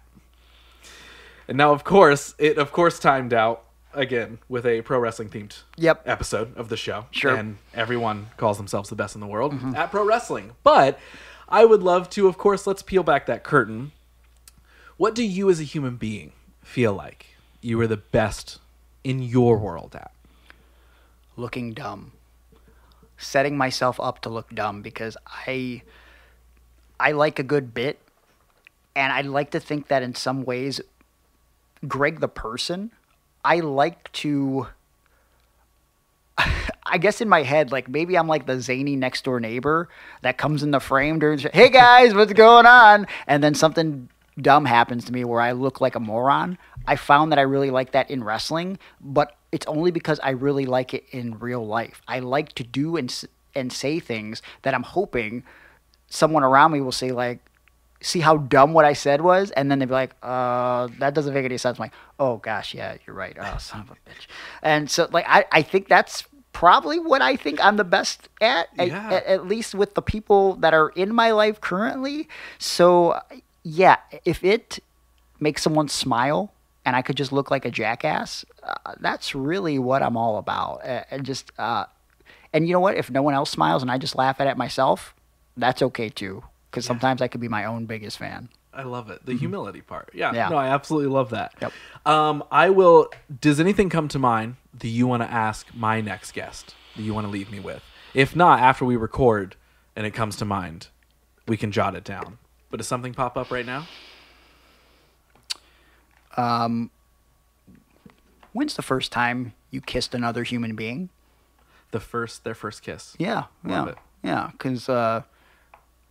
And now, of course, it of course timed out again with a pro wrestling themed yep. episode of the show. Sure. And everyone calls themselves the best in the world mm-hmm. at pro wrestling. But I would love to, of course, let's peel back that curtain. What do you as a human being feel like you were the best in your world at? Looking dumb. Setting myself up to look dumb because I I like a good bit and I'd like to think that in some ways Greg the person, I like to I guess in my head, like maybe I'm like the zany next door neighbor that comes in the frame during, hey guys, what's going on? And then something dumb happens to me where I look like a moron. I found that I really like that in wrestling, but it's only because I really like it in real life. I like to do and and say things that I'm hoping someone around me will say like see how dumb what I said was, and then they'd be like, uh, that doesn't make any sense. I'm like, oh gosh, yeah, you're right. Oh, son of a bitch. And so like I, I think that's probably what I think I'm the best at, yeah. at, at least with the people that are in my life currently. So yeah, if it makes someone smile and I could just look like a jackass, uh, that's really what I'm all about. And just, uh, and you know what? If no one else smiles and I just laugh at it myself, that's okay too. Because yeah. sometimes I could be my own biggest fan. I love it. The mm-hmm. humility part. Yeah. yeah. No, I absolutely love that. Yep. Um, I will. Does anything come to mind that you want to ask my next guest that you want to leave me with? If not, after we record and it comes to mind, we can jot it down. But does something pop up right now? Um, When's the first time you kissed another human being? The first, their first kiss. Yeah, Love yeah, it. yeah. Because uh,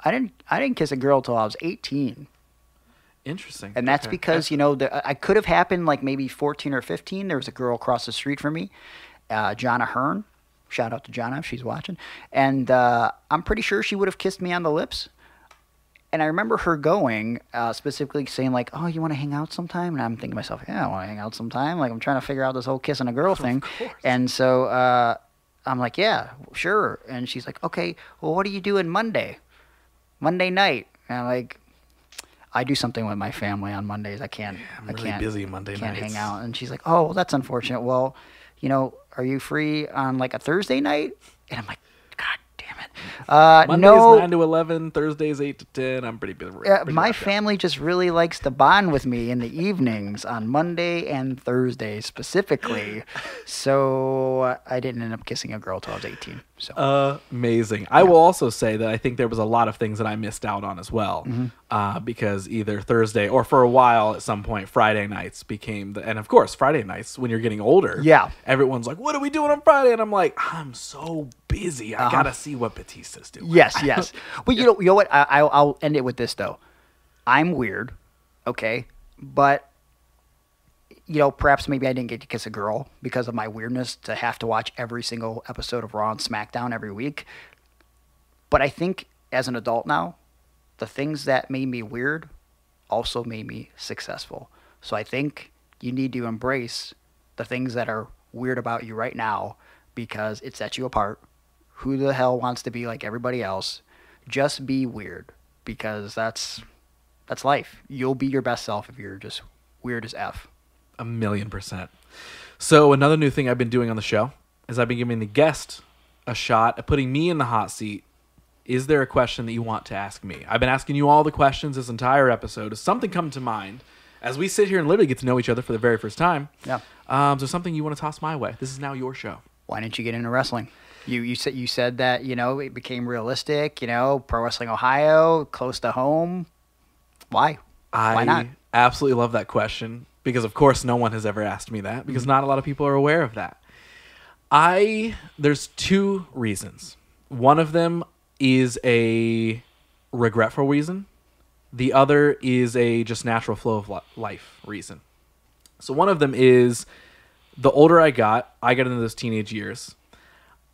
I didn't, I didn't kiss a girl till I was 18, Interesting. and that's Okay. because you know the, I could have happened like maybe 14 or 15. There was a girl across the street from me, uh, Jonna Hearn. Shout out to Jonna if she's watching, and uh, I'm pretty sure she would have kissed me on the lips. And I remember her going, uh, specifically saying like, "Oh, you want to hang out sometime?" And I'm thinking to myself, "Yeah, I want to hang out sometime." Like I'm trying to figure out this whole kissing a girl thing. And so uh, I'm like, "Yeah, sure." And she's like, "Okay, well, what are you doing Monday? Monday night?" And I'm like, "I do something with my family on Mondays. I can't. I'm I really can't busy Monday can't nights." hang out." And she's like, "Oh, well, that's unfortunate. Well, you know, are you free on like a Thursday night?" And I'm like, "God damn it." Uh, Mondays no, nine to eleven, Thursdays eight to ten. I'm pretty busy. uh, my family just really likes to bond with me in the evenings on Monday and Thursday specifically. so uh, I didn't end up kissing a girl till I was 18. So Amazing. I will also say that I think there was a lot of things that I missed out on as well, Mm-hmm. uh, because either Thursday or for a while at some point Friday nights became the, and of course Friday nights when you're getting older. Yeah. everyone's like, "What are we doing on Friday?" And I'm like, "I'm so busy. I Uh-huh. gotta see what Batista's doing." yes, yes. But you know, you know what? I, I'll, I'll end it with this though. I'm weird, okay, but you know, perhaps maybe I didn't get to kiss a girl because of my weirdness to have to watch every single episode of Raw and SmackDown every week. But I think as an adult now, the things that made me weird also made me successful. So I think you need to embrace the things that are weird about you right now because it sets you apart. Who the hell wants to be like everybody else? Just be weird because that's that's life. You'll be your best self if you're just weird as f. A million percent. So another new thing I've been doing on the show is I've been giving the guest a shot at putting me in the hot seat. Is there a question that you want to ask me? I've been asking you all the questions this entire episode. Has something come to mind as we sit here and literally get to know each other for the very first time? Yeah. Um, so something you want to toss my way? This is now your show. Why didn't you get into wrestling? You you said you said that you know it became realistic. You know, Pro Wrestling Ohio, close to home. Why? I Why not? absolutely love that question because, of course, no one has ever asked me that because mm-hmm. not a lot of people are aware of that. I there's two reasons. One of them is a regretful reason. The other is a just natural flow of life reason. So one of them is the older I got, I got into those teenage years.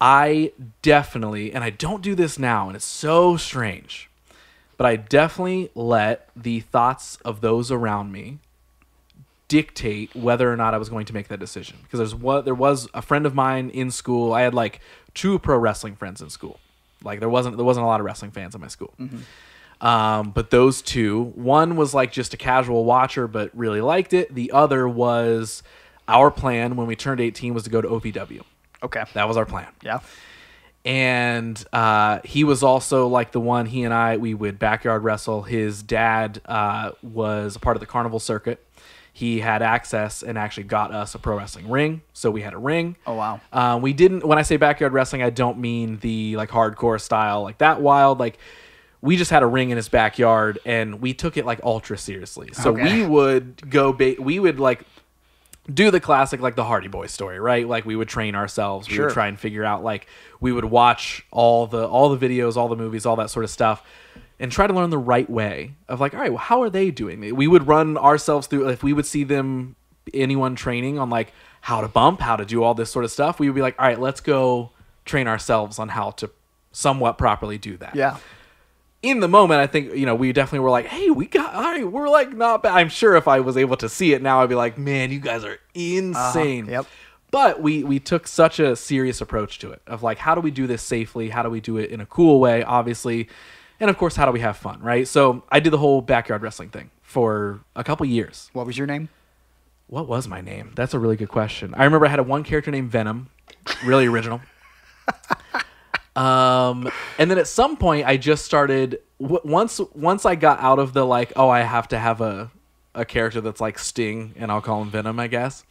I definitely, and I don't do this now, and it's so strange, but I definitely let the thoughts of those around me dictate whether or not I was going to make that decision. Because there's what there was a friend of mine in school. I had like two pro wrestling friends in school. Like there wasn't there wasn't a lot of wrestling fans in my school. Um, but those two, one was like just a casual watcher, but really liked it. The other was our plan when we turned 18 was to go to OVW. Okay. That was our plan Yeah. and uh, he was also like the one he and I we would backyard wrestle. His dad uh, was a part of the carnival circuit. He had access and actually got us a pro wrestling ring, so we had a ring. Oh, wow. Um, we didn't. When I say backyard wrestling, I don't mean the like hardcore style, like that wild. Like we just had a ring in his backyard, and we took it like ultra seriously. So Okay. we would go. Ba- we would like do the classic like the Hardy Boy story, right? Like we would train ourselves. We Sure. would try and figure out like we would watch all the all the videos, all the movies, all that sort of stuff, and try to learn the right way of like, all right, well, how are they doing it? We would run ourselves through if we would see them anyone training on like how to bump, how to do all this sort of stuff, we would be like, all right, let's go train ourselves on how to somewhat properly do that Yeah. in the moment, I think you know we definitely were like, "Hey, we got, all right, we're like not bad." I'm sure if I was able to see it now, I'd be like, "Man, you guys are uh-huh. insane." yep. But we we took such a serious approach to it of like, how do we do this safely? How do we do it in a cool way? Obviously, and of course, how do we have fun? Right. So I did the whole backyard wrestling thing for a couple years. What was your name? What was my name? That's a really good question. I remember I had a one character named Venom, really original. um, and then at some point, I just started w- once once I got out of the like, oh, I have to have a a character that's like Sting, and I'll call him Venom, I guess.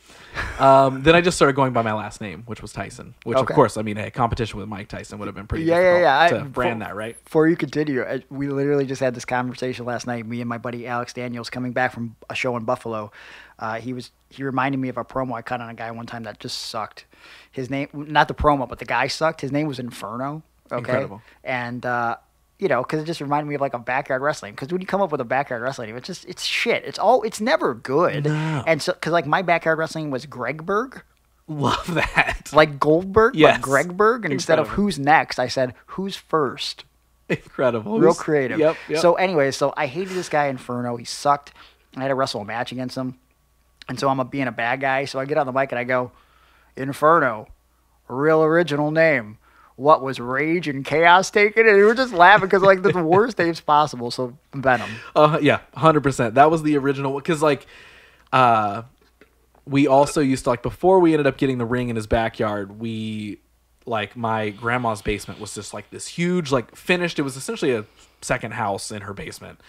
Um, then I just started going by my last name, which was Theisen. Which, Okay. of course, I mean, a competition with Mike Tyson would have been pretty Yeah, yeah, yeah. I- brand for- that, right? Before you continue, I- we literally just had this conversation last night. Me and my buddy Alex Daniels coming back from a show in Buffalo. Uh, he was he reminded me of a promo I cut on a guy one time that just sucked. His name, not the promo, but the guy sucked. His name was Inferno. Okay, Incredible. and uh, you know, because it just reminded me of like a backyard wrestling. Because when you come up with a backyard wrestling, it's just it's shit. It's all it's never good. No. And so, because like my backyard wrestling was Gregberg. Love that. like Goldberg, Yes. but Gregberg. And instead of who's next, I said who's first. Incredible. Real creative. Yep. yep. So, anyway, so I hated this guy Inferno. He sucked. I had to wrestle a match against him, and so I'm a, being a bad guy. So I get on the mic and I go, Inferno, real original name. What was Rage and Chaos taken? And we were just laughing because like the worst names possible. So Venom. Uh, yeah, hundred percent. That was the original because like, uh, we also used to like before we ended up getting the ring in his backyard. We like my grandma's basement was just like this huge like finished. It was essentially a second house in her basement.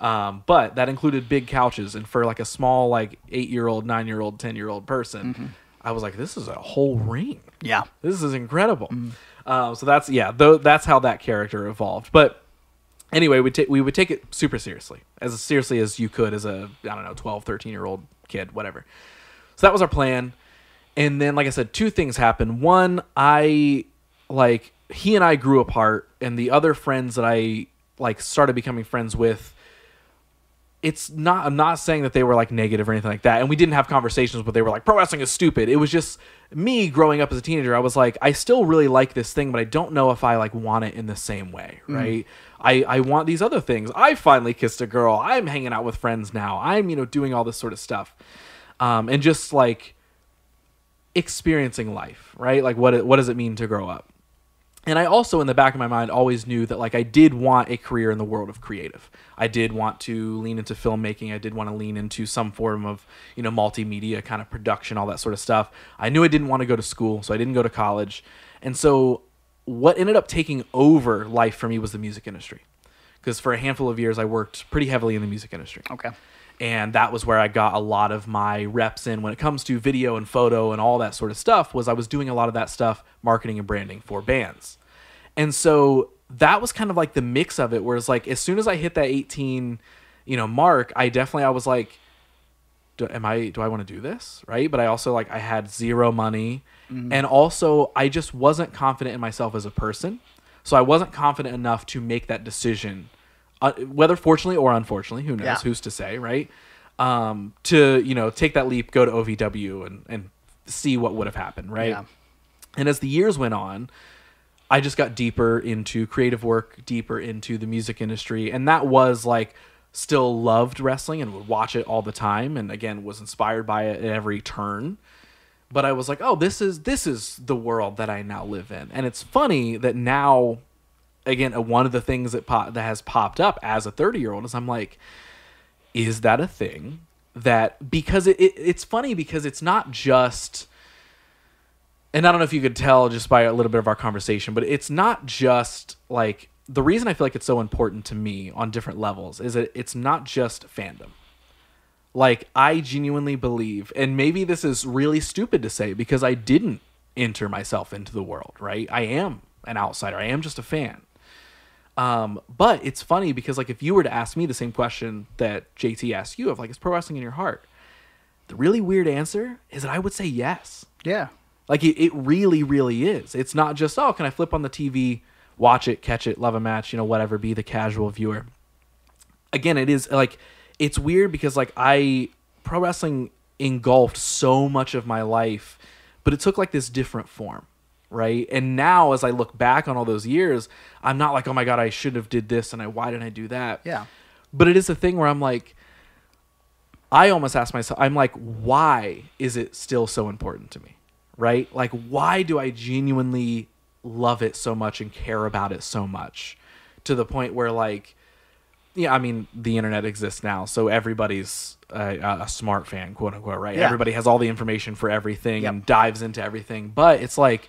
Um, but that included big couches, and for like a small like eight year old, nine year old, ten year old person, I was like, this is a whole ring. Yeah. This is incredible. Um, so that's yeah, though that's how that character evolved. But anyway, we take we would take it super seriously, as seriously as you could as a I don't know 12, 13 year old kid, whatever. So that was our plan. And then, like I said, two things happened. One, I like he and I grew apart, and the other friends that I like started becoming friends with it's not i'm not saying that they were like negative or anything like that and we didn't have conversations but they were like pro wrestling is stupid. It was just me growing up as a teenager i was like i still really like this thing but i don't know if i like want it in the same way right? I i want these other things. I finally kissed a girl. I'm hanging out with friends now. I'm you know doing all this sort of stuff. Um and just like experiencing life right? Like what what does it mean to grow up and I also, in the back of my mind, always knew that like I did want a career in the world of creative. I did want to lean into filmmaking. I did want to lean into some form of you know multimedia kind of production, all that sort of stuff. I knew I didn't want to go to school, so I didn't go to college. And so, what ended up taking over life for me was the music industry, because for a handful of years I worked pretty heavily in the music industry Okay. And that was where I got a lot of my reps in when it comes to video and photo and all that sort of stuff was I was doing a lot of that stuff marketing and branding for bands. And so that was kind of like the mix of it where it's like as soon as I hit that 18, you know, mark, I definitely I was like do, am I do I want to do this, right? But I also like I had zero money mm-hmm. and also I just wasn't confident in myself as a person. So I wasn't confident enough to make that decision uh, whether fortunately or unfortunately, who knows, Yeah. who's to say, right? Um, to you know, take that leap, go to OVW, and and see what would have happened, right? Yeah. And as the years went on, I just got deeper into creative work, deeper into the music industry, and that was like still loved wrestling and would watch it all the time, and again was inspired by it at every turn. But I was like, oh, this is this is the world that I now live in, and it's funny that now again one of the things that pop, that has popped up as a 30 year old is i'm like is that a thing that because it, it it's funny because it's not just and i don't know if you could tell just by a little bit of our conversation but it's not just like the reason i feel like it's so important to me on different levels is that it's not just fandom. Like i genuinely believe and maybe this is really stupid to say because i didn't enter myself into the world right? I am an outsider. I am just a fan um, but it's funny because like if you were to ask me the same question that JT asked you of like is pro wrestling in your heart, the really weird answer is that I would say yes. Yeah. Like it, it really, really is. It's not just oh, can I flip on the TV, watch it, catch it, love a match, you know, whatever, be the casual viewer. Again, it is like it's weird because like I pro wrestling engulfed so much of my life, but it took like this different form, right? And now as I look back on all those years, I'm not like, oh my god, I should have did this and I why didn't I do that? Yeah. But it is a thing where I'm like, I almost ask myself, I'm like, why is it still so important to me? Right? Like, why do I genuinely love it so much and care about it so much to the point where, like, yeah, I mean, the internet exists now, so everybody's a, a smart fan, quote unquote, right? Yeah. Everybody has all the information for everything Yep. and dives into everything. But it's like,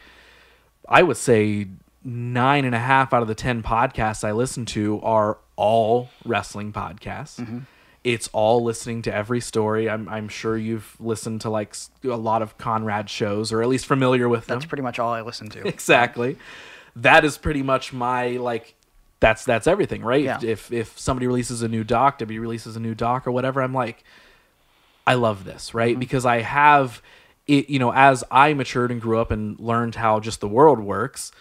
I would say nine and a half out of the 10 podcasts I listen to are all wrestling podcasts. Mm-hmm. It's all listening to every story. I'm I'm sure you've listened to like a lot of Conrad shows or at least familiar with them. That's pretty much all I listen to. exactly. That is pretty much my like that's that's everything, right? Yeah. If if somebody releases a new doc, W releases a new doc or whatever, I'm like I love this, right? Mm-hmm. Because I have it, you know, as I matured and grew up and learned how just the world works,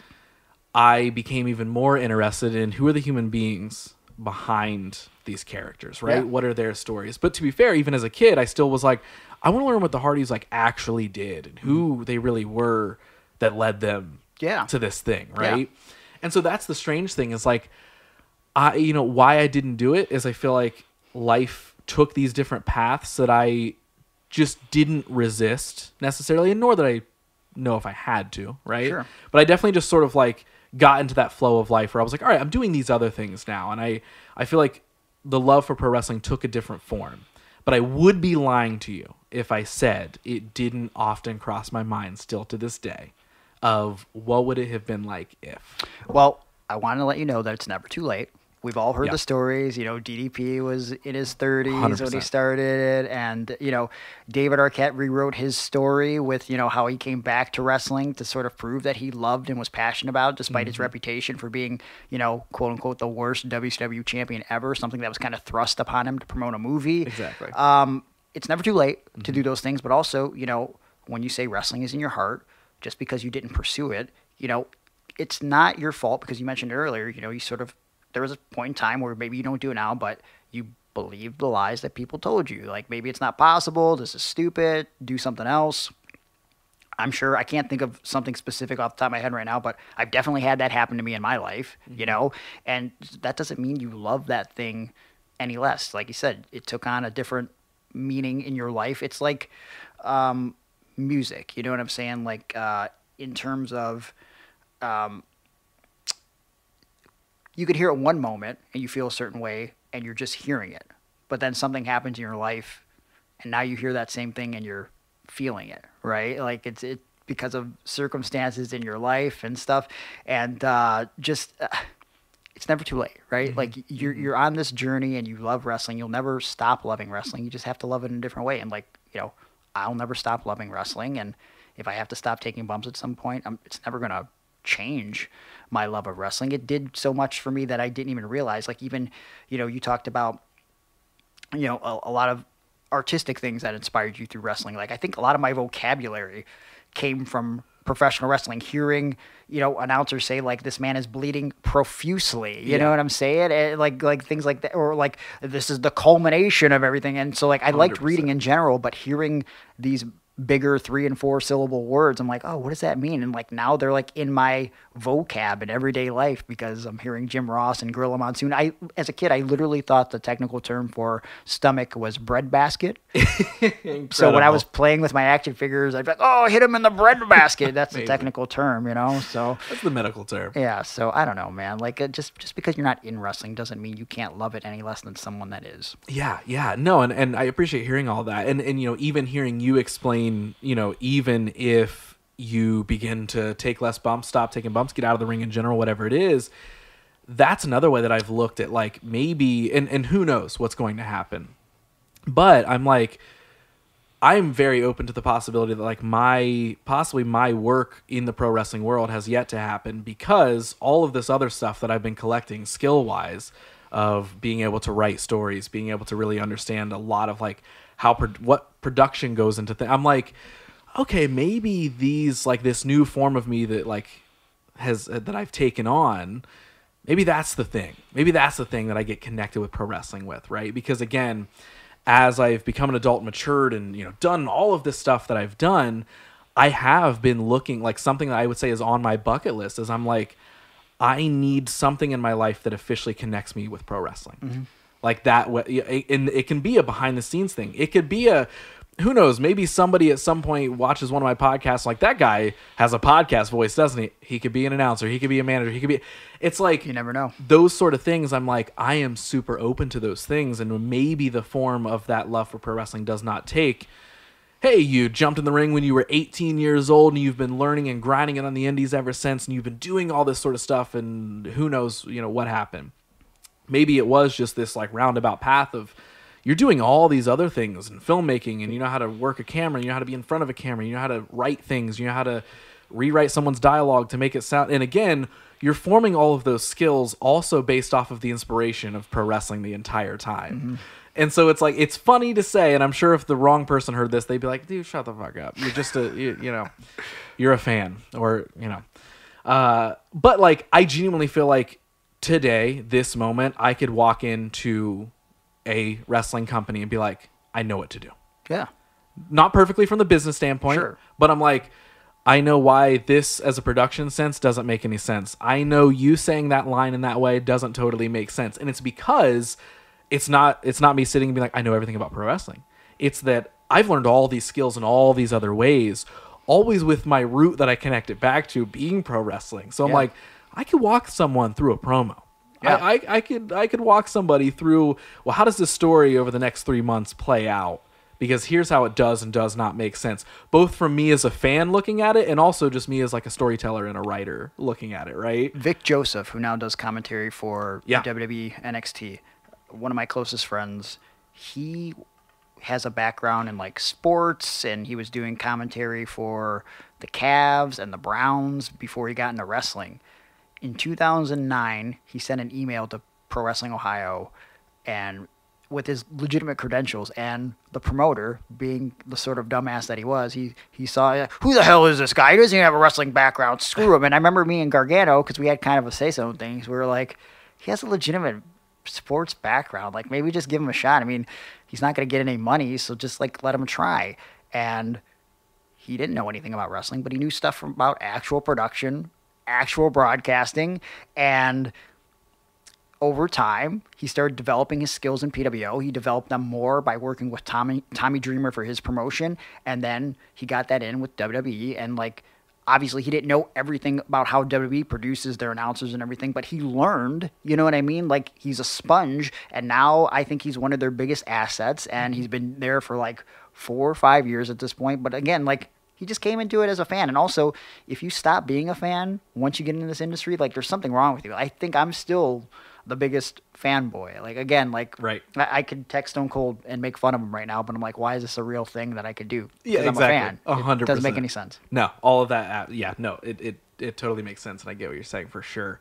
I became even more interested in who are the human beings behind these characters, right? Yeah. What are their stories? But to be fair, even as a kid, I still was like, I want to learn what the Hardys like actually did and who mm-hmm. they really were that led them Yeah. to this thing, Yeah. right? And so that's the strange thing is like I you know why I didn't do it is I feel like life took these different paths that I just didn't resist necessarily and nor that I know if I had to, right? Sure. But I definitely just sort of like got into that flow of life where I was like, all right, I'm doing these other things now and I I feel like the love for pro wrestling took a different form. But I would be lying to you if I said it didn't often cross my mind still to this day of what would it have been like if. Well, I want to let you know that it's never too late. We've all heard Yeah. the stories. You know, DDP was in his 30s when he started it. And, you know, David Arquette rewrote his story with, you know, how he came back to wrestling to sort of prove that he loved and was passionate about, despite Mm-hmm. his reputation for being, you know, quote unquote, the worst WCW champion ever, something that was kind of thrust upon him to promote a movie. Exactly. Um, it's never too late to Mm-hmm. do those things, but also, you know, when you say wrestling is in your heart, just because you didn't pursue it, you know, it's not your fault because you mentioned earlier, you know, you sort of there was a point in time where maybe you don't do it now, but you believe the lies that people told you. Like maybe it's not possible, this is stupid, do something else. I'm sure I can't think of something specific off the top of my head right now, but I've definitely had that happen to me in my life, you know, and that doesn't mean you love that thing any less. Like you said, it took on a different meaning in your life. It's like um, music, you know what I'm saying? Like uh, in terms of um, you could hear it one moment and you feel a certain way and you're just hearing it. But then something happens in your life and now you hear that same thing and you're feeling it, right? Like it's it because of circumstances in your life and stuff and uh, just uh, it's never too late, right? Like you're you're on this journey and you love wrestling. You'll never stop loving wrestling. You just have to love it in a different way. And like, you know, I'll never stop loving wrestling and if I have to stop taking bumps at some point, I'm, it's never going to change my love of wrestling. It did so much for me that I didn't even realize. Like even, you know, you talked about, you know, a, a lot of artistic things that inspired you through wrestling. Like I think a lot of my vocabulary came from professional wrestling. Hearing, you know, announcers say like this man is bleeding profusely. You Yeah. know what I'm saying? And like like things like that, or like this is the culmination of everything. And so like I liked 100%. reading in general, but hearing these bigger three and four syllable words i'm like oh what does that mean? And like now they're like in my vocab in everyday life because i'm hearing jim ross and gorilla monsoon. I as a kid i literally thought the technical term for stomach was bread basket. So when i was playing with my action figures i'd be like oh hit him in the bread basket. That's the technical term you know so that's the medical term. yeah so i don't know man. Like it just just because you're not in wrestling doesn't mean you can't love it any less than someone that is. Yeah, yeah, no, and, and I appreciate hearing all that, and and you know even hearing you explain, you know, even if you begin to take less bumps, stop taking bumps, get out of the ring in general, whatever it is, that's another way that I've looked at like maybe, and and who knows what's going to happen, but I'm like. I'm very open to the possibility that like my possibly my work in the pro wrestling world has yet to happen because all of this other stuff that I've been collecting skill wise of being able to write stories, being able to really understand a lot of like how what production goes into things. I'm like, okay, maybe these like this new form of me that like has uh, that I've taken on maybe that's the thing. Maybe that's the thing that i get connected with pro wrestling with right? Because again as i've become an adult matured and you know done all of this stuff that i've done i have been looking like something that i would say is on my bucket list is i'm like i need something in my life that officially connects me with pro wrestling mm-hmm. Like that wa- yeah, and it can be a behind the scenes thing. It could be a who knows maybe somebody at some point watches one of my podcasts like that guy has a podcast voice doesn't he? He could be an announcer he could be a manager he could be it's like you never know. those sort of things i'm like i am super open to those things and maybe the form of that love for pro wrestling does not take hey you jumped in the ring when you were 18 years old and you've been learning and grinding it on the indies ever since and you've been doing all this sort of stuff and who knows you know what happened maybe it was just this like roundabout path of you're doing all these other things and filmmaking and you know how to work a camera, you know how to be in front of a camera, you know how to write things, you know how to rewrite someone's dialogue to make it sound and again, you're forming all of those skills also based off of the inspiration of pro wrestling the entire time. And so it's like it's funny to say, and I'm sure if the wrong person heard this, they'd be like, "Dude, shut the fuck up. You're just a, you, you know, you're a fan, or you know." Uh, but like, I genuinely feel like today, this moment, I could walk into a wrestling company and be like, "I know what to do." Yeah. Not perfectly from the business standpoint, Sure. but I'm like, I know why this, as a production sense, doesn't make any sense. I know you saying that line in that way doesn't totally make sense, and it's because it's not it's not me sitting and being like, I know everything about pro wrestling. It's that I've learned all these skills in all these other ways, always with my root that I connect it back to being pro wrestling. So I'm Yeah. like, I could walk someone through a promo. Yeah. I, I, I could I could walk somebody through well how does this story over the next three months play out because here's how it does and does not make sense both from me as a fan looking at it and also just me as like a storyteller and a writer looking at it right Vic Joseph, who now does commentary for Yeah. WWE NXT, one of my closest friends, he has a background in like sports and he was doing commentary for the Cavs and the Browns before he got into wrestling. In 2009, he sent an email to Pro Wrestling Ohio and with his legitimate credentials and the promoter being the sort of dumbass that he was, he he saw who the hell is this guy? He doesn't even have a wrestling background. Screw him. And I remember me and Gargano because we had kind of a say so things. We were like, he has a legitimate sports background. Like maybe just give him a shot. I mean, he's not going to get any money, so just like let him try. And he didn't know anything about wrestling, but he knew stuff about actual production, actual broadcasting, and over time, he started developing his skills in PWO. He developed them more by working with Tommy Tommy Dreamer for his promotion, and then he got that in with WWE. And like, obviously, he didn't know everything about how WWE produces their announcers and everything, but he learned. You know what I mean? Like, he's a sponge, and now I think he's one of their biggest assets, and he's been there for like four or five years at this point. But again, like. He just came into it as a fan. And also, if you stop being a fan once you get into this industry, like there's something wrong with you. I think I'm still the biggest fanboy. Like again, like Right. I, I could text Stone Cold and make fun of him right now, but I'm like, why is this a real thing that I could do? Yeah, I'm exactly. a fan. A It hundred doesn't make any sense. No, all of that. uh, Yeah, no, it, it it totally makes sense, and I get what you're saying for sure.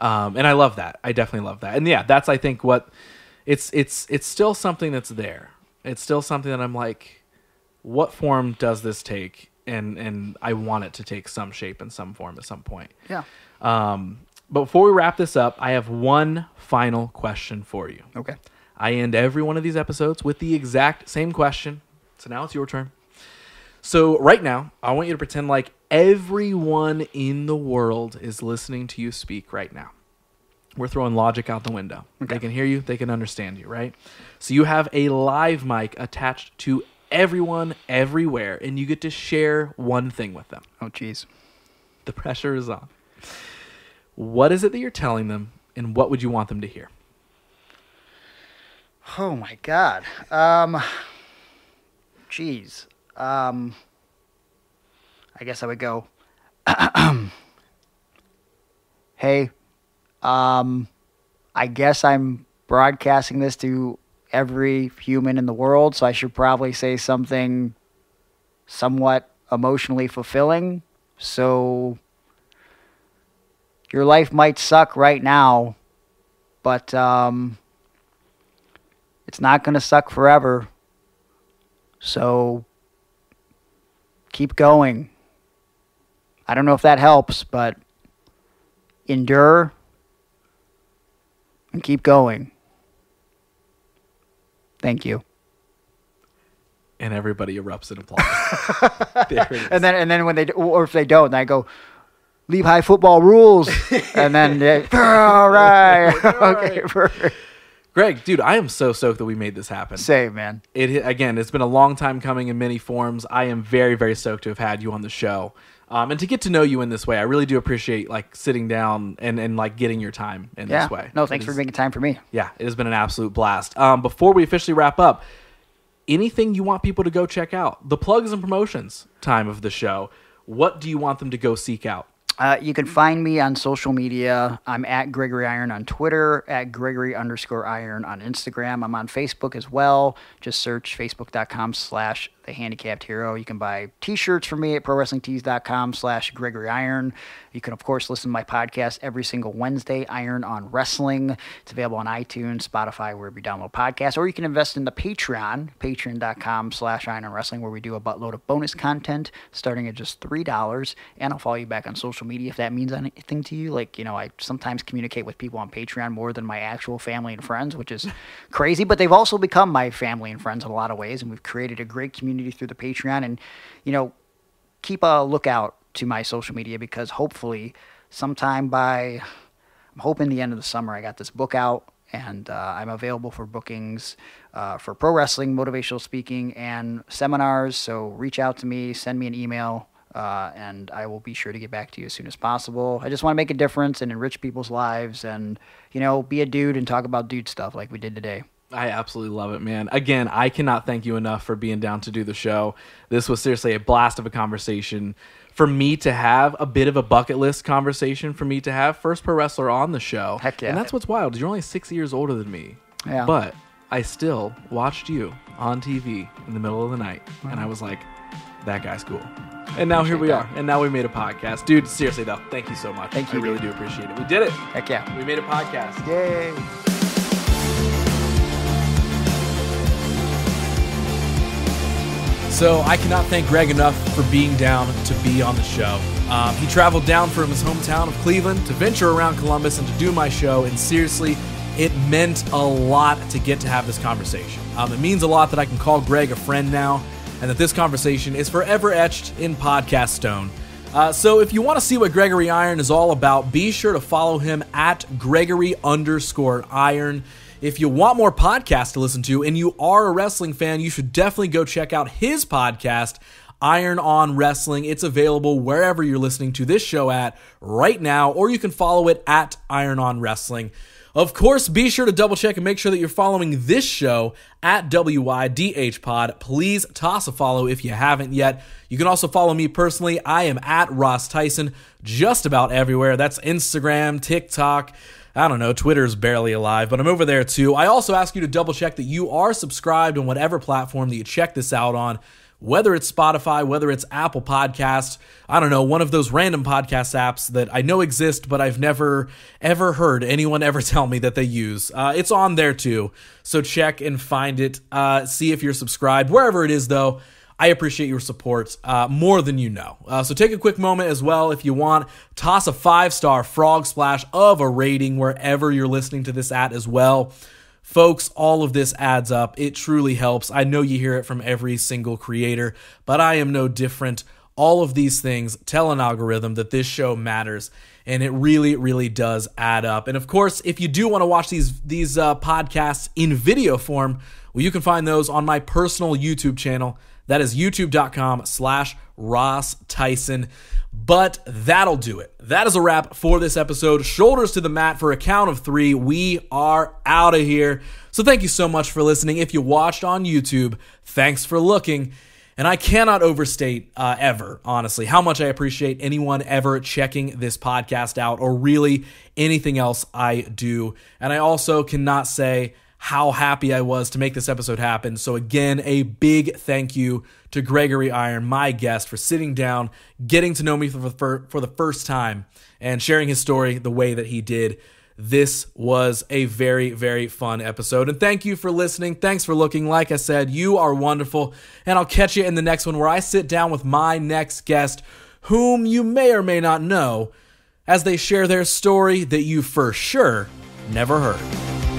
Um, and I love that. I definitely love that. And yeah, that's I think what it's it's it's still something that's there. It's still something that I'm like, what form does this take? And and I want it to take some shape and some form at some point. Yeah. Um, but before we wrap this up, I have one final question for you. Okay. I end every one of these episodes with the exact same question. So now it's your turn. So right now, I want you to pretend like everyone in the world is listening to you speak right now. We're throwing logic out the window. Okay. They can hear you, they can understand you, right? So you have a live mic attached to everyone everywhere and you get to share one thing with them. Oh, jeez. The pressure is on. What is it that you're telling them and what would you want them to hear? Oh my God. Um. Jeez. Um. I guess I would go. hey, um, I guess I'm broadcasting this to every human in the world, so I should probably say something somewhat emotionally fulfilling. So your life might suck right now, but um, it's not going to suck forever. So keep going. I don't know if that helps, but endure and keep going. Thank you. And everybody erupts in applause. there it is. And then and then when they do, or if they don't, I go leave high football rules, and then they, all right, okay, perfect. Greg, dude, I am so stoked that we made this happen. Save man. It again, it's been a long time coming in many forms. I am very, very stoked to have had you on the show, um, and to get to know you in this way. I really do appreciate like sitting down and and like getting your time in Yeah. this way. No, thanks for making time for me. Yeah, it has been an absolute blast. Um, before we officially wrap up, anything you want people to go check out? The plugs and promotions time of the show. What do you want them to go seek out? Uh, you can find me on social media. I'm at Gregory Iron on Twitter, at Gregory underscore Iron on Instagram. I'm on Facebook as well. Just search facebook.com slash handicapped hero. You can buy t-shirts for me at prowrestlingtees.com slash Gregory Iron. You can, of course, listen to my podcast every single Wednesday, Iron on Wrestling. It's available on iTunes, Spotify, wherever you download podcasts. Or you can invest in the Patreon, patreon.com slash Iron on Wrestling, where we do a buttload of bonus content starting at just $3. And I'll follow you back on social media if that means anything to you. Like, you know, I sometimes communicate with people on Patreon more than my actual family and friends, which is crazy. But they've also become my family and friends in a lot of ways. And we've created a great community through the Patreon. And, you know, keep a lookout to my social media because hopefully sometime by I'm hoping the end of the summer I got this book out and uh, I'm available for bookings uh, for pro wrestling, motivational speaking, and seminars. So reach out to me, send me an email, uh, and I will be sure to get back to you as soon as possible. I just want to make a difference and enrich people's lives, and you know, be a dude and talk about dude stuff like we did today. I absolutely love it, man. Again, I cannot thank you enough for being down to do the show. This was seriously a blast of a conversation for me to have a bit of a bucket list conversation for me to have first pro wrestler on the show. Heck yeah. And that's what's wild. You're only six years older than me. Yeah. But I still watched you on TV in the middle of the night, and I was like, that guy's cool. And now here we Appreciate are. And now we made a podcast. Dude, seriously though, thank you so much. Thank you, I really dude. do appreciate it. We did it. Heck yeah. We made a podcast. Yay. So I cannot thank Greg enough for being down to be on the show. Um, he traveled down from his hometown of Cleveland to venture around Columbus and to do my show. And seriously, it meant a lot to get to have this conversation. Um, it means a lot that I can call Greg a friend now, and that this conversation is forever etched in podcast stone. Uh, so if you want to see what Gregory Iron is all about, be sure to follow him at Gregory underscore Iron. If you want more podcasts to listen to and you are a wrestling fan, you should definitely go check out his podcast, Iron on Wrestling. It's available wherever you're listening to this show at right now, or you can follow it at Iron on Wrestling. Of course, be sure to double check and make sure that you're following this show at WYDH Pod. Please toss a follow if you haven't yet. You can also follow me personally. I am at Ross Theisen just about everywhere. That's Instagram, TikTok. I don't know, Twitter's barely alive, but I'm over there too. I also ask you to double check that you are subscribed on whatever platform that you check this out on, whether it's Spotify, whether it's Apple Podcasts, I don't know, one of those random podcast apps that I know exist, but I've never ever heard anyone ever tell me that they use. Uh, it's on there too, so check and find it. Uh, see if you're subscribed, wherever it is though. I appreciate your support uh, more than you know. Uh, so take a quick moment as well if you want. Toss a five star frog splash of a rating wherever you're listening to this at as well. Folks, all of this adds up. It truly helps. I know you hear it from every single creator, but I am no different. All of these things tell an algorithm that this show matters, and it really, really does add up. And of course, if you do want to watch these these uh, podcasts in video form, well, you can find those on my personal YouTube channel. That is youtube.com slash Ross Theisen. But that'll do it. That is a wrap for this episode. Shoulders to the mat for a count of three. We are out of here. So thank you so much for listening. If you watched on YouTube, thanks for looking. And I cannot overstate uh, ever, honestly, how much I appreciate anyone ever checking this podcast out or really anything else I do. And I also cannot say how happy I was to make this episode happen. So, again, a big thank you to Gregory Iron, my guest, for sitting down, getting to know me for fir- for the first time, and sharing his story the way that he did. This was a very, very fun episode. And thank you for listening. Thanks for looking. Like I said, you are wonderful. And I'll catch you in the next one where I sit down with my next guest, whom you may or may not know, as they share their story that you for sure never heard.